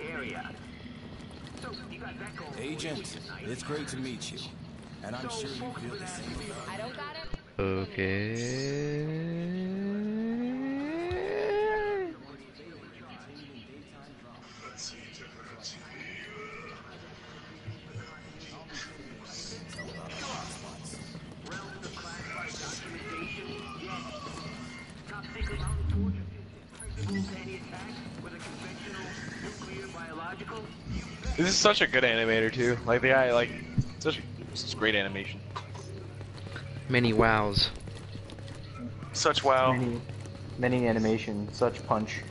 Agent, it's great to meet you. And I'm sure you feel the same about I don't got it. Okay... This is such a good animator too. Like the guy like such such great animation. Many wows. Such wow. Many, many animation, such punch.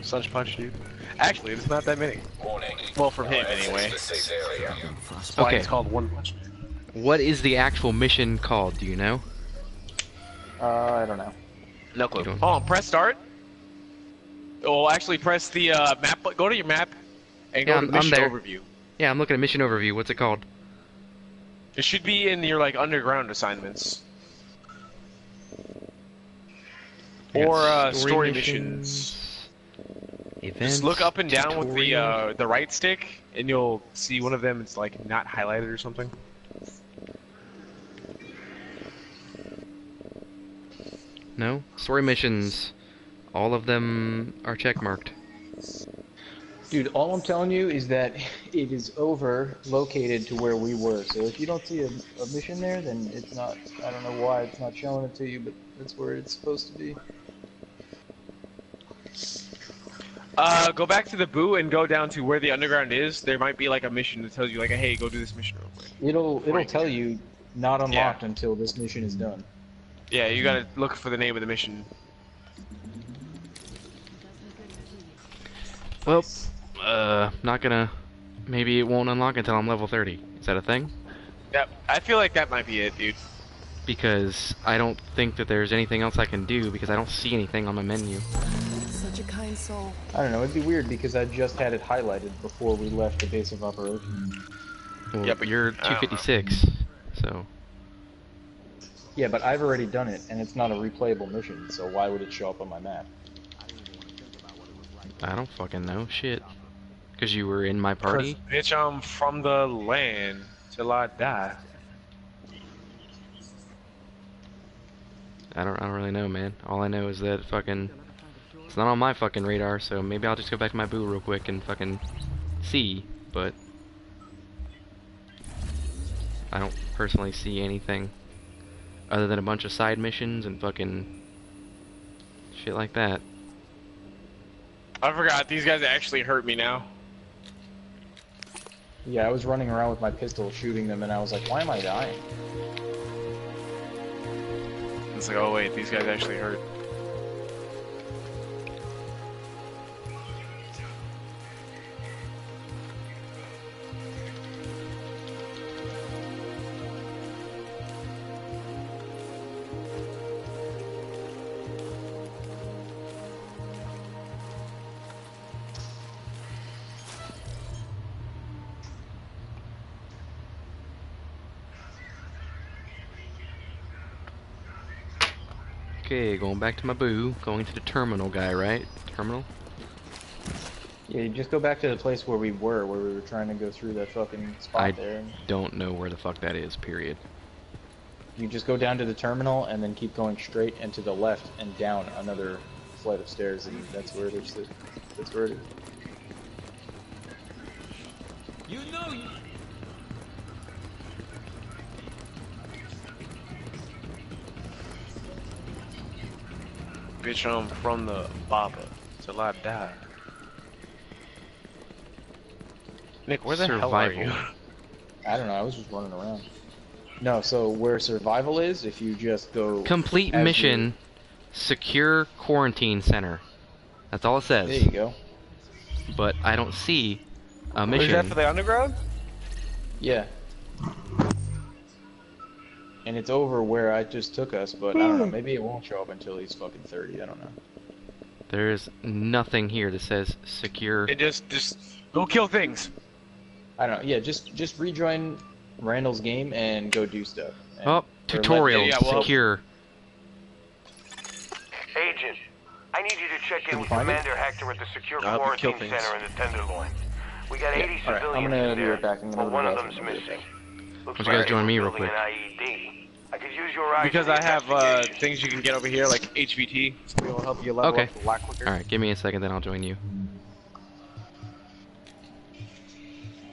Such punch dude. Actually it's not that many. Warning. Well from him anyway. to safe why Okay. it's called one punch. What is the actual mission called, do you know? Uh, I don't know. No clue. You don't- Hold on, press start. Oh, actually press the uh, map. Go to your map and Yeah, go I'm- to the I'm mission overview. Yeah, I'm looking at mission overview. What's it called? It should be in your like underground assignments. Or uh, story missions. Events. Just look up and down with the uh, the right stick, and you'll see one of them. It's like not highlighted or something. No? Story missions. All of them are checkmarked. Dude, all I'm telling you is that it is over located to where we were. So if you don't see a, a mission there, then it's not. I don't know why it's not showing it to you, but that's where it's supposed to be. Uh, go back to the boo and go down to where the underground is. There might be like a mission that tells you like, hey, go do this mission real quick. It'll it'll tell you not unlocked until this mission is done. Yeah, you gotta look for the name of the mission. Well, uh, not gonna. Maybe it won't unlock until I'm level 30. Is that a thing? Yeah, I feel like that might be it, dude. Because I don't think that there's anything else I can do because I don't see anything on my menu. Such a kind soul. I don't know. It'd be weird because I just had it highlighted before we left the base of operations. Well, Yeah, but- you're I don't know. 256, so Yeah, but I've already done it, and it's not a replayable mission. So why would it show up on my map? I don't fucking know. Shit. Because you were in my party? Bitch, I'm from the land till I die. I don't, I don't really know, man. All I know is that fucking. It's not on my fucking radar, so maybe I'll just go back to my boo real quick and fucking see, but. I don't personally see anything other than a bunch of side missions and fucking shit like that. I forgot these guys actually hurt me now. Yeah, I was running around with my pistol shooting them, and I was like, why am I dying? It's like, oh wait, these guys actually hurt. Okay, going back to my boo. Going to the terminal guy, right? Terminal? Yeah, you just go back to the place where we were, where we were trying to go through that fucking spot I there. don't know where the fuck that is, period. You just go down to the terminal and then keep going straight and to the left and down another flight of stairs, and that's where there's the, that's where it is. You know you. Bitch, I'm from the Baba till I die. Nick, where the hell are you? Survival. I don't know. I was just running around. No, so where survival is, if you just go Complete as you- mission. Secure quarantine center. That's all it says. There you go. But I don't see a mission. Is mission. that for the underground? Yeah. And it's over where I just took us, but I don't know. Hmm. Maybe it won't show up until he's fucking 30. I don't know. There is nothing here that says secure. It just, just go kill things. I don't know. Yeah, just just rejoin Randall's game and go do stuff. And- Oh, tutorial yeah, well- secure. Agent, I need you to check in with find it? Commander Hector at the secure I'll be quarantine things. center in the Tenderloin. We got Yeah, 80 all right, I'm civilians gonna in be there, right back. I'm gonna but one go of to the them's missing. Looks Why don't you guys join me real were building quick? An IED. I could use your eyes Because I have uh, things you can get over here, like HVT. It'll help you level Okay. up a lot quicker. Alright, give me a second, then I'll join you.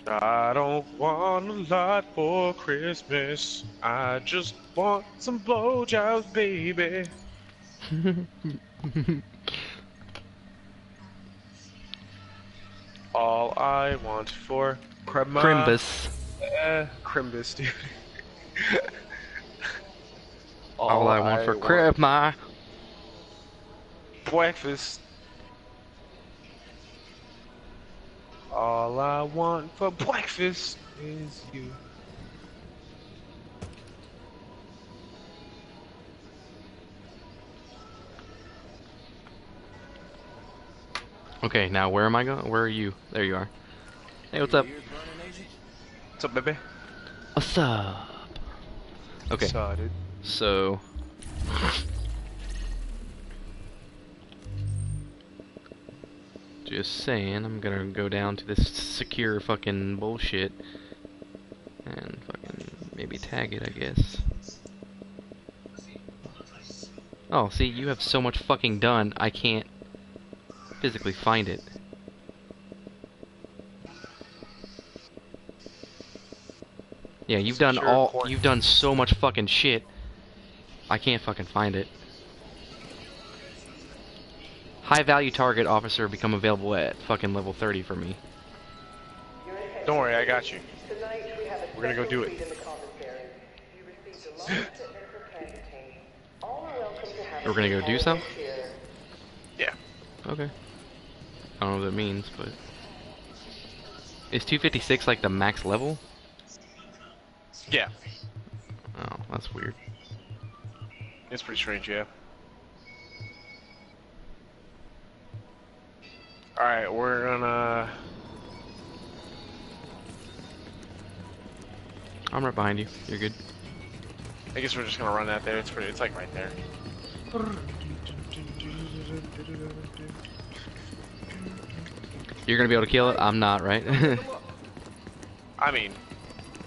I don't want a lot for Christmas. I just want some blowjobs, baby. All I want for Crema. Crimbus. Uh, dude. All I want for Christmas. breakfast. All I want for breakfast is you. Okay, now where am I going? Where are you? There you are. Hey, what's up? What's up, baby? What's up? Okay, dude. So. Just saying, I'm gonna go down to this secure fucking bullshit. And fucking maybe tag it, I guess. Oh, see, you have so much fucking done, I can't physically find it. Yeah, you've done all, you've done so much fucking shit. I can't fucking find it. High value target officer become available at fucking level 30 for me. Don't worry, I got you. We're gonna go do it. We're gonna go do some? Yeah. Okay. I don't know what that means, but. Is 256 like the max level? Yeah. Oh, that's weird. It's pretty strange, yeah. Alright, we're gonna... I'm right behind you. You're good. I guess we're just gonna run out there. It's pretty. It's like right there. You're gonna be able to kill it? I'm not, right? I mean,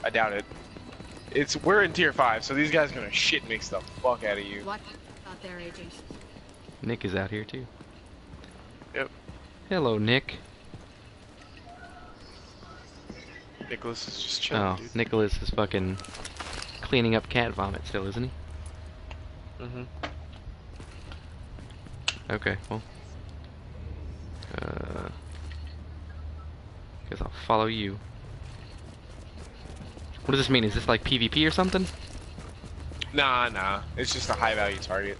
I doubt it. It's we're in tier five, so these guys are gonna shit mix the fuck out of you. What out there, Agent? Nick is out here too. Yep. Hello, Nick. Nicholas is just chilling, Oh, dude. Nicholas is fucking cleaning up cat vomit still, isn't he? Mm-hmm. Okay, well. Uh, guess I'll follow you. What does this mean? Is this like PvP or something? Nah, nah. It's just a high value target.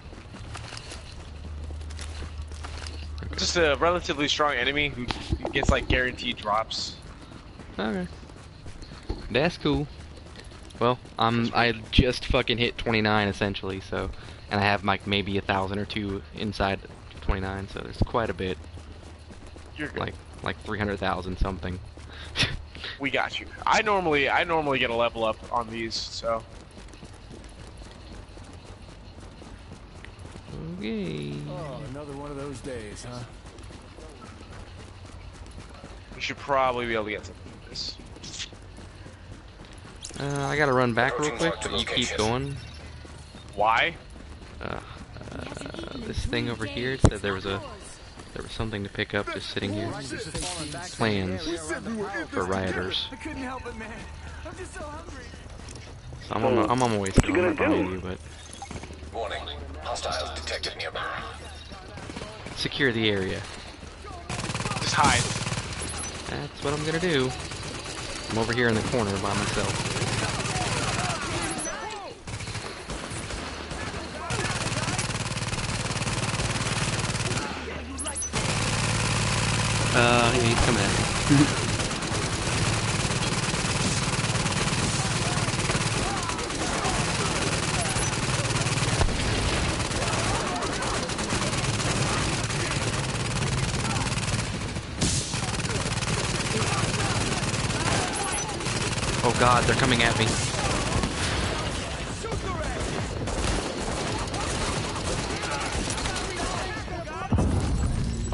Just a relatively strong enemy who gets like guaranteed drops. Okay. That's cool. Well, I'm I just fucking hit 29 essentially, so and I have like maybe a thousand or two inside 29, so there's quite a bit. You're good. Like like 300,000 something. We got you. I normally I normally get a level up on these, so Okay. Oh, another one of those days, huh? we should probably be able to get something with this. Uh, I gotta run back real quick, but you keep going. Why? Uh, uh, this thing over here said there was a there was something to pick up just sitting here. Plans for rioters. I couldn't help it, man. I'm just so hungry. So I'm on my, I'm on my way still. I'm not behind you, but Warning. Hostiles detected nearby. secure the area. Just hide. That's what I'm gonna do. I'm over here in the corner by myself. Uh, yeah, he's coming at me. Oh god, they're coming at me.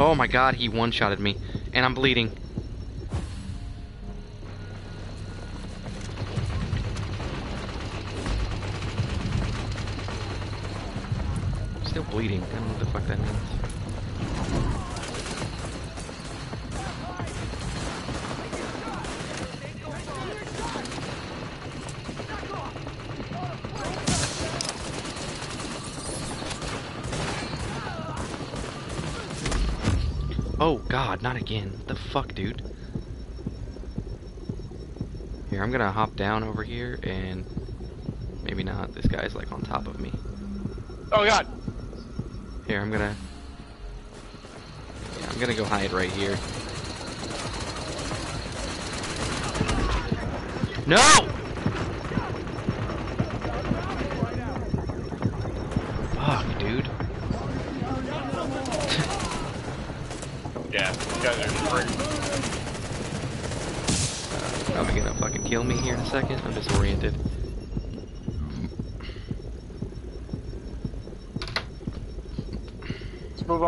Oh my god, he one-shotted me. And I'm bleeding. Still bleeding. I don't know what the fuck that means. God, not again. What the fuck, dude? Here, I'm gonna hop down over here and maybe not. This guy's like on top of me. Oh god. Here, I'm gonna yeah, I'm gonna go hide right here. No!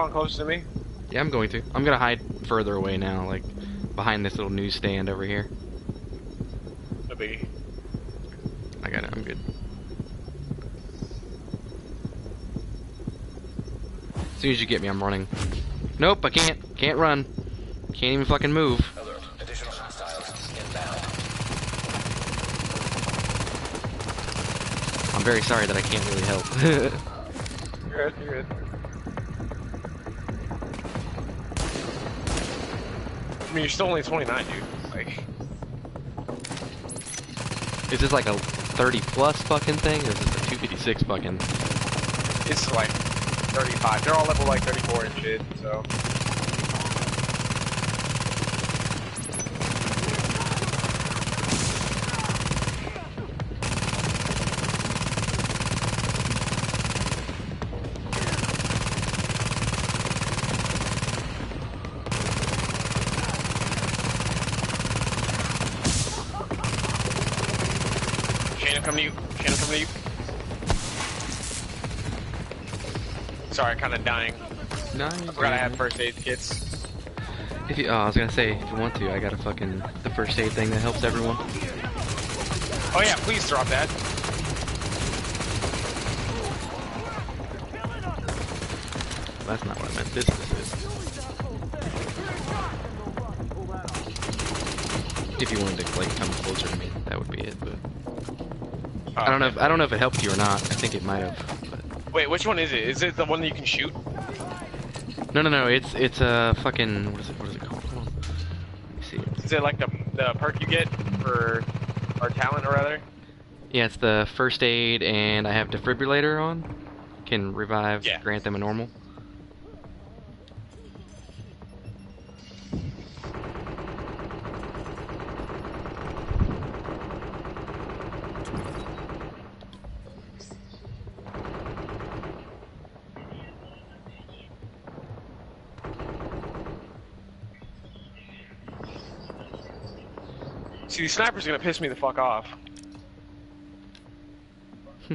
Let's move on close to me. Yeah, I'm going to. I'm gonna hide further away now, like behind this little newsstand over here. No biggie. I got it. I'm good. As soon as you get me, I'm running. Nope, I can't. Can't run. Can't even fucking move. Alert. Additional hostiles inbound. I'm very sorry that I can't really help. You're good, you're good. Mean, you're still only 29, dude. Like, is this like a 30 plus fucking thing, or is this a 256 fucking? it's like 35. They're all level like 34 and shit, so. Shannon, come to you. Shannon, come to you. Sorry, kind of dying. No, I forgot I had first aid kits. If you, oh, I was gonna say, if you want to, I got a fucking the first aid thing that helps everyone. Oh yeah, please drop that. That's not what I meant. This is. If you wanted to like come closer to me, that would be it. But oh, I don't know. If, I don't know if it helped you or not. I think it might have. Wait, which one is it? Is it the one that you can shoot? No, no, no. It's it's a fucking what is it? What is it called? Hold on. Let me see. Is it like the the perk you get for our talent or other? Yeah, it's the first aid, and I have defibrillator on. Can revive, Yeah. grant them a normal. See, these snipers are gonna piss me the fuck off.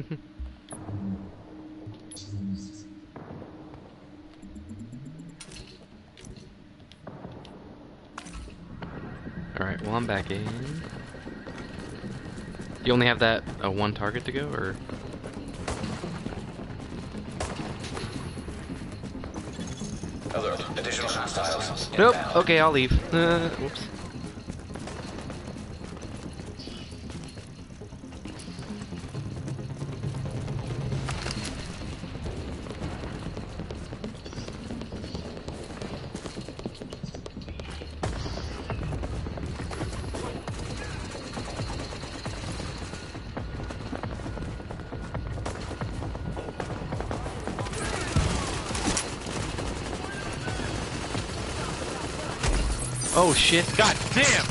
Alright, well I'm back in. You only have that uh, one target to go, or? Alert. Additional hostiles. Nope. Okay, I'll leave. Uh, whoops. Oh shit! God damn!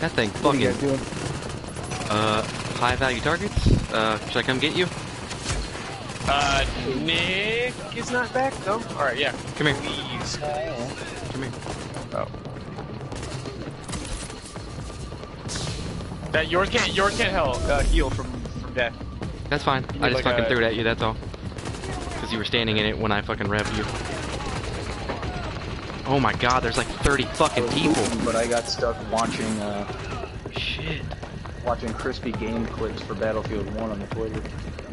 That thing What are you fucking. guys doing? Uh, high value targets. Uh, should I come get you? Uh, Nick is not back. No. All right, yeah. Come here. Please. Come here. Oh. That yours can't yours can't heal uh, heal from from death. That's fine. I just like fucking a- threw it at you. That's all. Because you were standing in it when I fucking revved you. Oh my god, there's like 30 fucking people. But I got stuck watching uh, Shit. watching crispy game clips for Battlefield 1 on the Twitter.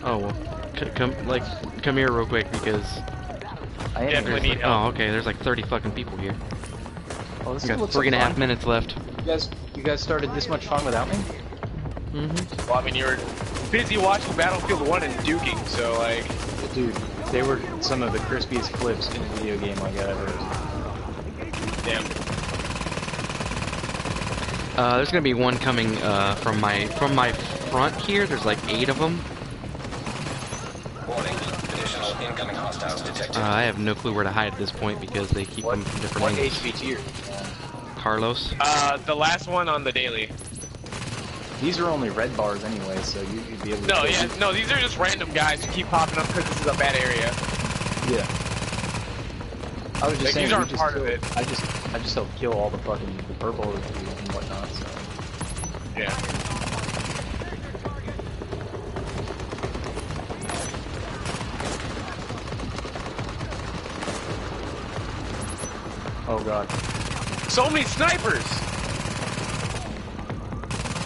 Oh well, C- come like come here real quick because I am Definitely there's need like, help. oh okay, there's like 30 fucking people here. Oh, this We got looks three and a like half fun. minutes left. You guys, you guys started this much fun without me? Mm-hmm. Well, I mean you're busy watching Battlefield One and duking, so like. Dude, they were some of the crispiest clips in a video game like I've ever Damn. Uh, there's gonna be one coming uh, from my from my front here. There's like eight of them. Warning. Additional incoming hostiles detected. Uh, I have no clue where to hide at this point because they keep them from different What angles. HP tier? Carlos. Uh, the last one on the daily. These are only red bars anyway, so you, would be able to No, kill yeah, these. no, these are just random guys who keep popping up because this is a bad area. Yeah. I was just Like, saying, these aren't just part of it. I just, I just helped kill all the fucking the purple and whatnot. So. Yeah. Oh god. So many snipers!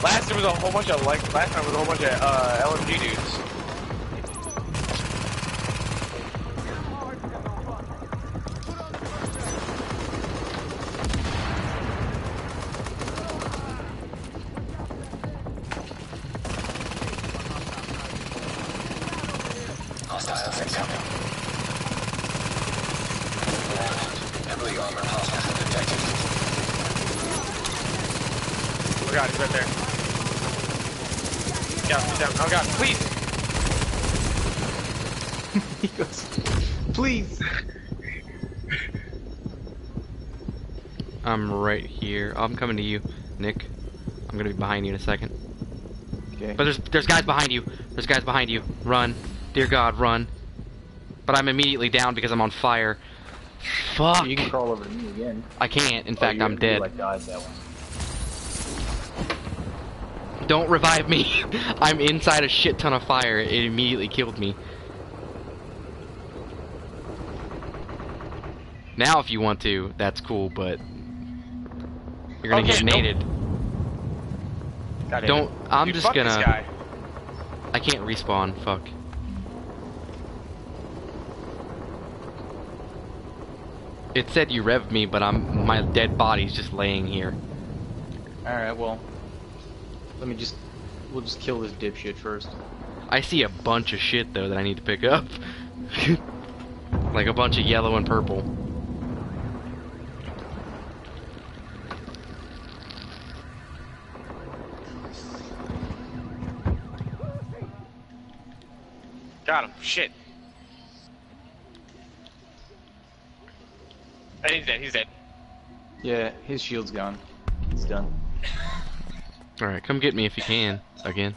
Last there was a whole bunch of like last time was a whole bunch of uh, LMG dudes. Hostiles incoming. Heavily armored hostiles detected. Oh god, he's right there. Yeah, he's down. Oh god, please! he goes, please. I'm here. Oh, I'm coming to you, Nick. I'm gonna be behind you in a second. Okay. But there's there's guys behind you. There's guys behind you. Run, dear God, run. But I'm immediately down because I'm on fire. Fuck. You can crawl over to me again. I can't. In Oh, fact, I'm dead. Like died that one. Don't revive me. I'm inside a shit ton of fire. It immediately killed me. Now, if you want to, that's cool, but you're gonna Okay, get nope. naded. Don't. I'm Dude, just gonna. I can't respawn. Fuck. It said you revved me, but I'm my dead body's just laying here. All right, well, let me just, we'll just kill this dipshit first. I see a bunch of shit though that I need to pick up. like a bunch of yellow and purple. Got him. Shit. Hey, he's dead. He's dead. Yeah, his shield's gone. He's done. Alright, come get me if you can. Again.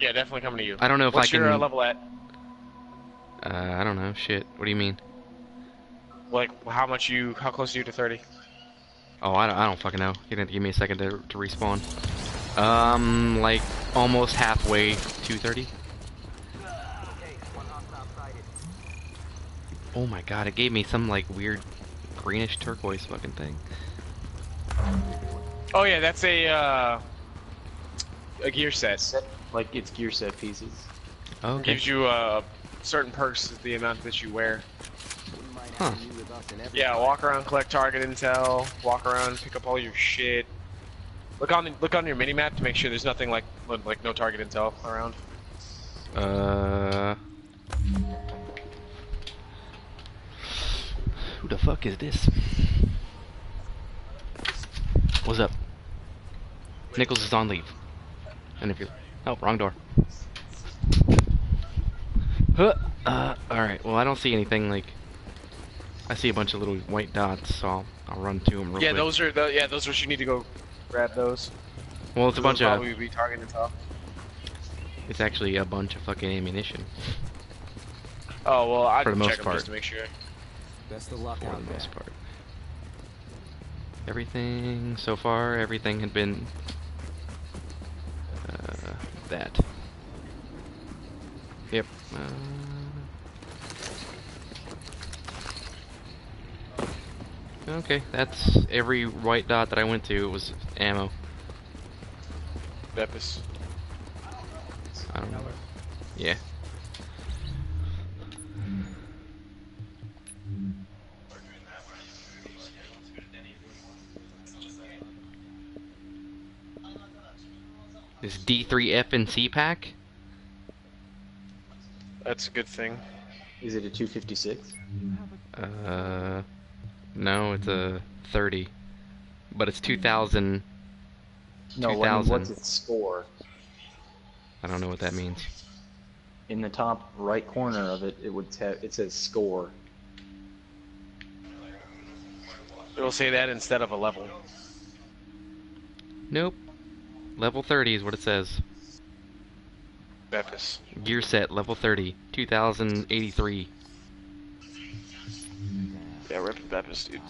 Yeah, definitely coming to you. I don't know if What's I your uh, can- level at? Uh, I don't know. Shit. What do you mean? Like, how much you? How close are you to 30? Oh, I don't, I don't fucking know. You're gonna give me a second to, to respawn. Um, like almost halfway to 30. Oh my god, it gave me some like weird greenish turquoise fucking thing. Oh yeah, that's a uh, a gear set. Like it's gear set pieces. Oh, okay. Gives you uh, certain perks as the amount that you wear. Huh. Yeah, walk around, collect target intel, walk around, pick up all your shit. Look on the, look on your mini map to make sure there's nothing like like no target intel around. Uh. Who the fuck is this? What's up? Nichols is on leave. And if you oh, wrong door. Huh. Uh, alright, well I don't see anything like I see a bunch of little white dots, so I'll, I'll run to them real yeah, quick. those are the yeah those are you need to go grab those. Well, it's a bunch of probably be it's actually a bunch of fucking ammunition. Oh well, I For the check most part. just to make sure. Best of luck for the most there. part. Everything so far, everything had been uh, that. Yep. Uh, okay, that's every white dot that I went to was ammo. Bepis. I don't know. Yeah. This D3-FNC pack? That's a good thing. Is it a 256? Uh, no, it's a 30. But it's 2000. No, 2000. what's its score? I don't know what that means. In the top right corner of it, it would have it says score. It'll say that instead of a level. Nope. Level 30 is what it says. Bepis. Gear set, level 30. 2083. Yeah, rip Bepis, dude.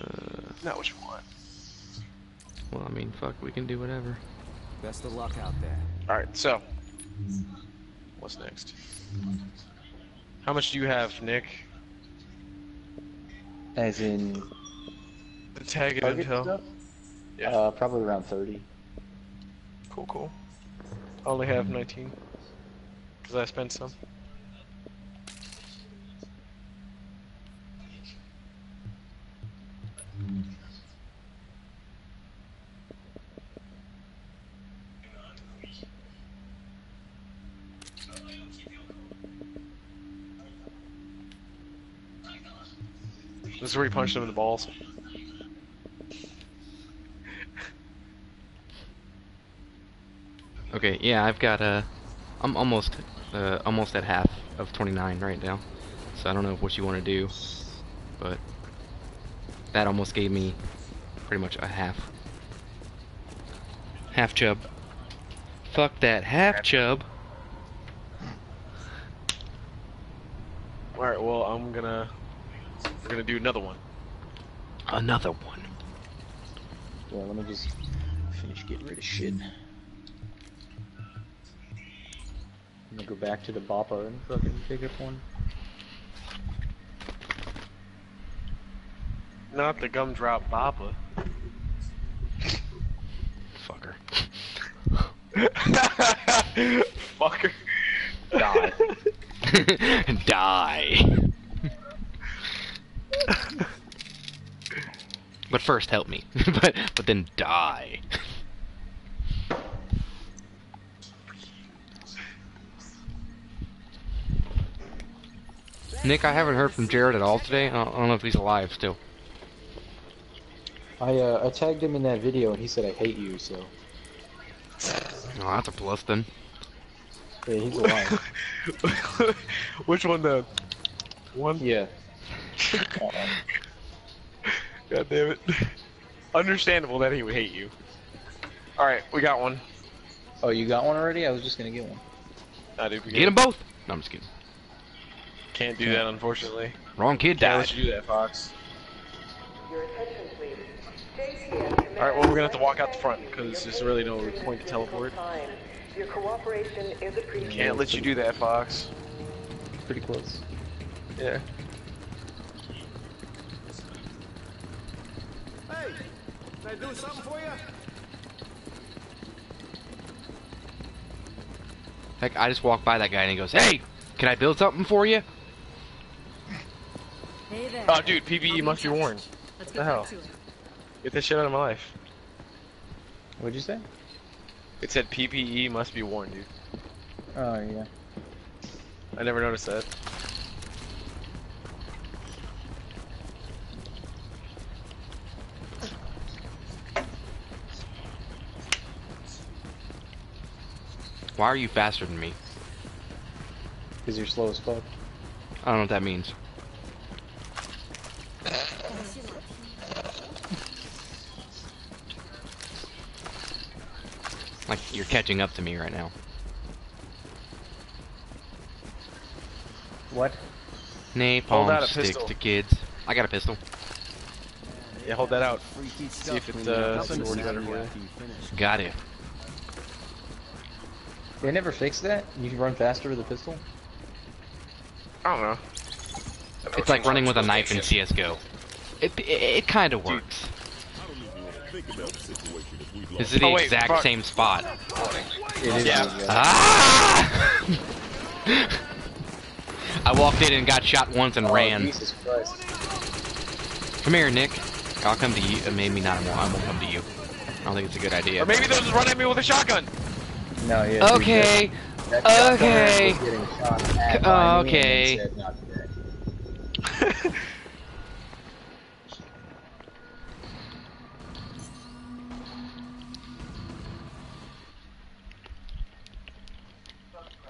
Uh, Not what you want. well, I mean, fuck, we can do whatever. Best of luck out there. Alright, so. What's next? How much do you have, Nick? As in The tag and target intel? stuff? Yeah. Uh, probably around 30. Cool, cool. I only have 19. Because I spent some. This is where you punch them in the balls. Okay, yeah, I've got uh, I'm almost, uh, almost at half of 29 right now. So I don't know what you want to do, but that almost gave me pretty much a half. Half chub. Fuck that half chub. Alright, well, I'm gonna. We're gonna do another one. Another one. Yeah, let me just finish getting rid of shit. I'm gonna go back to the bopper and fucking pick up one. Not the gumdrop baba. Fucker. Fucker. Die. Die. but first, help me. but but then die. Nick, I haven't heard from Jared at all today. I don't, I don't know if he's alive still. I uh, I tagged him in that video and he said I hate you. So Oh, that's a plus then. yeah, he's alive. Which one the one? yeah. God damn it. Understandable that he would hate you. Alright, we got one. Oh, you got one already? I was just gonna get one. I did we Get them both. No, I'm just kidding. Can't do that, unfortunately. Wrong kid Can't died. let you do that, Fox. Your attention, please. JCS Alright, well, we're gonna have to walk out the front because there's really no point to teleport. Your cooperation is appreciated. Can't let you do that, Fox. Pretty close. Yeah. Hey, can I do something for you? Heck, I just walked by that guy and he goes, "Hey, can I build something for you?" Hey there. Oh, dude, PPE must be worn. Let's What the hell? Get this shit out of my life. What'd you say? It said PPE must be worn, dude. Oh yeah. I never noticed that. Why are you faster than me? Cause you're slow as fuck. I don't know what that means. Like you're catching up to me right now. What? Napalm out a sticks pistol. to kids. I got a pistol. Yeah, hold that out. See if it, when you're uh, see what us we out got here here. finish. Got it. They never fixed that. You can run faster with a pistol. I don't know. It's like running with a knife in CS:GO. It it, it kind of works. This is the Oh, wait, exact fuck. same spot. It is. Yeah. really. Ah! I walked in and got shot once and Oh, ran. Jesus Christ. Come here, Nick. I'll come to you. Uh, maybe not. I won't, I won't come to you. I don't think it's a good idea. Or maybe they'll just run at me with a shotgun. No, yeah. Okay. that- that shotgunner Okay. was getting shot at by me and Okay. then said not today.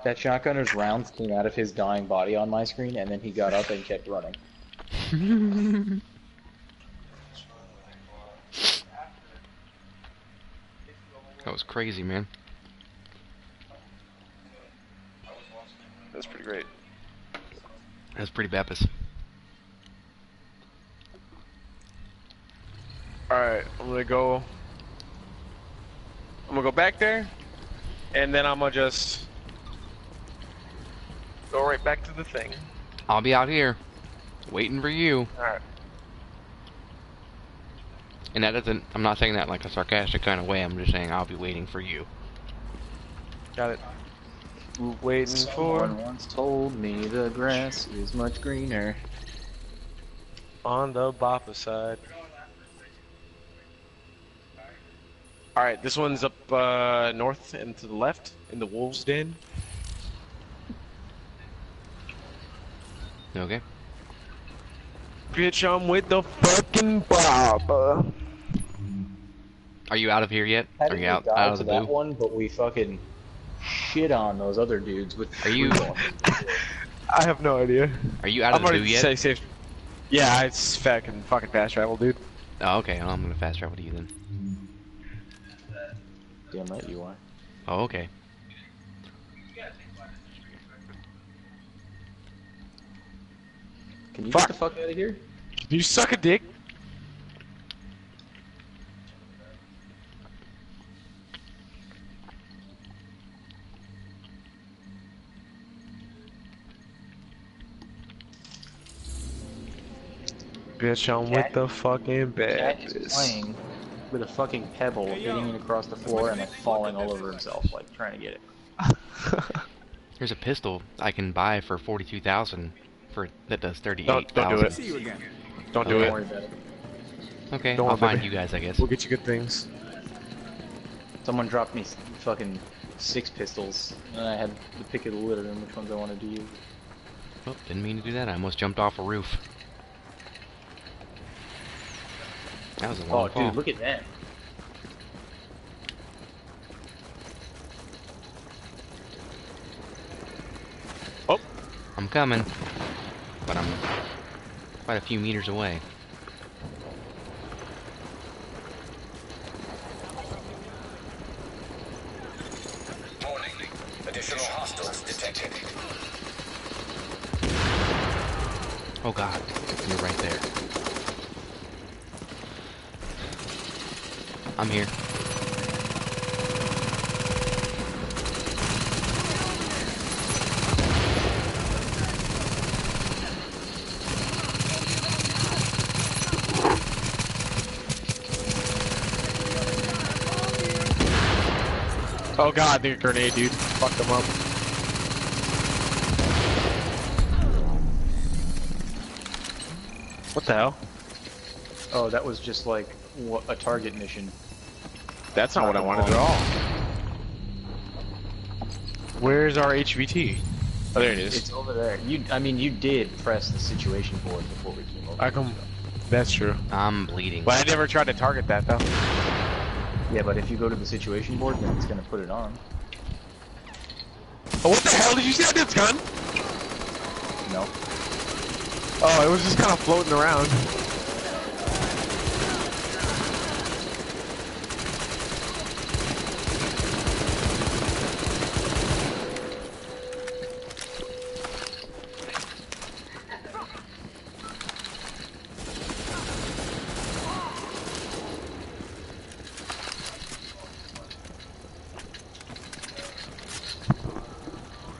That shotgunner's rounds came out of his dying body on my screen, and then he got up and kept running. That was crazy, man. That's pretty great. That's pretty Baptist. Alright, I'm gonna go. I'm gonna go back there, and then I'm gonna just go right back to the thing. I'll be out here, waiting for you. Alright. And that doesn't. I'm not saying that like a sarcastic kind of way. I'm just saying I'll be waiting for you. Got it. Waiting for Someone once told me the grass is much greener. on the Bapa side. Alright, this one's up uh, north and to the left in the wolves' den. Okay. Bitch, I'm with the fucking Baba. Are you out of here yet? How Are you out die out of to the that blue? one, but we fucking shit on those other dudes with Are you- I have no idea. Are you out I'm of the already blue yet? Say safe. Yeah, it's fucking fucking fast travel, dude. Oh, okay. Well, I'm gonna fast travel to you then. Damn right you are. Oh, okay. Can you Fuck. get the fuck out of here? Can You suck a dick. Bitch, I'm with the fucking bad. Playing with a fucking pebble, hitting it across the floor and like falling all over himself, like trying to get it. There's a pistol I can buy for forty-two thousand for that does thirty-eight Don't- don't do it. See you again. Don't do Okay. it. Don't worry about it. Okay, Don't I'll find baby. you guys, I guess. We'll get you good things. Someone dropped me fucking six pistols, and I had to pick it a litter and which ones I wanted to use. Oh, didn't mean to do that. I almost jumped off a roof. That was a oh, long Oh, fall. dude, look at that. Oh, I'm coming, but I'm quite a few meters away. Warning. Additional hostiles detected. Oh god, you're right there. I'm here. oh god, the grenade, dude. Fuck them up. What the hell? Oh, that was just like a target mission. That's not what I wanted at all. Where's our HVT? Oh, there it is. It's over there. You, I mean, you did press the situation board before we came over. I come. That's true. I'm bleeding. But I never tried to target that though. Yeah, but if you go to the situation board, then it's gonna put it on. Oh, what the hell? Did you see that gun? No. Oh, it was just kind of floating around.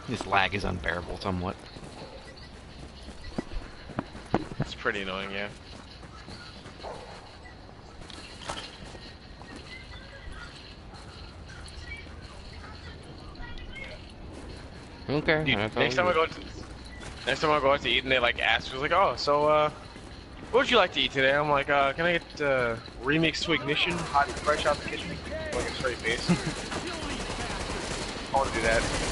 This lag is unbearable somewhat. It's pretty annoying, yeah. Okay. Dude, next time I go to next time I go out to eat and they like ask, was like, oh, so uh, what would you like to eat today? I'm like, uh, can I get uh, remix to ignition, hot and fresh out the kitchen, like a straight face. I want to do that.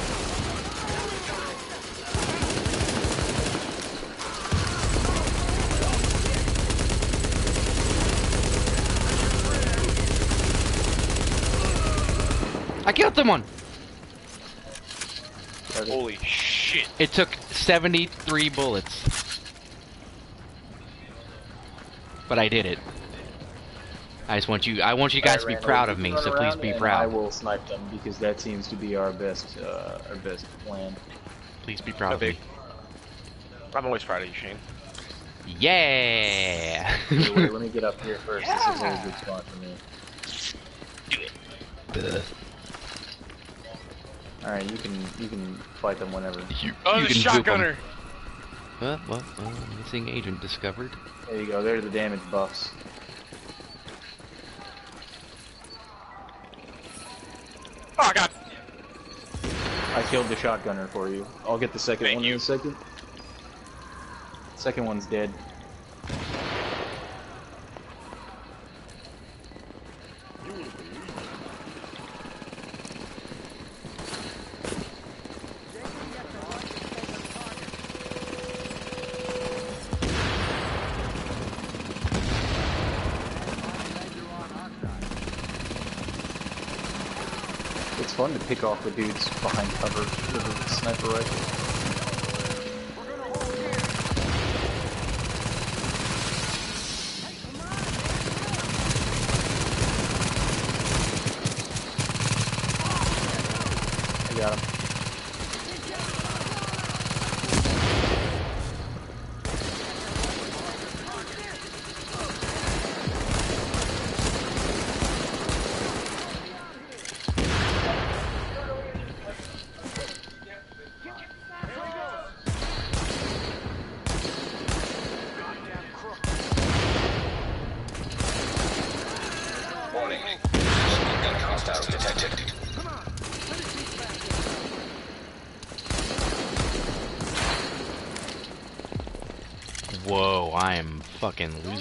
I killed someone. Holy shit! It took 73 bullets. But I did it. I just want you I want you guys to be Alright, proud of me, so please be proud. I will snipe them because that seems to be our best, uh, our best plan. Please be proud of me. I'm always proud of you, Shane. Yeah. wait, wait, let me get up here first. This is a good spot for me. Ugh. All right, you can you can fight them whenever. You, Oh, you the can juke 'em. shotgunner! Well, well, well, missing agent discovered. There you go. There's the damage buffs. Oh god! I killed the shotgunner for you. I'll get the second Thank one you. in a second. Second one's dead. Pick off the dudes behind cover with a sniper rifle.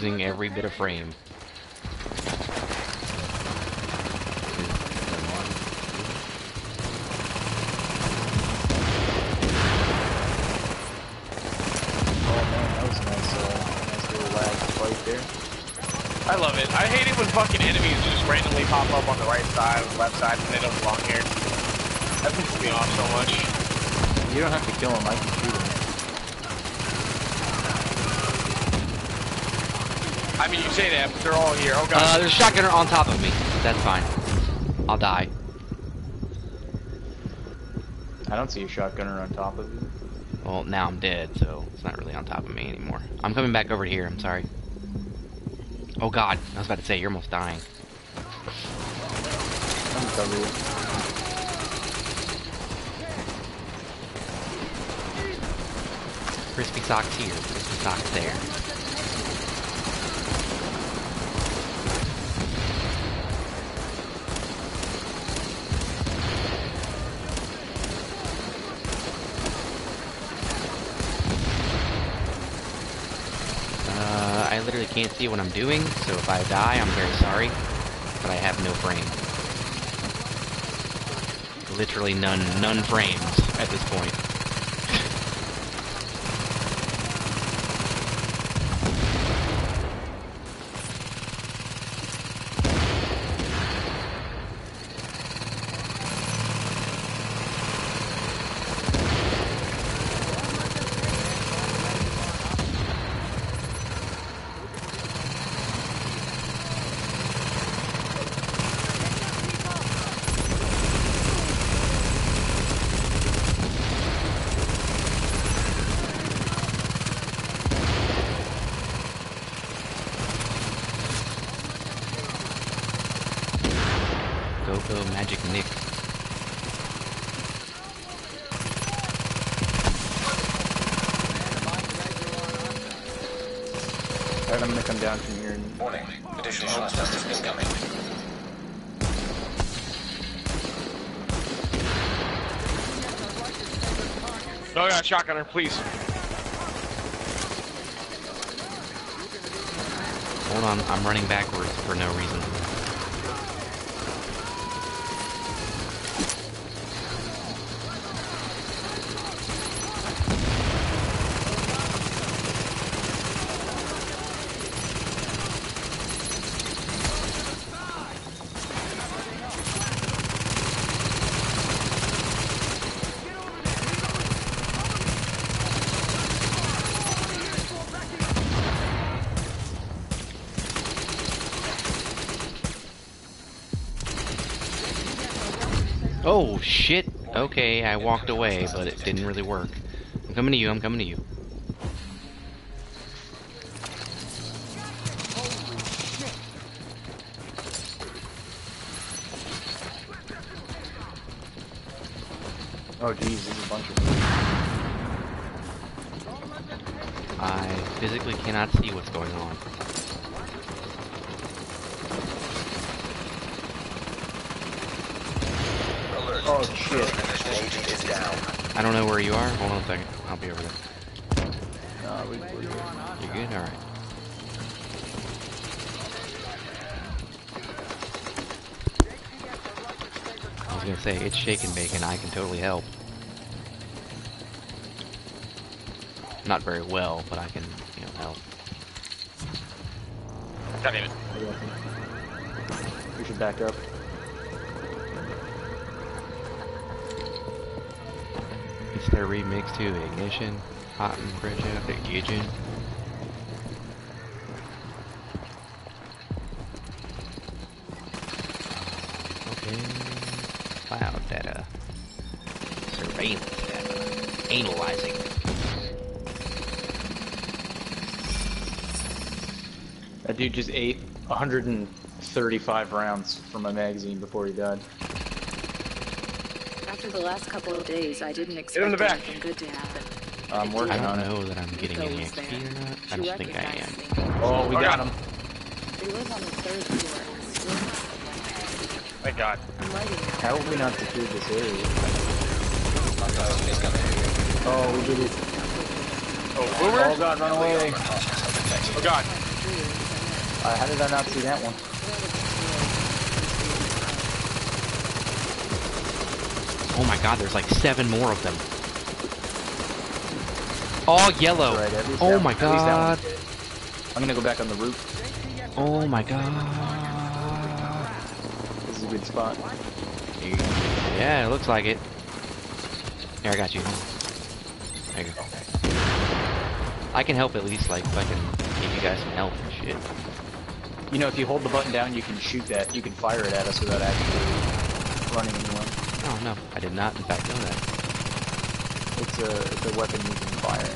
Losing every bit of frame. I love it. I hate it when fucking enemies just randomly pop up on the right side or the left side and they don't belong here. That pisses me off so much. You don't have to kill them, I can shoot them. I mean, you say that, but they're all here. Oh god. Uh, there's a shotgunner on top of me. That's fine. I'll die. I don't see a shotgunner on top of you. Well, now I'm dead, so it's not really on top of me anymore. I'm coming back over here, I'm sorry. Oh god, I was about to say, you're almost dying. I'm cover you. Crispy socks here, crispy socks there. Uh, I literally can't see what I'm doing, so if I die, I'm very sorry, but I have no frame. Literally none, none frames at this point. Go go Magic Nick. Alright, I'm gonna come down from here and... Warning. Additional hostiles incoming. Shotgunner, please. Hold on, I'm running backwards for no reason. Oh shit! Okay, I walked away, but it didn't really work. I'm coming to you, I'm coming to you. Oh geez, there's a bunch of them. I physically cannot see what's going on. Oh shit. Agent is down. I don't know where you are. Hold on a second. I'll be over there. No, we, we're good. You good? Alright. I was gonna say, it's shaken bacon, I can totally help. Not very well, but I can, you know, help. God damn it. We should back up. It's their remix to Ignition, Hot and Fresh Out the Kitchen. Okay. Cloud data. Surveillance data. Analyzing. That dude just ate 135 rounds from my magazine before he died. After the last couple of days, I didn't in expect the back. anything good to happen. I'm working I don't know that I'm getting any Nico XP there. or not. I don't think I am. Oh, we got God. him. They live on the third floor. Thank god. I'm writing. How have we not secured this area? Oh, we did it. Oh, boomer? Oh god, run away. Oh god. Uh, how did I not see that one? Oh my god, there's like seven more of them. All yellow. Right, Oh my one- that god. I'm gonna go back on the roof. Oh my god. This is a good spot. Yeah, it looks like it. Here, I got you. There you go. I can help at least, like, if I can give you guys some help and shit. You know, if you hold the button down, you can shoot that. You can fire it at us without actually running anywhere. Oh no, I did not in fact know that. It's a it's a weapon you can fire.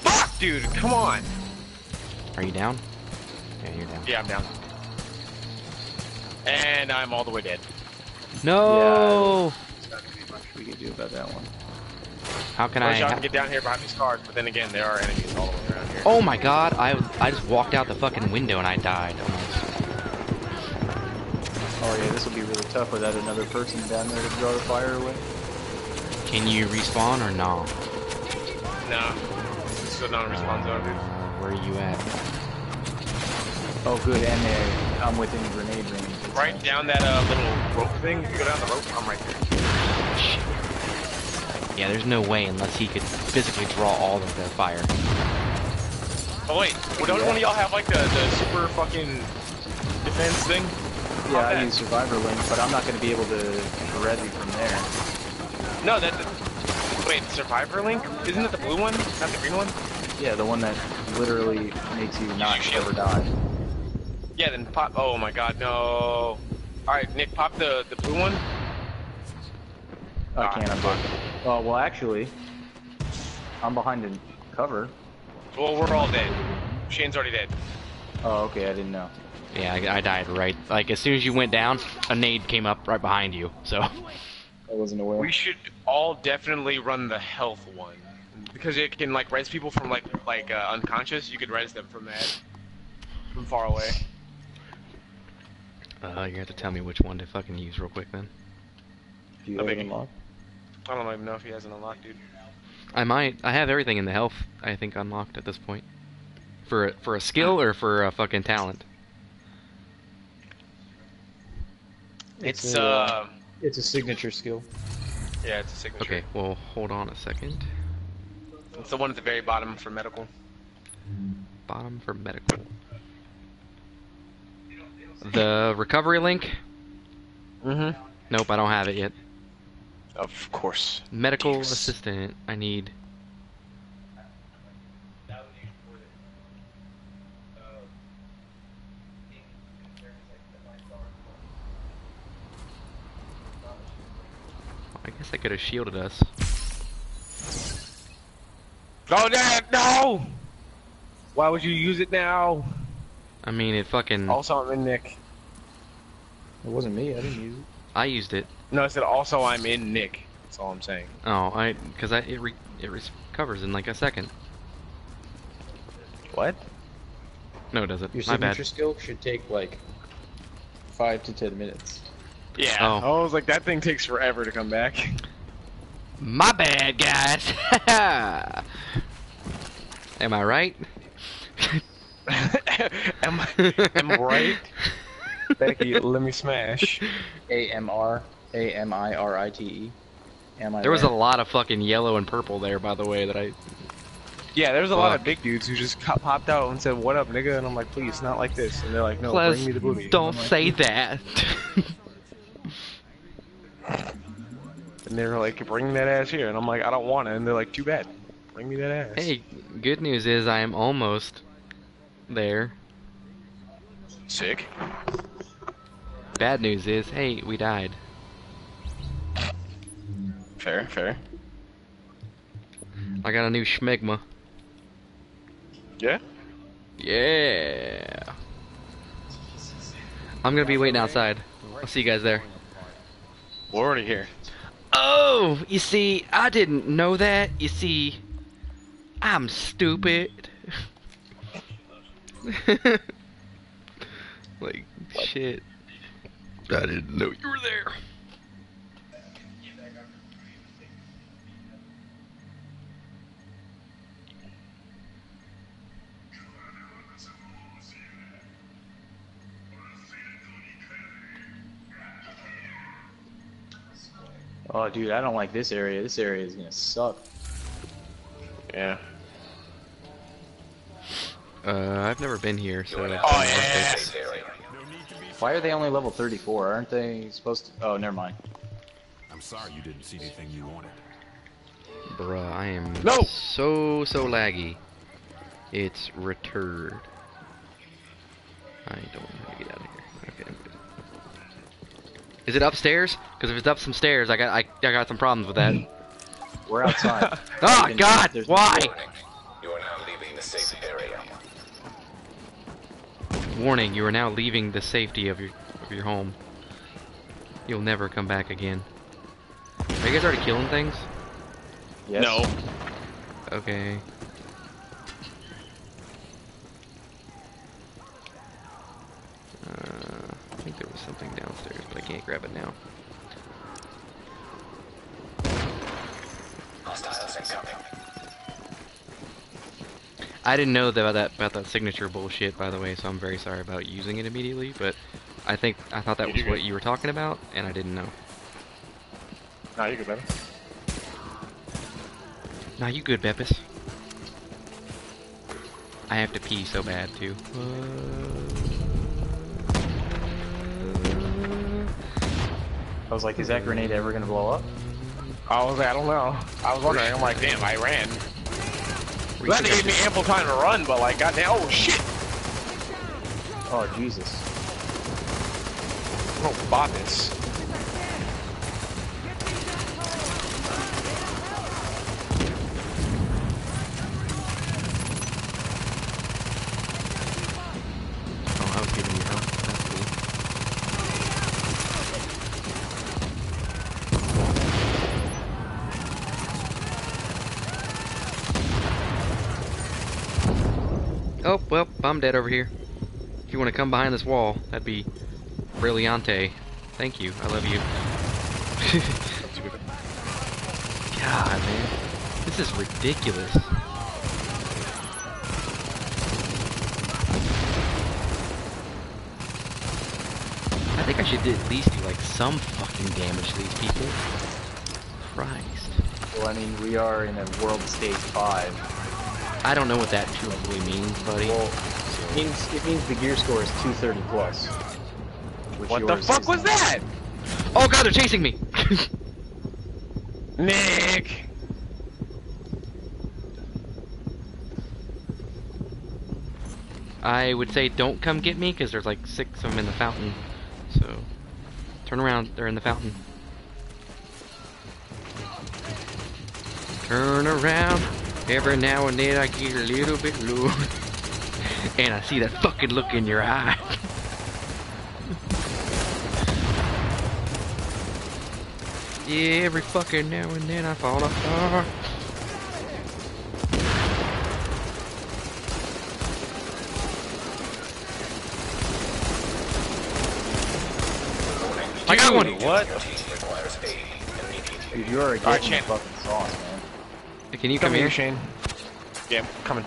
Fuck, dude, come on. Are you down? Yeah, you're down. Yeah, I'm down. And I'm all the way dead. No! There's not much we can do about that one. How can I I? wish I ha- get down here behind these cars, but then again, there are enemies all the way around here. Oh my god, I I just walked out the fucking window and I died almost. Oh yeah, this will be really tough without another person down there to draw the fire away. Can you respawn or no? Nah. It's still not a respawn zone, dude. Uh, where are you at? Oh good, and they, I'm within grenade range. Right nice. down that uh, little rope thing. If you go down the rope, I'm right there. Shit. Yeah, there's no way unless he could physically draw all of the fire. Oh wait, well, don't one of y'all have like the, the super fucking defense thing? Yeah, Pop I use Survivor Link, but I'm not going to be able to resi from there. No, that. Wait, Survivor Link? Isn't it the blue one? Not the green one? Yeah, the one that literally makes you not shield. ever die. Yeah, then pop. Oh my god, no. All right, Nick, pop the the blue one. I Ah, can't. Dead. Oh well, actually, I'm behind in cover. Well, we're all dead. Shane's already dead. Oh, okay. I didn't know. Yeah, I, I died right. Like as soon as you went down, a nade came up right behind you. So I wasn't aware. We should all definitely run the health one because it can like res people from like like uh, unconscious. You could res them from that from far away. uh, you have to tell me which one to fucking use real quick then. Do you I have it unlocked? I don't even know if he has an unlock, dude. I might. I have everything in the health. I think unlocked at this point. For a, for a skill or for a fucking talent. It's, It's a, uh, It's a signature skill. yeah, it's a signature. Okay, well hold on a second. It's the one at the very bottom for medical. Bottom for medical. The recovery link? Mm-hmm. Nope, I don't have it yet. Of course. Medical Dicks. assistant. I need. I guess I could have shielded us. Go Dad, no! Why would you use it now? I mean, it fucking. Also, I'm in Nick. It wasn't me. I didn't use it. I used it. No, I said also I'm in Nick. That's all I'm saying. Oh, I because I it re, it recovers in like a second. What? No, it doesn't. Your My bad. signature skill should take like five to ten minutes. Yeah. Oh. I was like, that thing takes forever to come back. My bad, guys. Am I right? am, I, am I right? Becky, let me smash. A M R A M I R I T E. Am I? There was a lot of fucking yellow and purple there, by the way, that I. Yeah, there's a lot of big dudes who just co- popped out and said, "What up, nigga?" And I'm like, "Please, not like this." And they're like, "No, Plus, bring me the booty." And don't like, say that. And they're like, "Bring that ass here," and I'm like, "I don't want it." And they're like, "Too bad. Bring me that ass." hey, good news is I am almost there. sick. Bad news is, hey, we died. Fair, fair. I got a new schmegma. Yeah. Yeah. I'm gonna be waiting outside. I'll see you guys there. We're already here. Oh, you see, I didn't know that. You see, I'm stupid. like, shit. I didn't know you were there. Oh, dude, I don't like this area. This area is gonna suck. Yeah. Uh, I've never been here, so. Oh, been yeah. Why are they only level 34? Aren't they supposed to? Oh, never mind. I'm sorry you didn't see anything you wanted. Bruh, I am No! so so laggy. It's returned. I don't know how to get out of here. Okay, I'm good. Is it upstairs? Because if it's up some stairs, I got I, I got some problems with that. We're outside. oh There's- God! there's- Why? You are now leaving the safe area. Warning: You are now leaving the safety of your of your home. You'll never come back again. Are you guys already killing things? Yes. No. Okay. Uh, I think there was something downstairs, but I can't grab it now. I didn't know about that about that signature bullshit, by the way, so I'm very sorry about using it immediately. But I think I thought that was good. what you were talking about, and I didn't know. Nah, you good, baby. Nah, you good, Beppis? I have to pee so bad too. I was like, is that grenade ever gonna blow up? I was like, I don't know. I was wondering. I'm like, damn, I ran. Where you Glad they gave me ample time to run, but like, goddamn, oh shit! Oh Jesus. I don't bought this. Oh, I was giving you help. That's cool. Oh, well, I'm dead over here. If you want to come behind this wall, that'd be brilliante. Thank you. I love you. God, man. This is ridiculous. I think I should at least do like some fucking damage to these people. Christ. Well, I mean, we are in a world stage five. I don't know what that truly means, buddy. Well, it means it means the gear score is 230 plus. What the fuck was that? Oh god, they're chasing me! Nick! I would say don't come get me because there's like six of them in the fountain. So turn around, they're in the fountain. Turn around. Every now and then I get a little bit low. and I see that fucking look in your eye. yeah, every fucking now and then I fall apart. I got one. What? Dude, you are All right, getting Shane. fucking sauce, man. Can you Come come here, here? Shane. Yeah, I'm coming.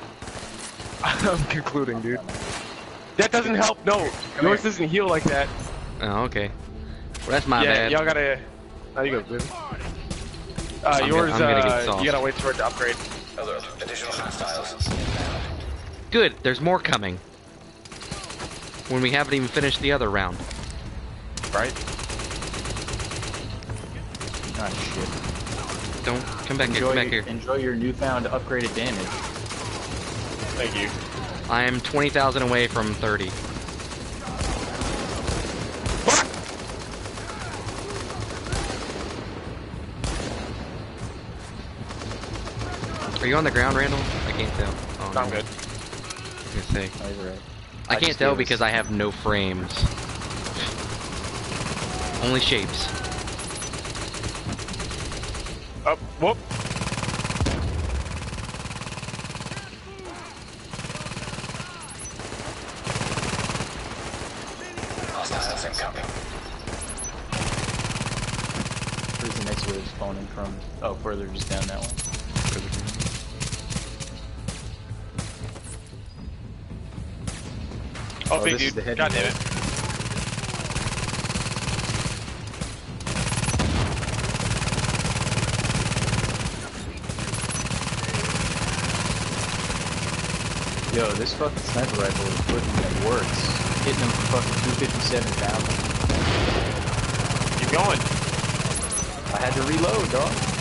I'm concluding, dude. That doesn't help. No, yours doesn't heal like that. Oh, okay. Well, that's my yeah, bad. y'all gotta. Oh, you go, baby. Uh, I'm yours, gonna- I'm gonna get uh, you gotta wait for it to upgrade. Alert. Additional hostiles. Good, there's more coming. When we haven't even finished the other round. Right? Ah, shit. Don't come back here, Enjoy, come back here. enjoy your newfound upgraded damage. Thank you. I am 20,000 away from 30. Are you on the ground, Randall? I can't tell. Oh, I'm no. good. I was say. Oh, right. I, I can't tell because I have no frames. Only shapes. Up, whoop. Hostiles incoming. Where's the next wave spawning from? Oh, further just down that one. Oh, Oh, big this is dude. the head God damn it. Yo, this fucking sniper rifle is putting that works. Hitting them for fucking 257,000. Keep going. I had to reload, dog.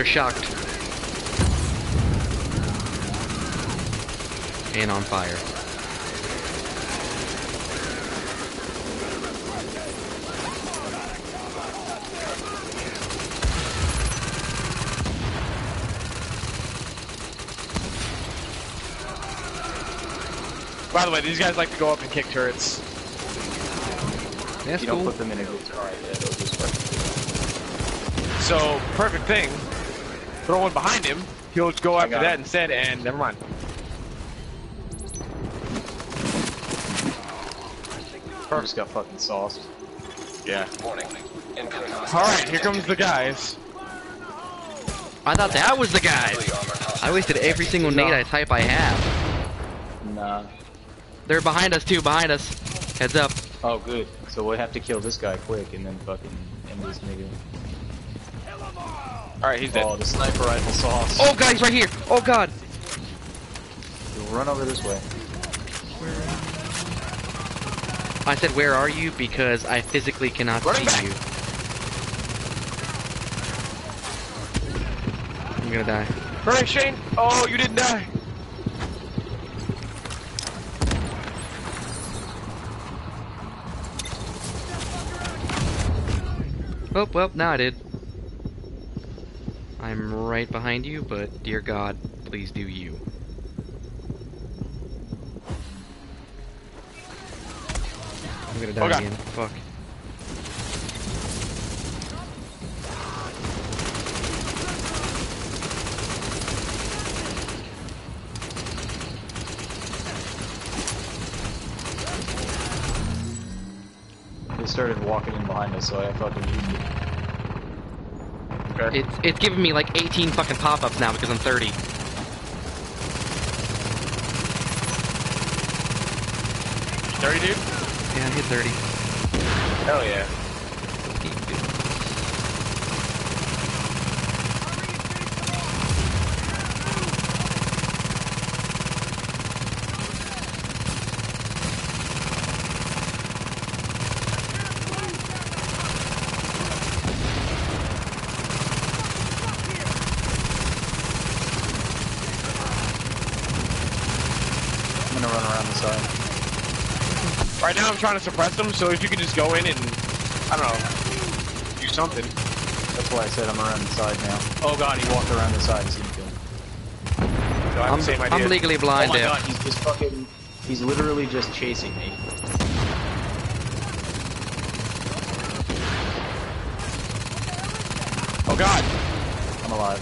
They're shocked. And on fire. By the way, these guys like to go up and kick turrets. That's you don't put them in a good spot, yeah, they'll just fucking... So, perfect thing. Throw one behind him. He'll go after that him. instead, and never mind. I just got fucking sauced. Yeah. Warning. Alright, here comes the guys. I thought that was the guys. I wasted every single nade I type I have. Nah. They're behind us too, behind us. Heads up. Oh, good. So we'll have to kill this guy quick and then fucking end this nigga. Alright, he's dead. Oh, the sniper rifle sauce. Oh, guys, right here. Oh, God. Run over this way. I said, where are you? Because I physically cannot Running see back. you. I'm gonna die. Hooray, Shane! Oh, you didn't die! Oh, well, now I did. Right behind you, but dear God, please do you. I'm gonna die Oh, again. Fuck. They started walking in behind us, so I fucking used it. Okay. It's it's giving me like 18 fucking pop-ups now because I'm 30. Dirty dude? Yeah, I hit 30. Hell yeah. I'm gonna run around the side. Right now I'm trying to suppress them, so if you could just go in and, I don't know, do something. That's why I said I'm around the side now. Oh god, he walked around the side. I see him kill him. So I have I'm, the same idea. I'm legally Oh blind. my Def. god, he's just fucking. He's literally just chasing me. Oh god! I'm alive.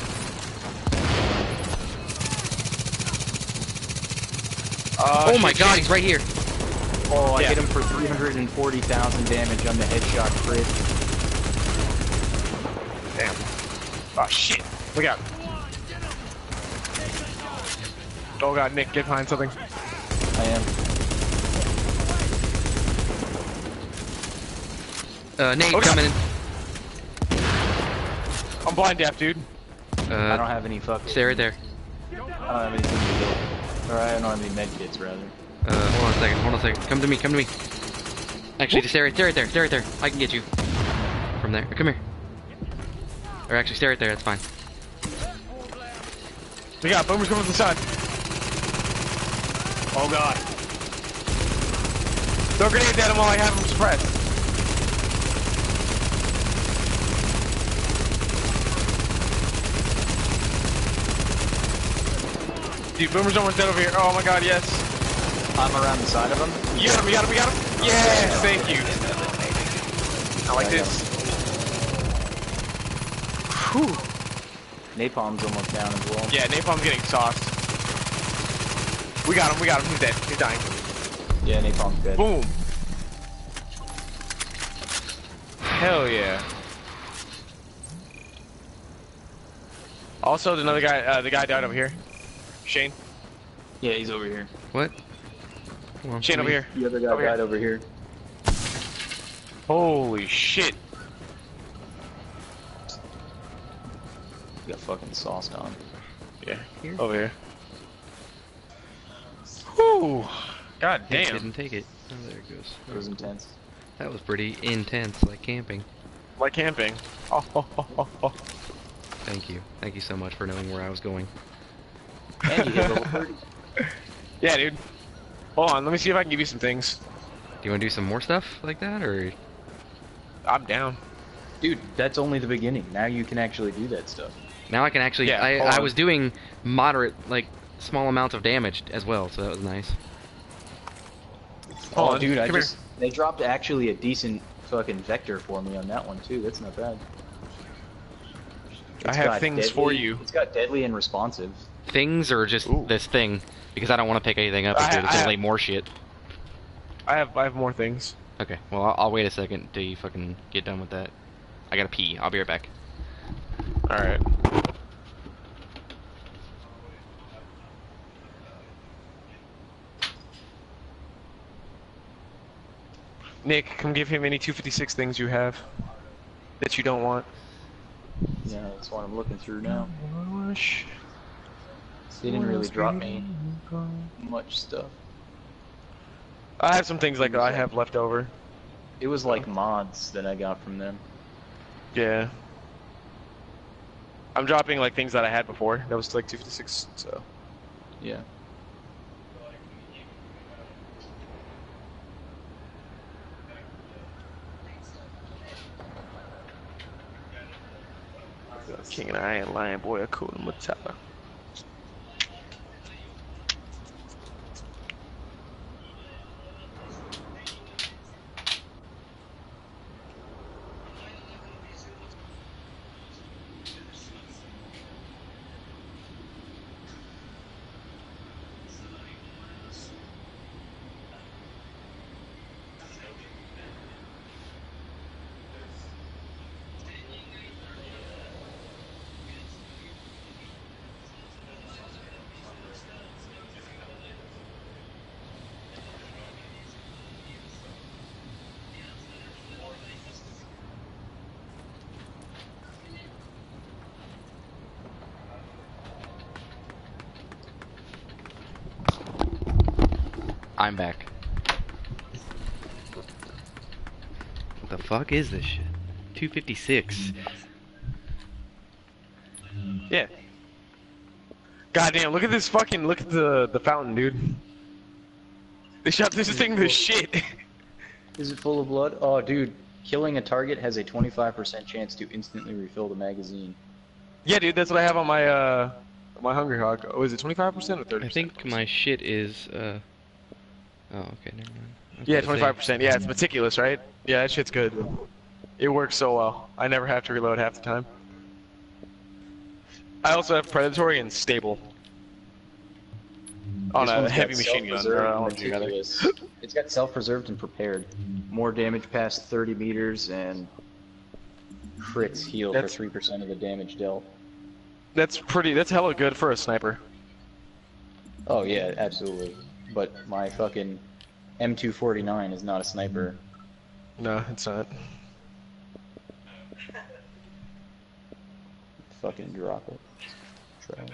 Uh, oh my God, he's right here. Oh, I Yeah. hit him for 340,000 damage on the headshot crit. Damn. Oh shit! Look out. Oh god, Nick, get behind something. I am. Uh, Nate Okay. coming in. I'm blind deaf, dude. I Uh, don't have any fucking. stay right there. I don't have anything to do. Or I don't have any med kits, rather. Uh, hold on a second. Hold on a second. Come to me. Come to me. Actually, just stay right, stay right there. Stay right there. I can get you from there. Come here. Or actually, stay right there. That's fine. We got boomers coming from the side. Oh god. Throw grenades at him while I have him suppressed. Dude, boomer's almost dead over here. Oh my god, yes. I'm around the side of him. You got him, we got him, we got him. Yes, thank you. I like this. Whew. Napalm's almost down as well. Yeah, Napalm's getting sauced. We got him, we got him. He's dead. He's dying. Yeah, Napalm's dead. Boom. Hell yeah. Also, another guy, uh, the guy died over here. Shane. Yeah, he's over here. What? Well, Shane over here. The other guy Over here. died over here. Holy shit. He got fucking sauced on. Yeah, over here. Whew. God It damn. didn't take it. Oh, there it goes. It was intense. That was pretty intense, like camping. Like camping. Oh. Thank you. Thank you so much for knowing where I was going. And you hit level 30. Yeah, dude. Hold on, let me see if I can give you some things. Do you want to do some more stuff like that, or I'm down. Dude, that's only the beginning. Now you can actually do that stuff. now I can actually? Yeah, I I was doing moderate, like small amounts of damage as well, so that was nice. Hold oh, on, dude, I come here. just they dropped actually a decent fucking vector for me on that one too. That's not bad. I It's have got things for you. It's got deadly and responsive. Things or just Ooh. this thing, because I don't want to pick anything up. I- Because it's I- only more shit. I have I have more things. Okay, well I'll, I'll wait a second till you fucking get done with that. I gotta pee. I'll be right back. Alright. Nick, come give him any 256 things you have that you don't want. Yeah, that's what I'm looking through now. Wish. They didn't really drop me much stuff. I have some things like I have left over. It was like mods that I got from them. Yeah. I'm dropping like things that I had before. That was like 256, so. Yeah. King and I and Lion Boy Akuna Matata. I'm back. What the fuck is this shit? 256. Yeah. Goddamn, look at this fucking, look at the, the fountain, dude. They shot this thing to shit. Is it full of blood? Oh, dude, killing a target has a 25% chance to instantly refill the magazine. yeah, dude, that's what I have on my, uh, my Hungry Hog. Oh, is it 25% or 30%? I think my shit is, uh... Oh, okay, never mind. I was Yeah, about to say- 25%. Yeah, it's meticulous, right? Yeah, that shit's good. It works so well. I never have to reload half the time. I also have predatory and stable. On This oh, a heavy machine gun. or I and don't know together. meticulous. It's got self-preserved and prepared. More damage past 30 meters and crits heal That's- for 3% of the damage dealt. That's pretty. That's hella good for a sniper. Oh yeah, absolutely. But my fucking M249 is not a sniper. No, it's not. Fucking drop it. Try.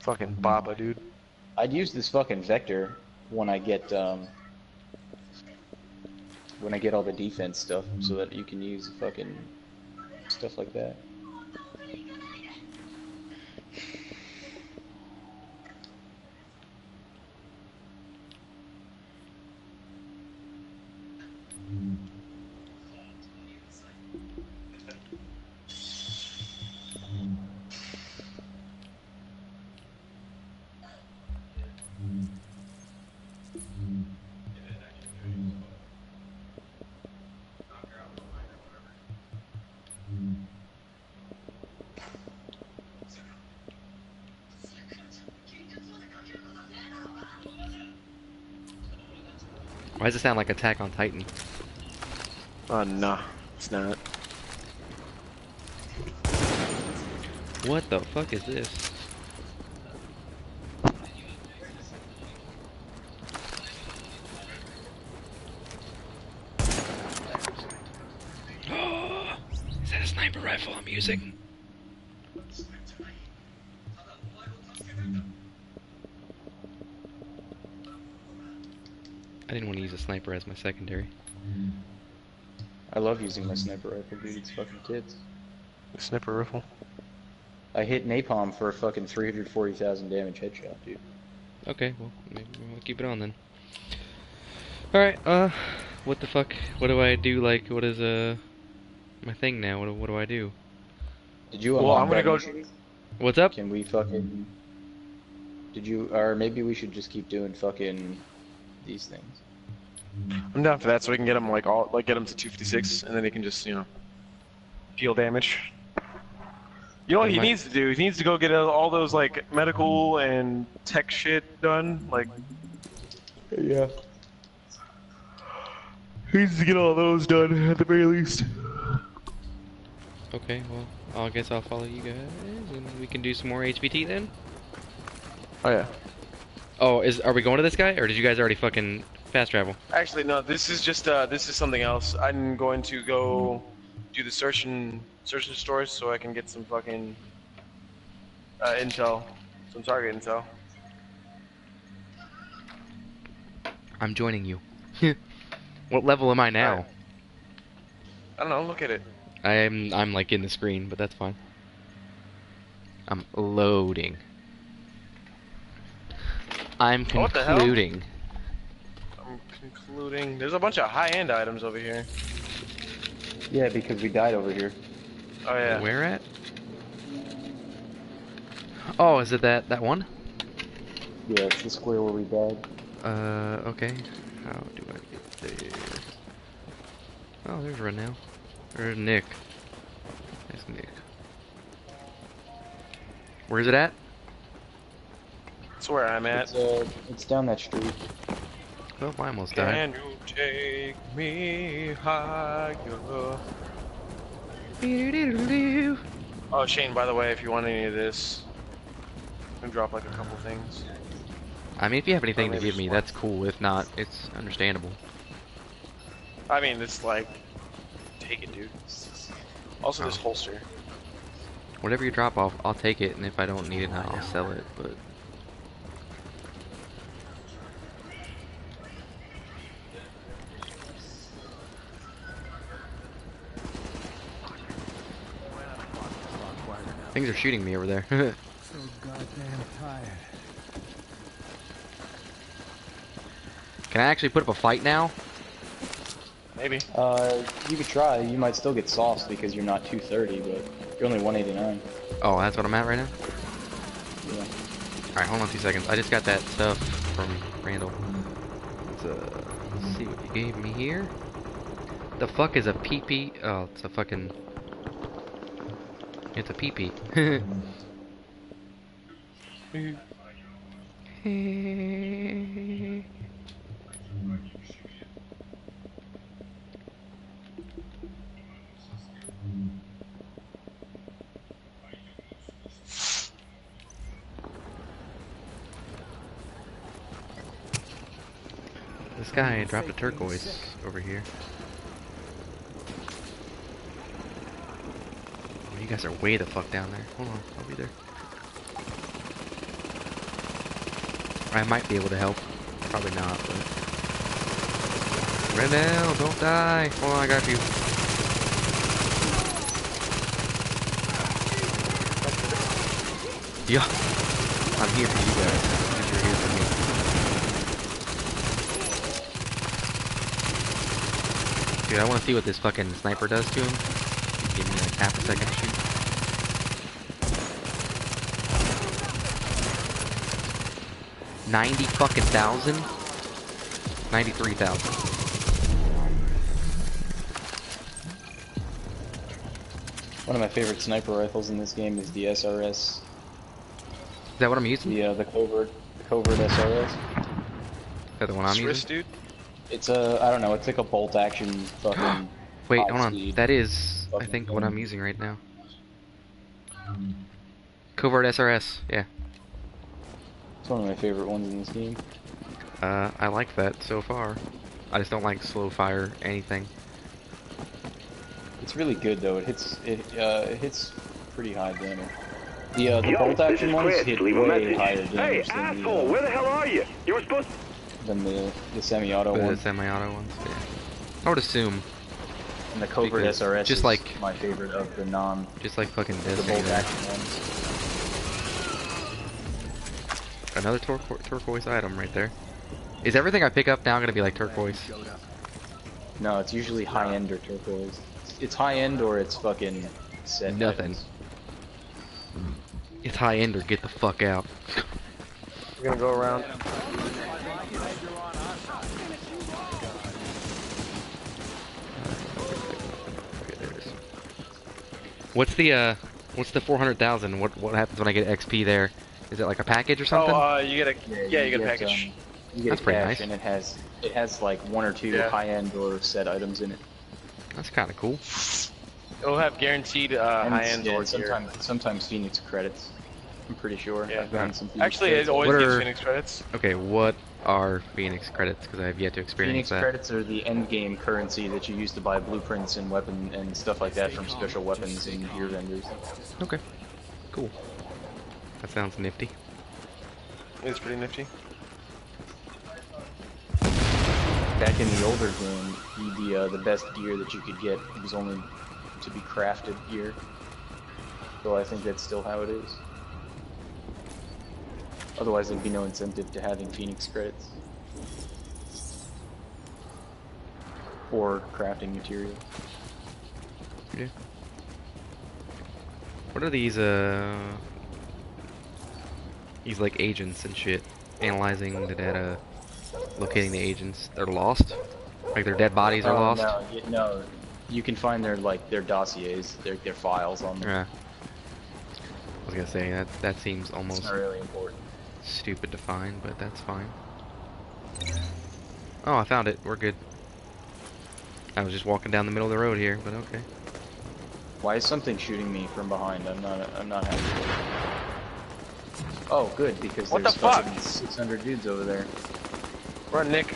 Fucking Baba, dude. I'd use this fucking vector when I get um when I get all the defense stuff so that you can use fucking stuff like that. Does it sound like Attack on Titan? Uh, nah, it's not. What the fuck is this? Is that a sniper rifle I'm using? I didn't want to use a sniper as my secondary. I love using my sniper rifle, dude. It's fucking kids. Sniper rifle. I hit napalm for a fucking 340,000 damage headshot, dude. Okay, well, maybe we'll keep it on then. Alright, uh, what the fuck? What do I do, like, what is, uh, my thing now? What, what do I do? Did you Well, I'm gonna go- mission? What's up? Can we fucking... Did you... Or maybe we should just keep doing fucking... These things. I'm down for that, so we can get him like all like get him to 256, and then he can just you know deal damage. You know what he Might- needs to do? He needs to go get all those like medical and tech shit done. Like, Yeah. he needs to get all those done at the very least. Okay, well, I guess I'll follow you guys, and we can do some more HBT then? Oh yeah. Oh, is are we going to this guy, or did you guys already fucking fast travel? Actually, no. This is just uh, this is something else. I'm going to go do the search and search and stores so I can get some fucking uh, intel, some target intel. I'm joining you. what level am I now? I don't know. Look at it. I'm I'm like in the screen, but that's fine. I'm loading. I'm Oh, what the hell? concluding. I'm concluding. There's a bunch of high-end items over here. Yeah, because we died over here. Oh yeah. Where at? Oh, is it that that one? Yeah, it's the square where we died. Uh, okay. How do I get there? Oh, there's Renell. There's Nick. There's Nick. Where's it at? That's where I'm at. It's, uh, it's down that street. Oh, I almost died. Can you take me higher? Oh, Shane, by the way, if you want any of this, I'm gonna drop like a couple things. I mean, if you have anything to give me, just that's cool. If not, it's understandable. I mean, it's like, take it, dude. Also, this Oh. holster. Whatever you drop off, I'll take it, and if I don't need it, I'll sell it. But things are shooting me over there. So goddamn tired. Can I actually put up a fight now? Maybe. Uh, you could try. You might still get sauced because you're not 230, but you're only 189. Oh, that's what I'm at right now. Yeah. All right, hold on two seconds. I just got that stuff from Randall. Let's, uh, let's see what you gave me here. The fuck is a PP? Oh, it's a fucking. It's a PP. This guy dropped a turquoise over here. You guys are way the fuck down there. Hold on, I'll be there. I might be able to help. Probably not, but. Renell, don't die! Hold on, I got you. Yeah. I'm here for you guys. You're here for me. Dude, I want to see what this fucking sniper does to him. Give me like half a second to shoot. Ninety fucking thousand? Ninety-three thousand. One of my favorite sniper rifles in this game is the SRS. Is that what I'm using? The uh, the covert, the covert SRS. Is that the one I'm Swiss, using? dude. It's a, I don't know, it's like a bolt action fucking. Wait, high hold on. speed. That is, I think, what. I'm using right now. Covert SRS. Yeah. It's one of my favorite ones in this game. Uh, I like that so far. I just don't like slow fire anything. It's really good though. It hits it uh it hits pretty high damage. The uh, the Yo, bolt action ones Chris. hit Leave a way message. higher Hey, damage than, asshole, the, where uh, the hell are you? You were supposed than the the semi-auto The ones. semi-auto ones. Yeah. I would assume. And the covert because SRS just is like- my favorite of the non Just like fucking this. the Destiny. bolt action ones. Another turqu turquoise item right there. Is everything I pick up now gonna be like turquoise? No, it's usually high end or turquoise. It's high end or it's fucking set. Nothing. It's high end or get the fuck out. We're gonna go around. What's the uh what's the 400,000? What what happens when I get XP there? Is it like a package or something? Oh, uh, you get a yeah, you get a get, package. um, you get That's a pretty cache nice. and it has it has like one or two Yeah. high end or set items in it. That's kind of cool. It'll have guaranteed uh, high end or gear. sometimes sometimes Phoenix credits. I'm pretty sure. Yeah. I've gotten some Phoenix Actually, credits. it always What gives are- Phoenix credits. Okay, what are Phoenix credits? Because I have yet to experience Phoenix that. credits are the end game currency that you use to buy blueprints and weapon and stuff like that from special weapons and gear vendors. Okay, cool. That sounds nifty. It's pretty nifty. Back in the older game, the uh, the best gear that you could get was only to be crafted gear. So I think that's still how it is. Otherwise, there'd be no incentive to having Phoenix credits or crafting material. Yeah. What are these uh these like agents and shit analyzing the data, locating the agents? They're lost. Like their dead bodies are Oh, lost. No, you, no, you can find their like their dossiers, their their files on them. Yeah. I was gonna say that that seems almost It's not really important. Stupid to find, but that's fine. Oh, I found it. We're good. I was just walking down the middle of the road here, but okay. Why is something shooting me from behind? I'm not. I'm not happy. Oh, good because What there's the fuck? fucking 600 dudes over there. Run, Nick.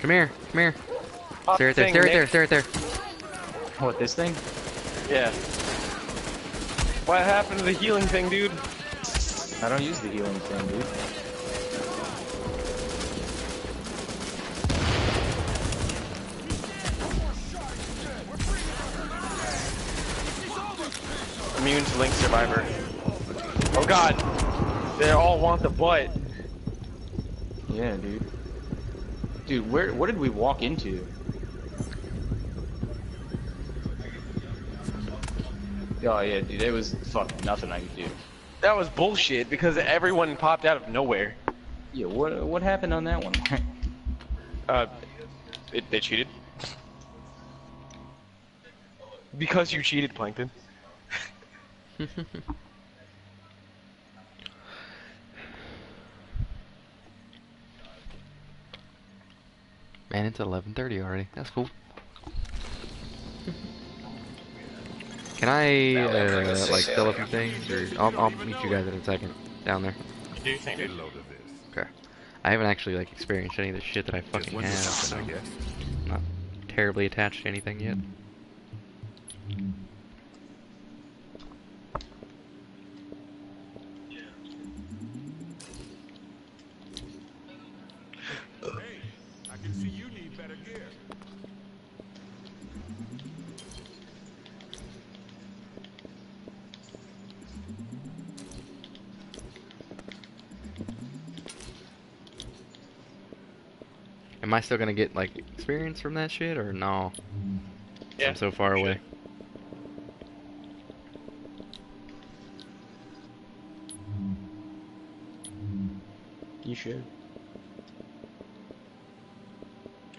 Come here, come here. Pop Stay right the there, thing, stay right there, Nick. stay right there. What this thing? Yeah. What happened to the healing thing, dude? I don't use the healing thing, dude. Immune to Link Survivor. Oh god. They all want the butt. Yeah, dude. Dude, where? What did we walk into? Oh yeah, dude. It was fucking nothing I could do. That was bullshit because everyone popped out of nowhere. Yeah. What? What happened on that one? Uh, it, they cheated. Because you cheated, Plankton. Man, it's 11:30 already. That's cool. Can I uh, like sell a few things, or I'll, I'll meet you guys in a second down there. Do you think Okay. I haven't actually like experienced any of the shit that I fucking have. So I guess. I'm not terribly attached to anything yet. I can see you need better gear. Am I still gonna get like experience from that shit, or no? Yeah, I'm so far you away. you should.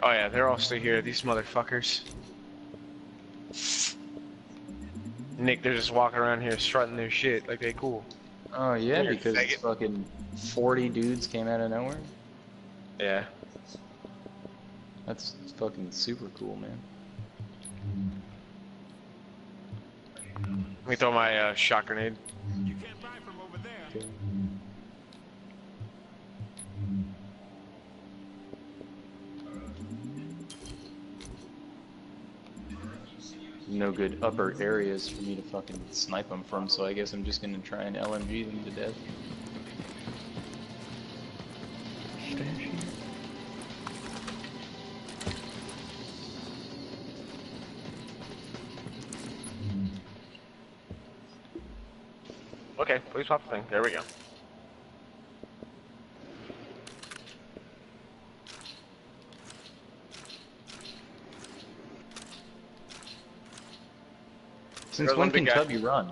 Oh yeah, they're all still here. These motherfuckers. Nick, they're just walking around here strutting their shit like they cool. Oh yeah, You're because faggot. fucking 40 dudes came out of nowhere. Yeah. That's fucking super cool, man. Let me throw my uh, shot grenade. No good upper areas for me to fucking snipe them from, so I guess I'm just gonna try and LMG them to death. Okay, please pop the thing. There we go. Since There's when one big can guy. Tubby run?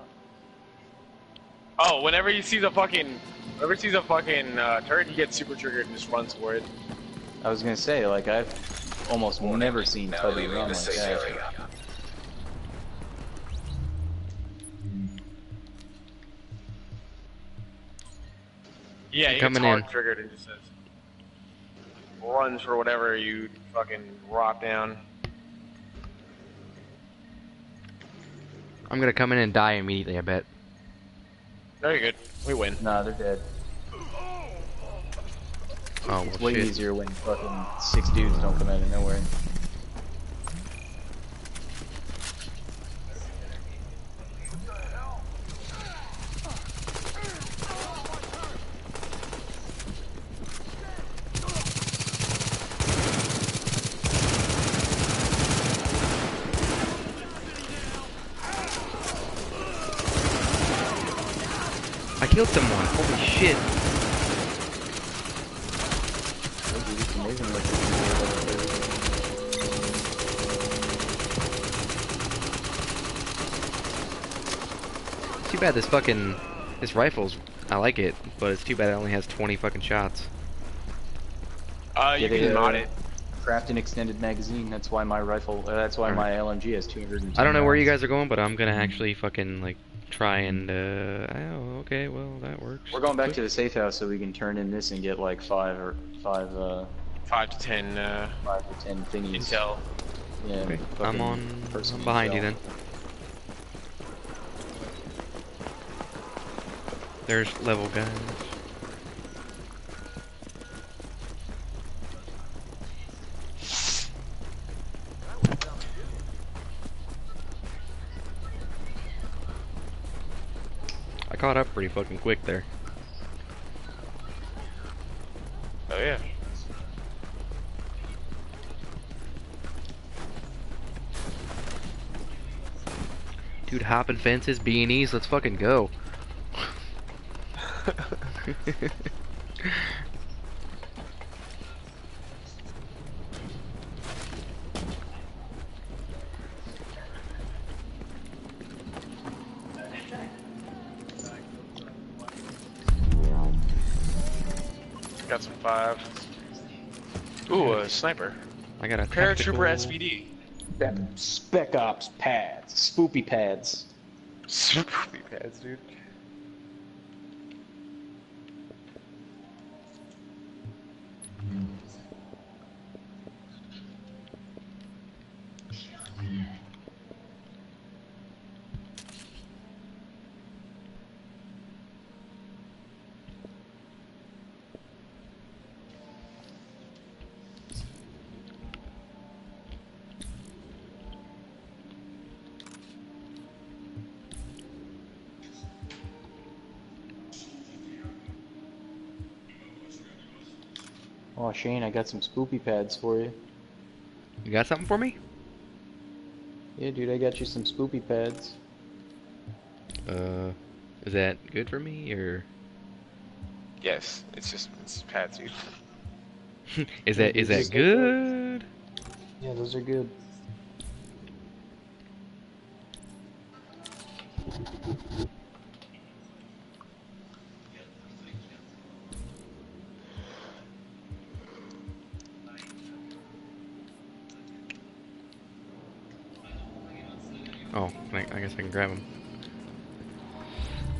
Oh, whenever he sees a fucking, whenever he sees a fucking uh, turret, he gets super triggered and just runs for it. I was gonna say, like, I've almost never seen Tubby run like that. Yeah, he Coming gets hard in. triggered and just says, runs for whatever you fucking rock down. I'm gonna come in and die immediately. I bet. Very good. We win. Nah, they're dead. Oh, It's way shit. easier when fucking six dudes don't come out of nowhere. I killed someone. Holy shit. It's amazing what you can do with it. Too bad this fucking this rifle's. I like it, but it's too bad it only has 20 fucking shots. Uh, you Yeah, they, can mod uh, it. Craft an extended magazine. That's why my rifle. Uh, that's why my LMG has 210. I don't know where you guys are going, but I'm gonna actually fucking like try and. uh... Oh, okay. Well, that works. We're going back to the safe house so we can turn in this and get like five or five, uh, Five to ten uh, five or ten thingies. intel. Yeah. Okay, I'm on. personal I'm behind you then. There's level guys. I caught up pretty fucking quick there. Oh yeah. Dude, hopping fences, B&Es, let's fucking go. five. Ooh, a sniper. I got a Paratrooper tactical- SVD. Spec, spec ops pads, spoopy pads. Spoopy pads, dude. Oh, Shane, I got some spoopy pads for you. You got something for me? Yeah, dude, I got you some spoopy pads. Uh, is that good for me or Yes, it's just it's pads, dude. is that is that good? Yeah, those are good. Oh, I, I guess I can grab him.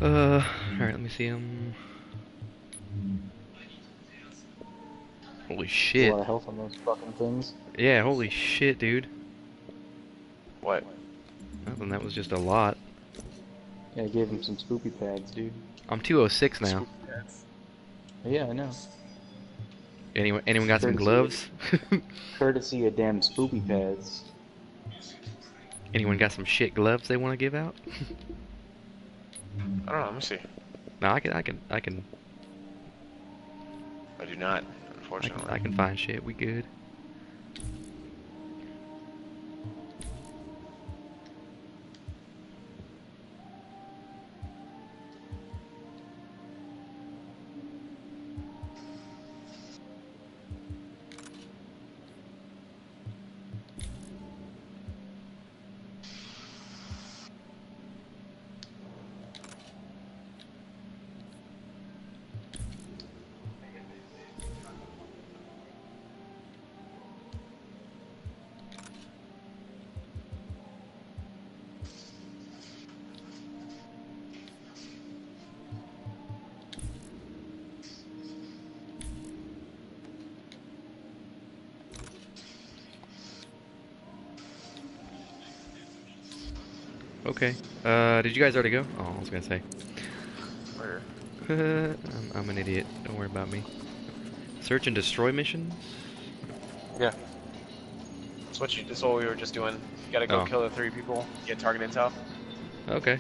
Uh, all right, let me see him. Holy A shit! lot of health on those fucking things. Yeah, holy shit, dude. What? Nothing, that was just a lot. Yeah, I gave him some spoopy pads, dude. I'm 206 now. Yeah, I know. Anyone, anyone got some Courtesy gloves? Courtesy of damn spoopy pads. Anyone got some shit gloves they want to give out? I don't know. Let me see. no, I can, I can, I can, I do not, I can, unfortunately. I can find shit. We good. Okay. Uh, did you guys already go? Oh, I was gonna say. Where? I'm, I'm an idiot. Don't worry about me. Search and destroy missions? Yeah. That's what you. That's what we were just doing. You gotta go Oh. kill the three people. Get target intel. Okay.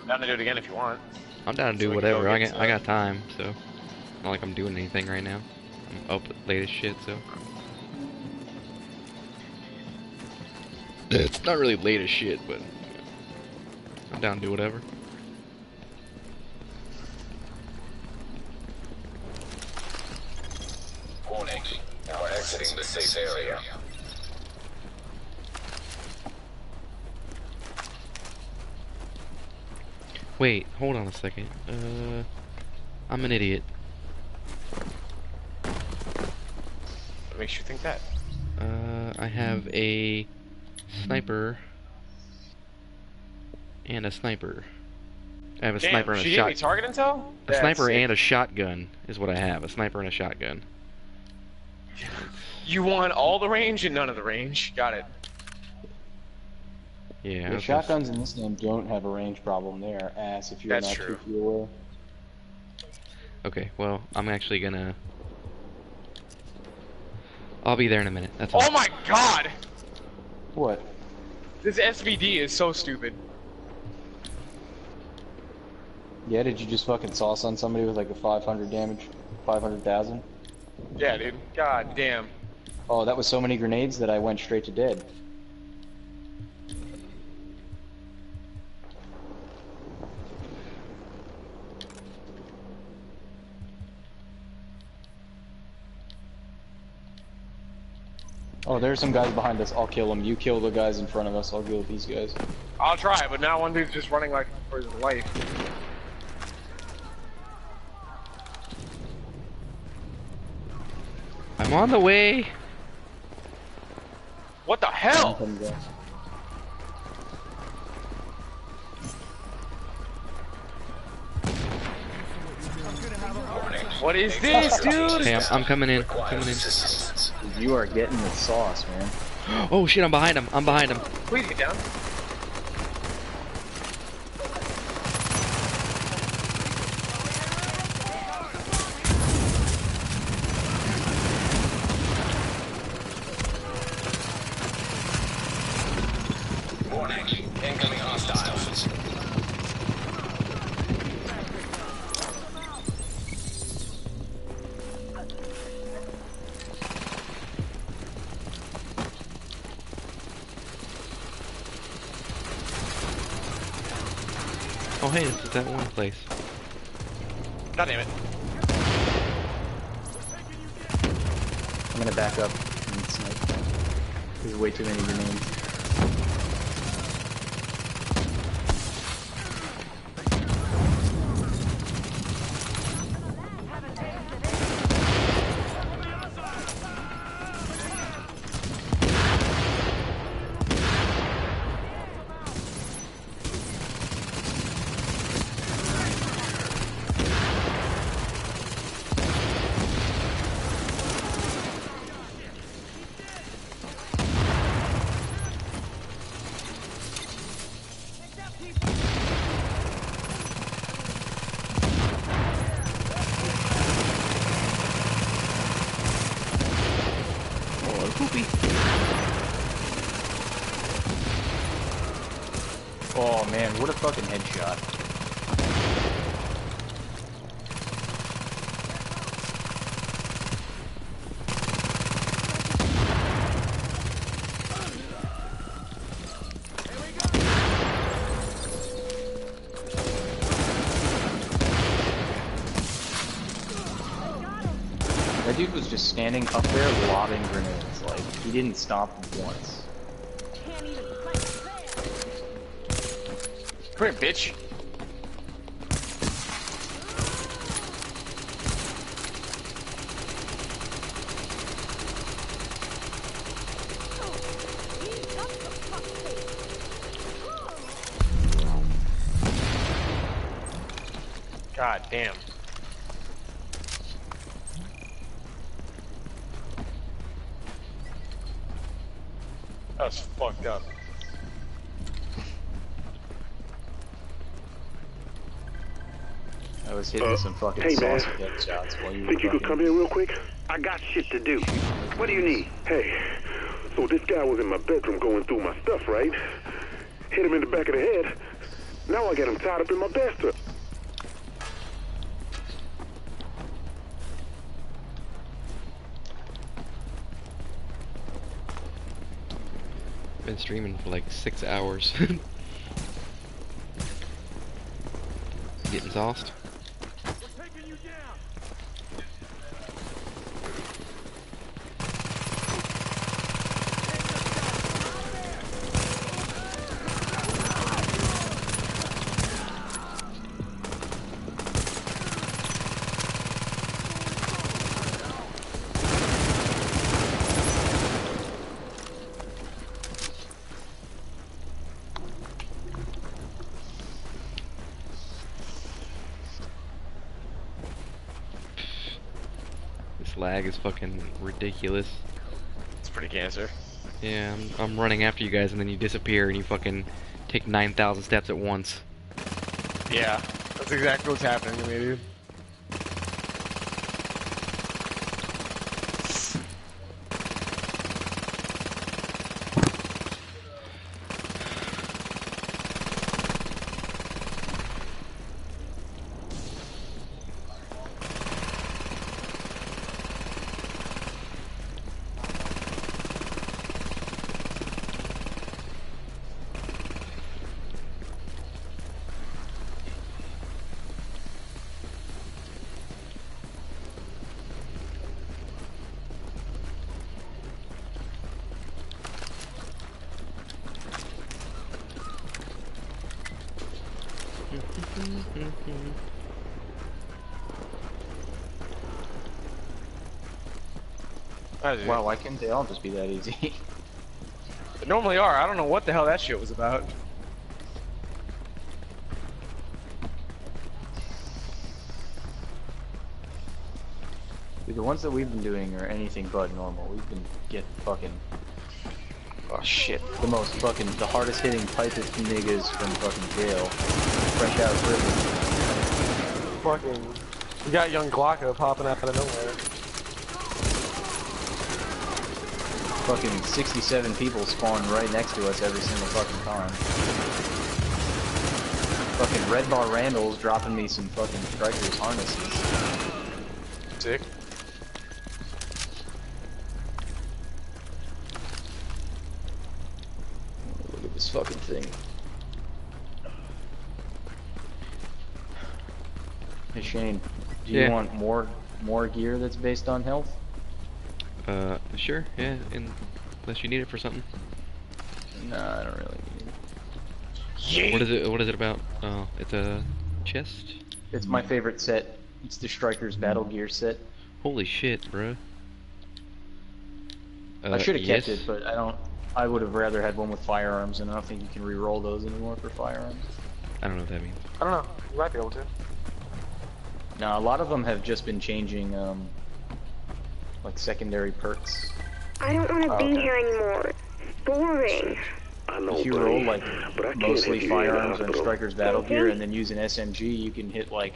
I'm down to do it again if you want. I'm down to So do we can go whatever. I got, I got time, so. Not like I'm doing anything right now. I'm up late as shit, so. It's not really late as shit, but. I'm down to do whatever. Warning. Now exiting the safe area. Wait, hold on a second. Uh. I'm an idiot. What makes you think that? Uh, I have a sniper and a sniper. I have a Damn, sniper and a she gave me shot. target intel. A sniper and a shotgun is what I have. A sniper and a shotgun. You want all the range and none of the range. Got it. Yeah. The was gonna shotguns in this game don't have a range problem. They are ass if you're That's not true. too feet. Okay, well, I'm actually gonna. I'll be there in a minute. That's all. Oh my god! What? This SVD is so stupid. Yeah, did you just fucking sauce on somebody with like a 500 damage? 500,000? Yeah, dude. God damn. Oh, that was so many grenades that I went straight to dead. Oh, there's some guys behind us. I'll kill them. You kill the guys in front of us. I'll deal with these guys. I'll try, but now one dude's just running like for his life. I'm on the way. What the hell? What is this, dude? Okay, I'm, I'm coming in. I'm coming in. You are getting the sauce, man. Oh shit! I'm behind him. I'm behind him. Please get down. Standing up there lobbing grenades, like, he didn't stop once. Come here, bitch. God damn. That's fucked up. I was hitting Uh, some fucking hey, man. saucy headshots while you Think you could come here real quick? I got shit to do. What do you need? Hey, so this guy was in my bedroom going through my stuff, right? Hit him in the back of the head. Now I got him tied up in my bathtub. Been streaming for like six hours. Getting sauced. This lag is fucking ridiculous. It's pretty cancer. Yeah, I'm, I'm running after you guys and then you disappear and you fucking take 9,000 steps at once. Yeah, that's exactly what's happening to me, dude. Wow, why can't they all just be that easy? They normally are. I don't know what the hell that shit was about. Dude, the ones that we've been doing are anything but normal. We've been get fucking Oh shit. the most fucking the hardest hitting pipest niggas from fucking jail. Fresh out of prison. Fucking. We got young Glocko popping out of nowhere. Fucking 67 people spawn right next to us every single fucking time. Fucking Red Bar Randall's dropping me some fucking strikers harnesses. Sick. Look at this fucking thing. Hey Shane, do you Yeah. want more more gear that's based on health? Sure, yeah, and unless you need it for something. No, I don't really need it. What is it? What is it about? Oh, it's a chest. It's my favorite set. It's the Strikers Battle Gear set. Holy shit, bro. Uh, I should have kept yes. it, but I don't. I would have rather had one with firearms, and I don't think you can re-roll those anymore for firearms. I don't know what that means. I don't know. You might be able to. Now, a lot of them have just been changing, um, like secondary perks. I don't want to Oh, be okay. here anymore. Boring. I know, If you roll like but I can't mostly have you here in the firearms and. Strikers Battle Gear, and then use an SMG, you can hit like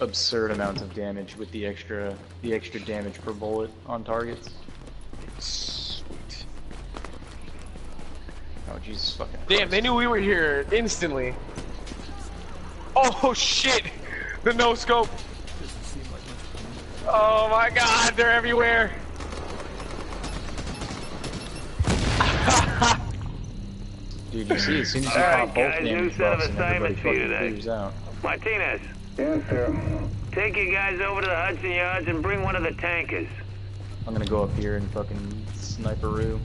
absurd amounts of damage with the extra the extra damage per bullet on targets. Sweet. Oh Jesus fucking. Damn, they knew we were here instantly. Oh shit! The no scope. Oh my god, they're everywhere. Dude, you see, as soon as you All right, pop both guys, new damage set of buffs and everybody assignments for you today. Martinez. Yes, sir. Take you guys over to the Hudson Yards and bring one of the tankers. I'm gonna go up here and fucking sniperoo.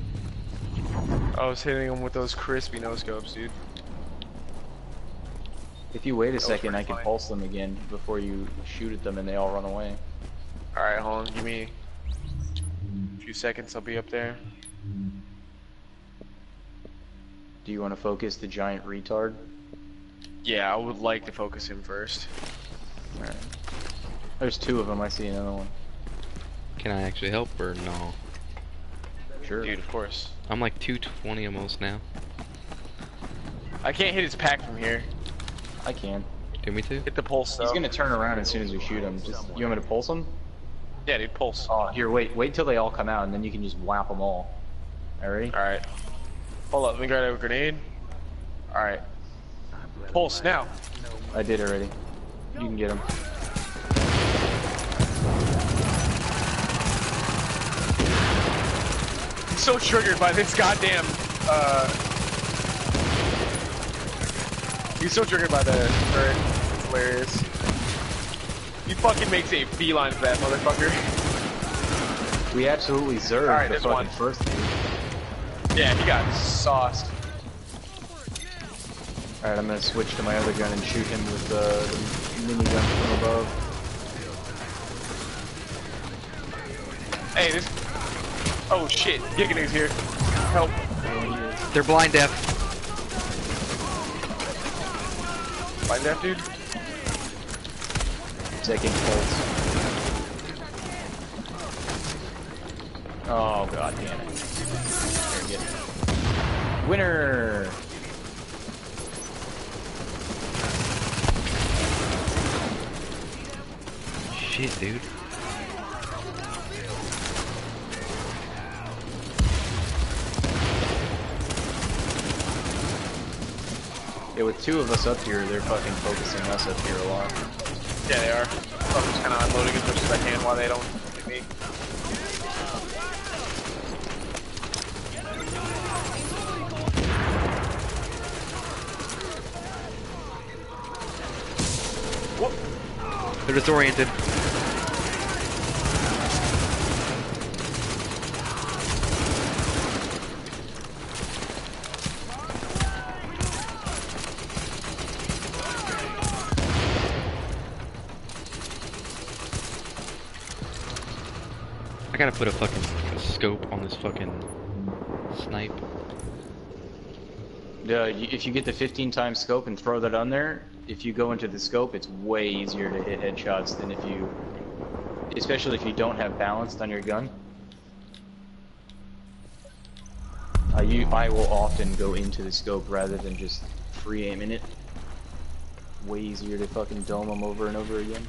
I was hitting them with those crispy no scopes, dude. If you wait a was second, I can funny. pulse them again before you shoot at them and they all run away. Alright, hold on, give me a few seconds, I'll be up there. Do you want to focus the giant retard? Yeah, I would like to focus him first. Alright. There's two of them, I see another one. Can I actually help or no? Sure. Dude, of course. I'm like 220 almost now. I can't hit his pack from here. I can. Do me too? Hit the pulse though. He's gonna turn around as soon as we shoot him. Just, you want me to pulse him? Yeah, dude, pulse. Oh, here, wait, wait till they all come out and then you can just whap them all. Alright? Alright. Hold up, let me grab a grenade. Alright. Pulse now. I did already. You can get him. I'm so triggered by this goddamn, uh... He's so triggered by the turret. It's hilarious. He fucking makes a beeline for that motherfucker. We absolutely zerged Alright, the there's fucking one. first dude. Yeah, he got sauced. Alright, I'm gonna switch to my other gun and shoot him with uh, the minigun from above. Hey, this... Oh shit, Giganig's here. Help. They're blind deaf. Blind deaf, dude? Second pulse. Oh god damn it. Get it. Winner! Shit, dude. Yeah, with two of us up here, they're fucking focusing us up here a lot. Yeah, they are. I'm just kind of unloading as much as I can while they don't hit me. They're disoriented. Gotta put a fucking scope on this fucking snipe. Yeah, if you get the 15 times scope and throw that on there, if you go into the scope, it's way easier to hit headshots than if you, especially if you don't have balanced on your gun. Uh, you, I will often go into the scope rather than just free aiming it. Way easier to fucking dome them over and over again.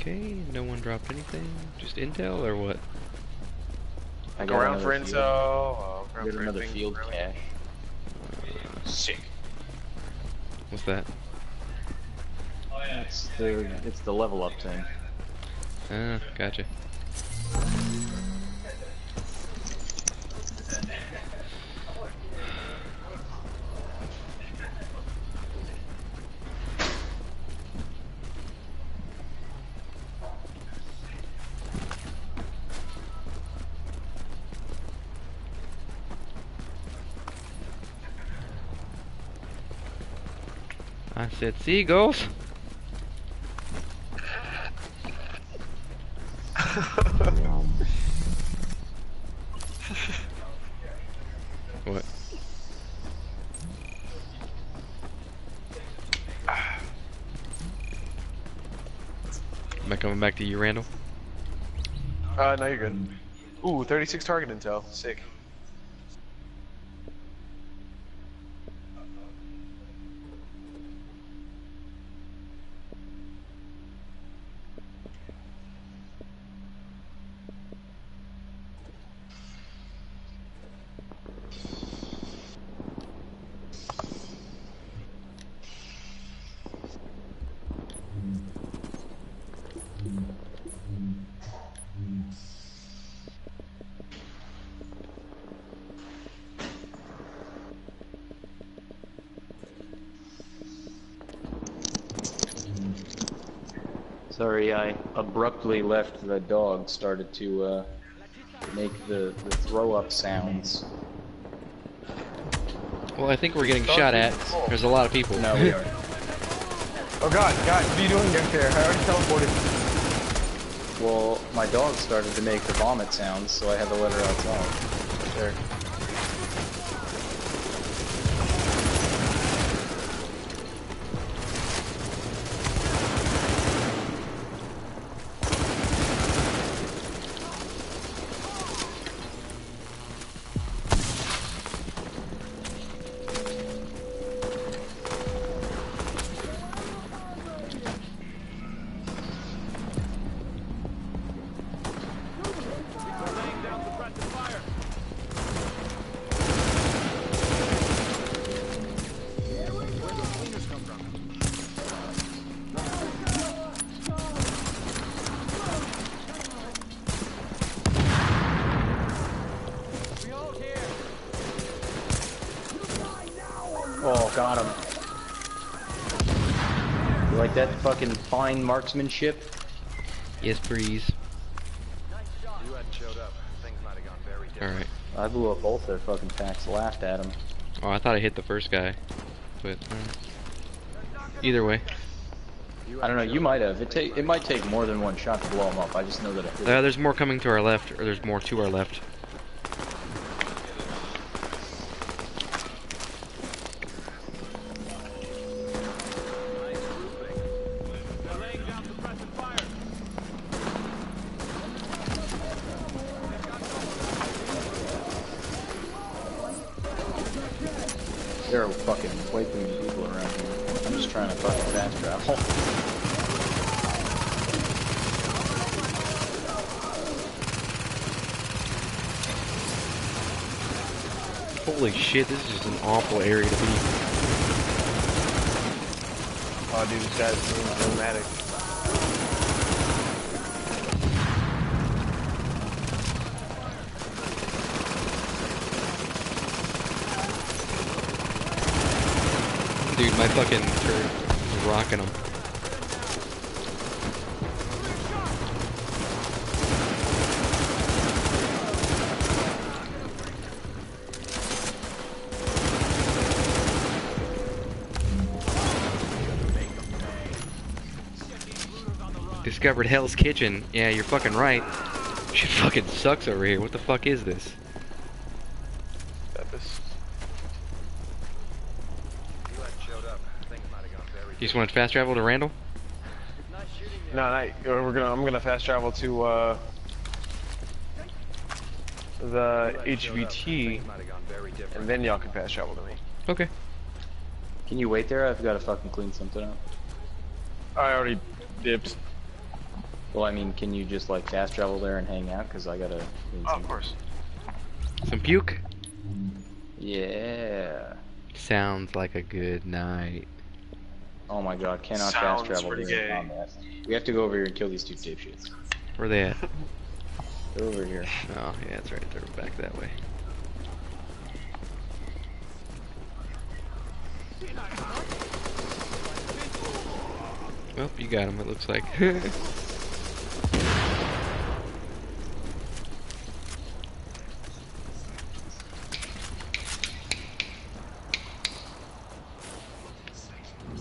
Okay, no one dropped anything. Just intel or what? I Go got around for intel. field. Oh, I got another field cache. Sick. What's that? It's the it's the level up thing. Ah, gotcha. said seagulls. what? Am I coming back to you, Randall? Uh, no, you're good. Ooh, 36 target intel. Sick. Sorry, I abruptly left. The dog started to uh, make the, the throw up sounds. Well, I think we're getting shot at. There's a lot of people. No, we are. Oh god, god, what are you doing down there? I already teleported. Well, my dog started to make the vomit sounds, so I had to let her outside. There. Fucking fine marksmanship? Yes, please. You hadn't showed up. Things might have gone very different. Alright. I blew up both their fucking packs, laughed at them. Oh, I thought I hit the first guy. But, alright. Either way. I don't know, you might have. It take it might take more than one shot to blow them up. I just know that it Uh, there's more coming to our left, or there's more to our left. Awful area to be. Oh dude, this guy's being dramatic. Dude, my fucking turret is rocking them. Discovered Hell's Kitchen. Yeah, you're fucking right. Shit fucking sucks over here. What the fuck is this? You hadn't showed up. Things might have gone very You just want to fast travel to Randall? No, no, we're gonna. I'm gonna fast travel to uh, the HVT, and then y'all can fast travel to me. Okay. Can you wait there? I've got to fucking clean something up. I already dipped. Well, I mean, can you just like fast travel there and hang out? Cause I gotta. Oh, of some- course. Some puke? Yeah. Sounds like a good night. Oh my god, cannot Sounds fast travel pretty during gay. combat. We have to go over here and kill these two dipshits. Where they at? They're over here. Oh, yeah, that's right. They're back that way. Well, you got him, it looks like.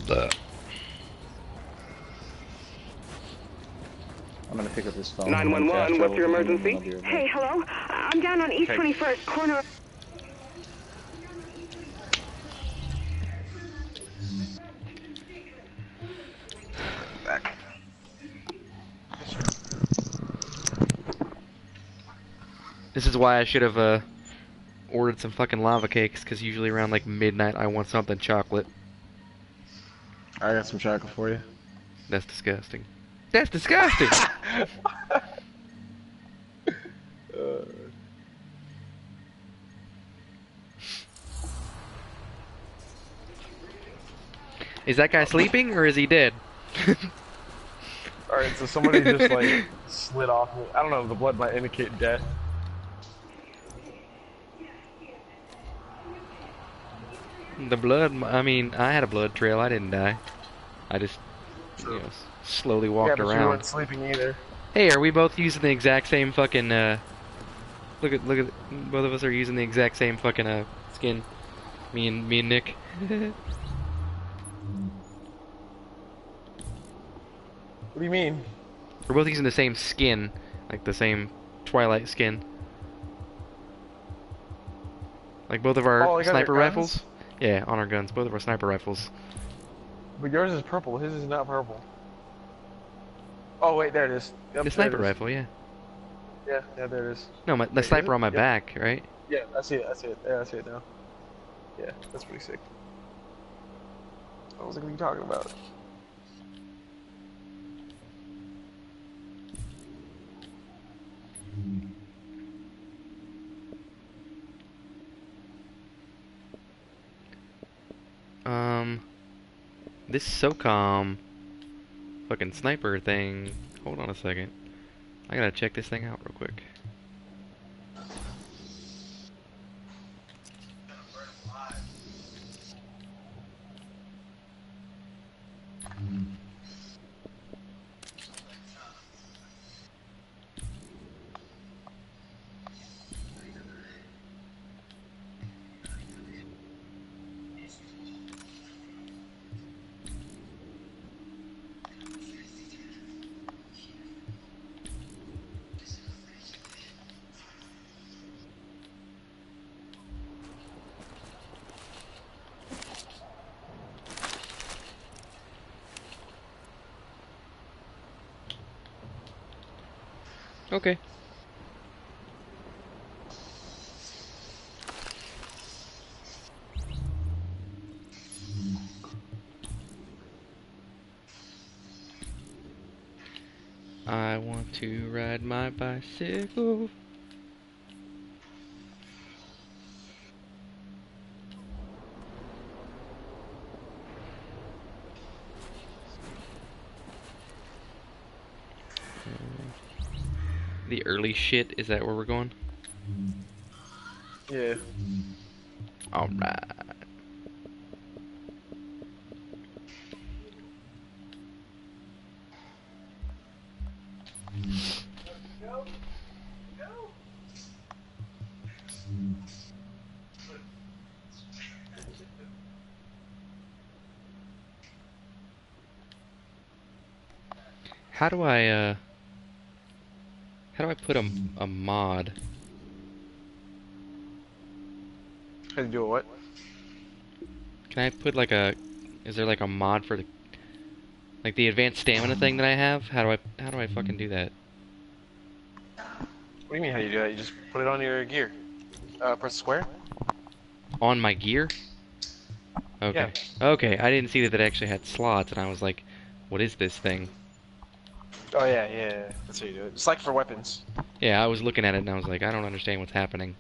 the I'm gonna pick up this phone. 911, what's your emergency? to I'll be right back. Hey, hello? I'm down on East Okay. 21st, corner. Back. This is why I should have uh, ordered some fucking lava cakes, because usually around like midnight I want something chocolate. I got some chocolate for you. That's disgusting. That's disgusting! Is that guy sleeping or is he dead? Alright, so somebody just like slid off me. I don't know, the blood might indicate death. The blood, I mean, I had a blood trail. I didn't die. I just you know, slowly walked yeah, but you around. weren't sleeping either. Hey, are we both using the exact same fucking? uh... Look at look at both of us are using the exact same fucking uh skin. Me and me and Nick. What do you mean? We're both using the same skin, like the same Twilight skin. Like both of our Oh, like sniper rifles. Yeah, on our guns, both of our sniper rifles. But yours is purple. His is not purple. Oh wait, there it is. Yep, the sniper is. rifle, yeah. Yeah, yeah, there it is. No, my, the Wait, sniper on my Yep. back, right? Yeah, I see it. I see it. Yeah, I see it now. Yeah, that's pretty sick. What was what are you talking about? Um, this SOCOM fucking sniper thing. Hold on a second. I gotta check this thing out real quick. Okay. I want to ride my bicycle. The early shit, is that where we're going? Yeah. Alright. How do I, uh... How do I put a, a mod? How do you do? What? Can I put like a... Is there like a mod for the... Like the advanced stamina thing that I have? How do I, how do I fucking do that? What do you mean? How do you do that? You just put it on your gear. Uh, press square. On my gear? Okay. Okay, I didn't see that it actually had slots, and I was like, what is this thing? Oh yeah, yeah. That's how you do it. It's like for weapons. Yeah, I was looking at it and I was like, I don't understand what's happening.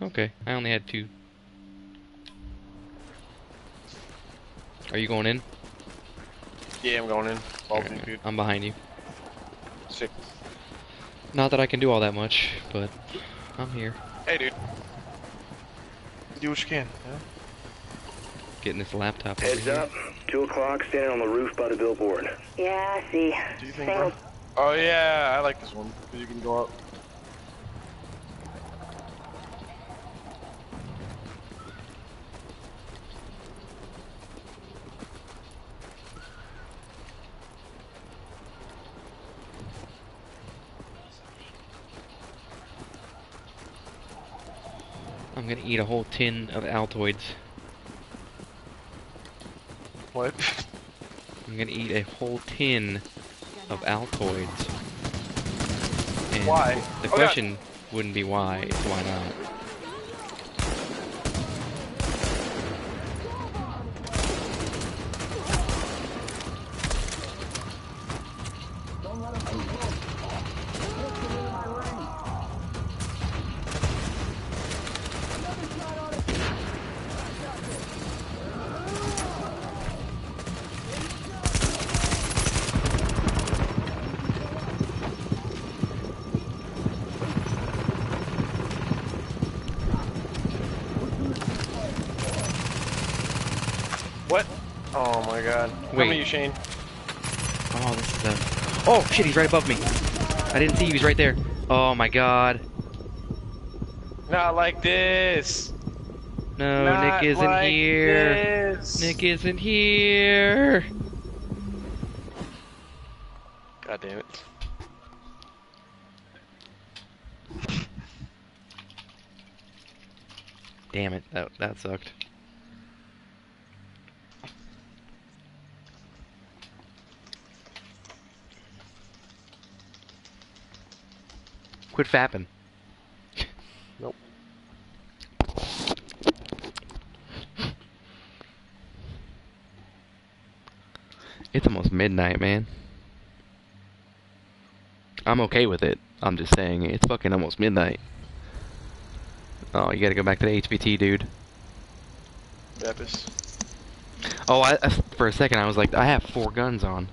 Okay, I only had two. Are you going in? Yeah, I'm going in. Dude. I'm behind you. Sick. Not that I can do all that much, but I'm here. Hey, dude. Do what you can. Yeah? Getting this laptop over Heads here. up. Two o'clock, standing on the roof by the billboard. Yeah, I see. Do you think, bro? Oh yeah, I like this one because you can go up. I'm gonna eat a whole tin of Altoids. What? I'm gonna eat a whole tin of Altoids. And Why? The Oh, God. question wouldn't be why, it's why not. Oh shit, he's right above me. I didn't see he was right there. Oh my god. Not like this. No, Not Nick isn't like here. this. Nick isn't here. God damn it. Damn it, that that sucked. Quit fapping. Nope. It's almost midnight, man. I'm okay with it. I'm just saying, it's fucking almost midnight. Oh, you gotta go back to the HVT, dude. Bepis. Oh, I, I- for a second I was like, I have four guns on,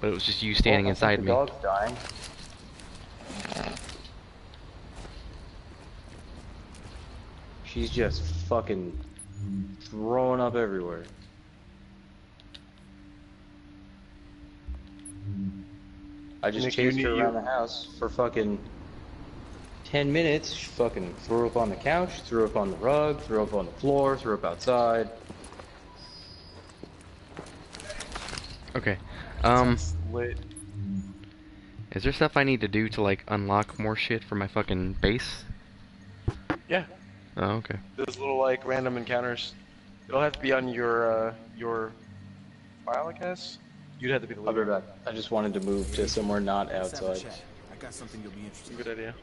but it was just you standing Oh, inside think me. the dog's dying. She's just fucking throwing up everywhere. I just Nick, chased her need- around the house for fucking 10 minutes. She fucking threw up on the couch, threw up on the rug, threw up on the floor, threw up outside. Okay. Um, Lit. is there stuff I need to do to like unlock more shit for my fucking base? Yeah. Oh, okay. Those little like random encounters. It'll have to be on your uh, your file, I guess. You'd have to be the I'll be leader. back. I just wanted to move to somewhere not Let's have a outside. I got something you'll be interested in. Good idea.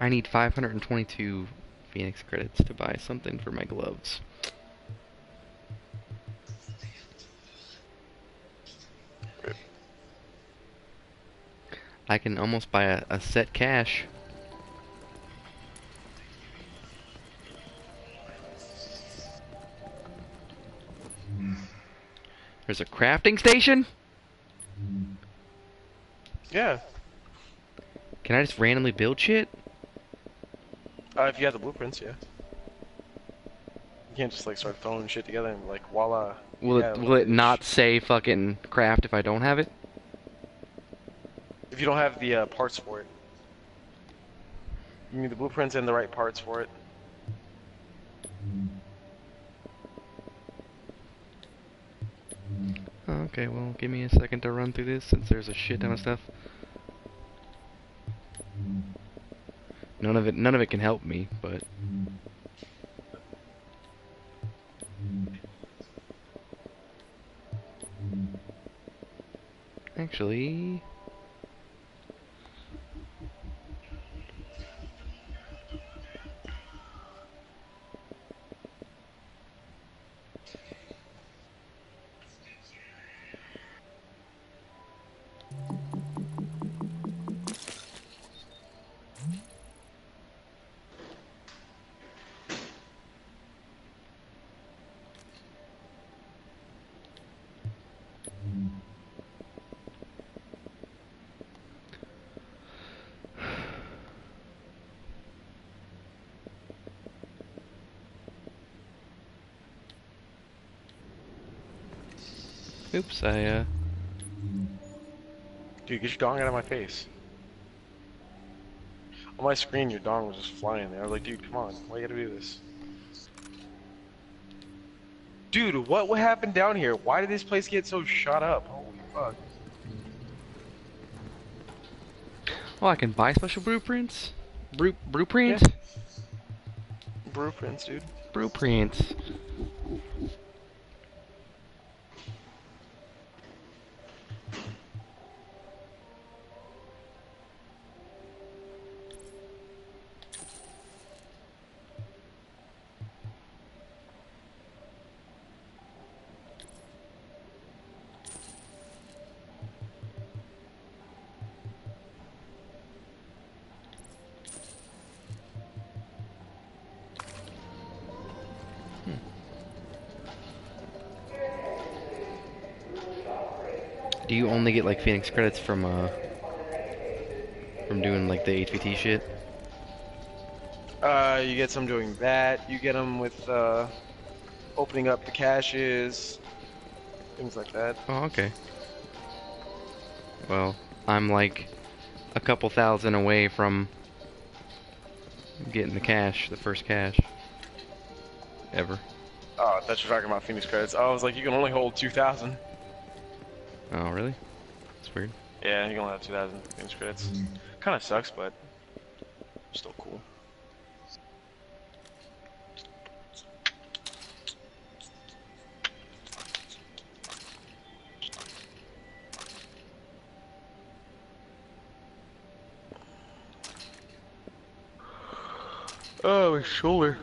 I need 522 Phoenix credits to buy something for my gloves. I can almost buy a, a set cache. There's a crafting station? Yeah. Can I just randomly build shit? Uh, if you have the blueprints, yeah. You can't just like start throwing shit together and like voila. Will Yeah, it will it not say fucking craft if I don't have it? If you don't have the uh, parts for it. You need the blueprints and the right parts for it. Okay, well, give me a second to run through this since there's a shit ton of stuff. None of it, none of it can help me, but. Actually, I uh, Dude, get your dong out of my face. On my screen, your dong was just flying there. I was like, dude, come on. Why you gotta do this? Dude, what what happened down here? Why did this place get so shot up? Holy fuck. Well, I can buy special blueprints. Brew, blueprint? Blueprints, dude. Blueprints. Only get like Phoenix credits from uh from doing like the HVT shit? Uh, you get some doing that. You get them with uh, opening up the caches, things like that. Oh, okay. Well, I'm like a couple thousand away from getting the cash, the first cash ever. Oh, that's thought you were talking about Phoenix credits. I was like, you can only hold 2,000. Oh, really? That's weird. Yeah, you can only have 2,000 Phoenix credits. Kind of sucks, but still cool. Oh, my shoulder.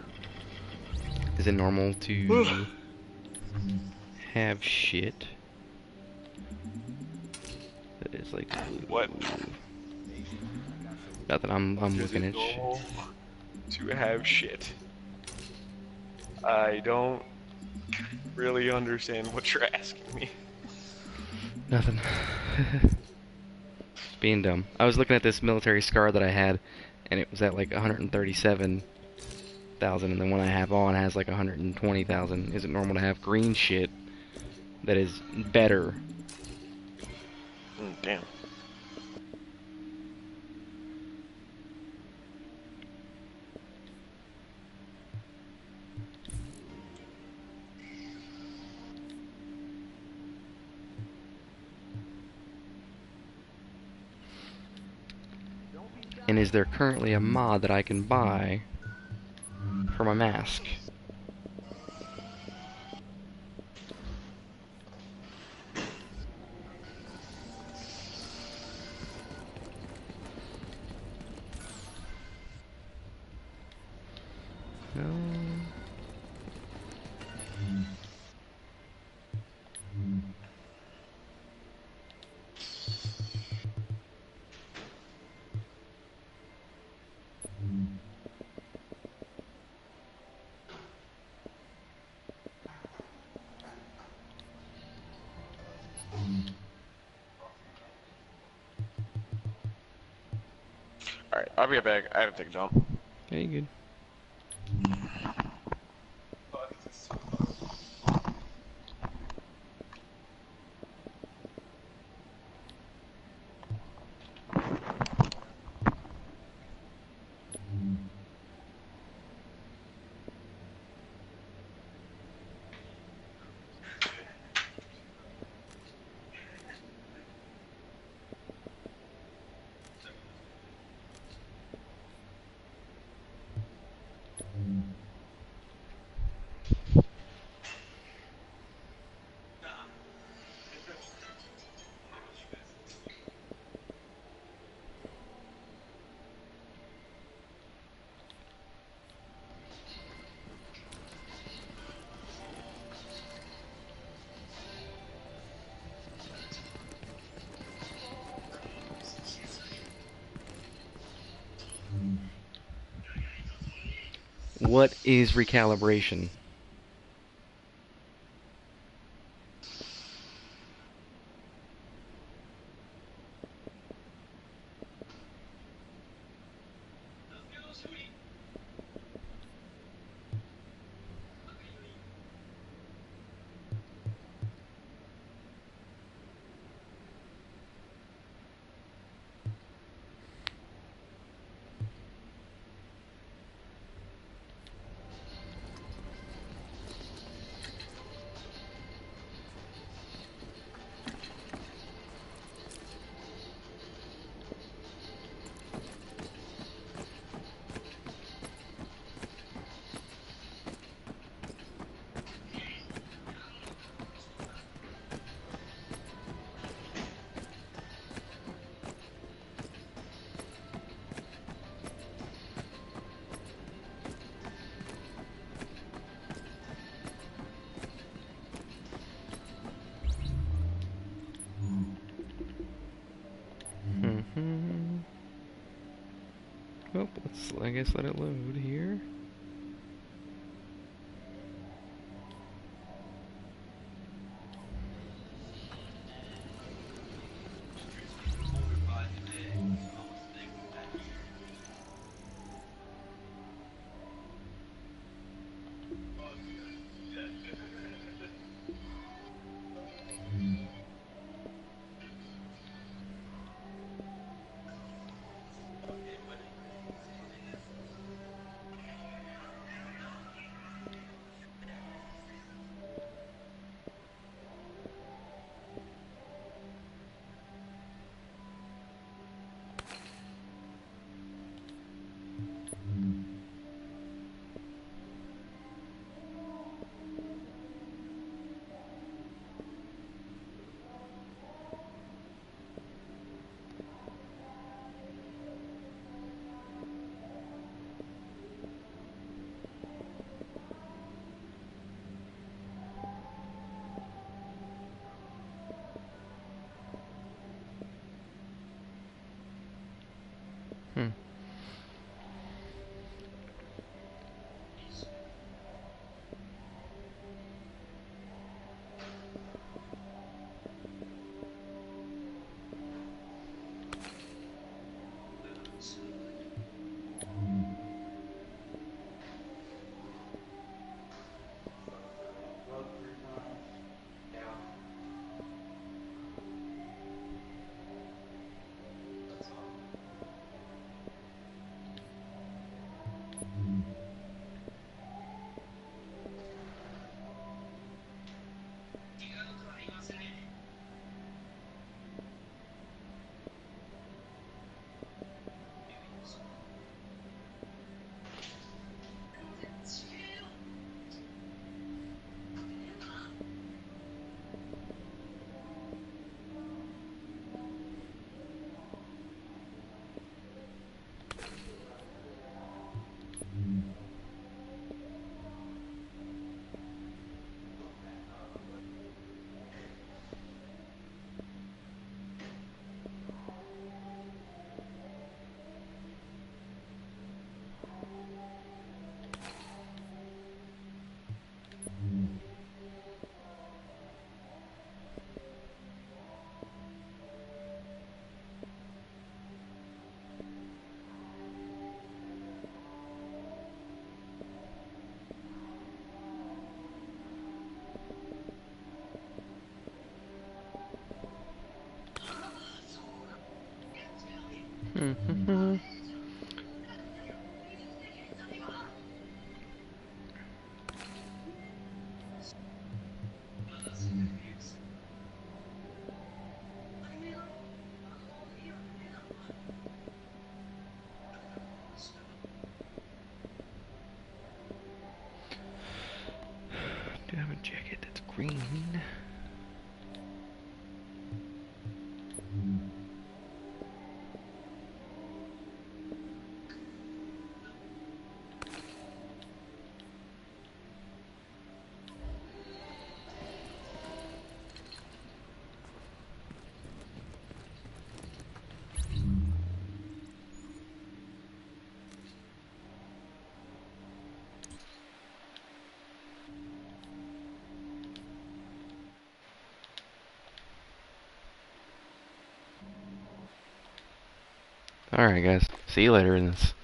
Is it normal to have shit like What? Not that I'm I'm looking at shit. to have shit? I don't really understand what you're asking me. Nothing. Being dumb. I was looking at this military scar that I had, and it was at like 137,000, and the one I have on has like 120,000. Is it normal to have green shit that is better? Mm, damn. And is there currently a mod that I can buy for my mask? I have to take a dump. Yeah, you good. What is recalibration? Let it load Hmm. Mm-hmm. Do I have a jacket that's green? Alright guys, see you later in this.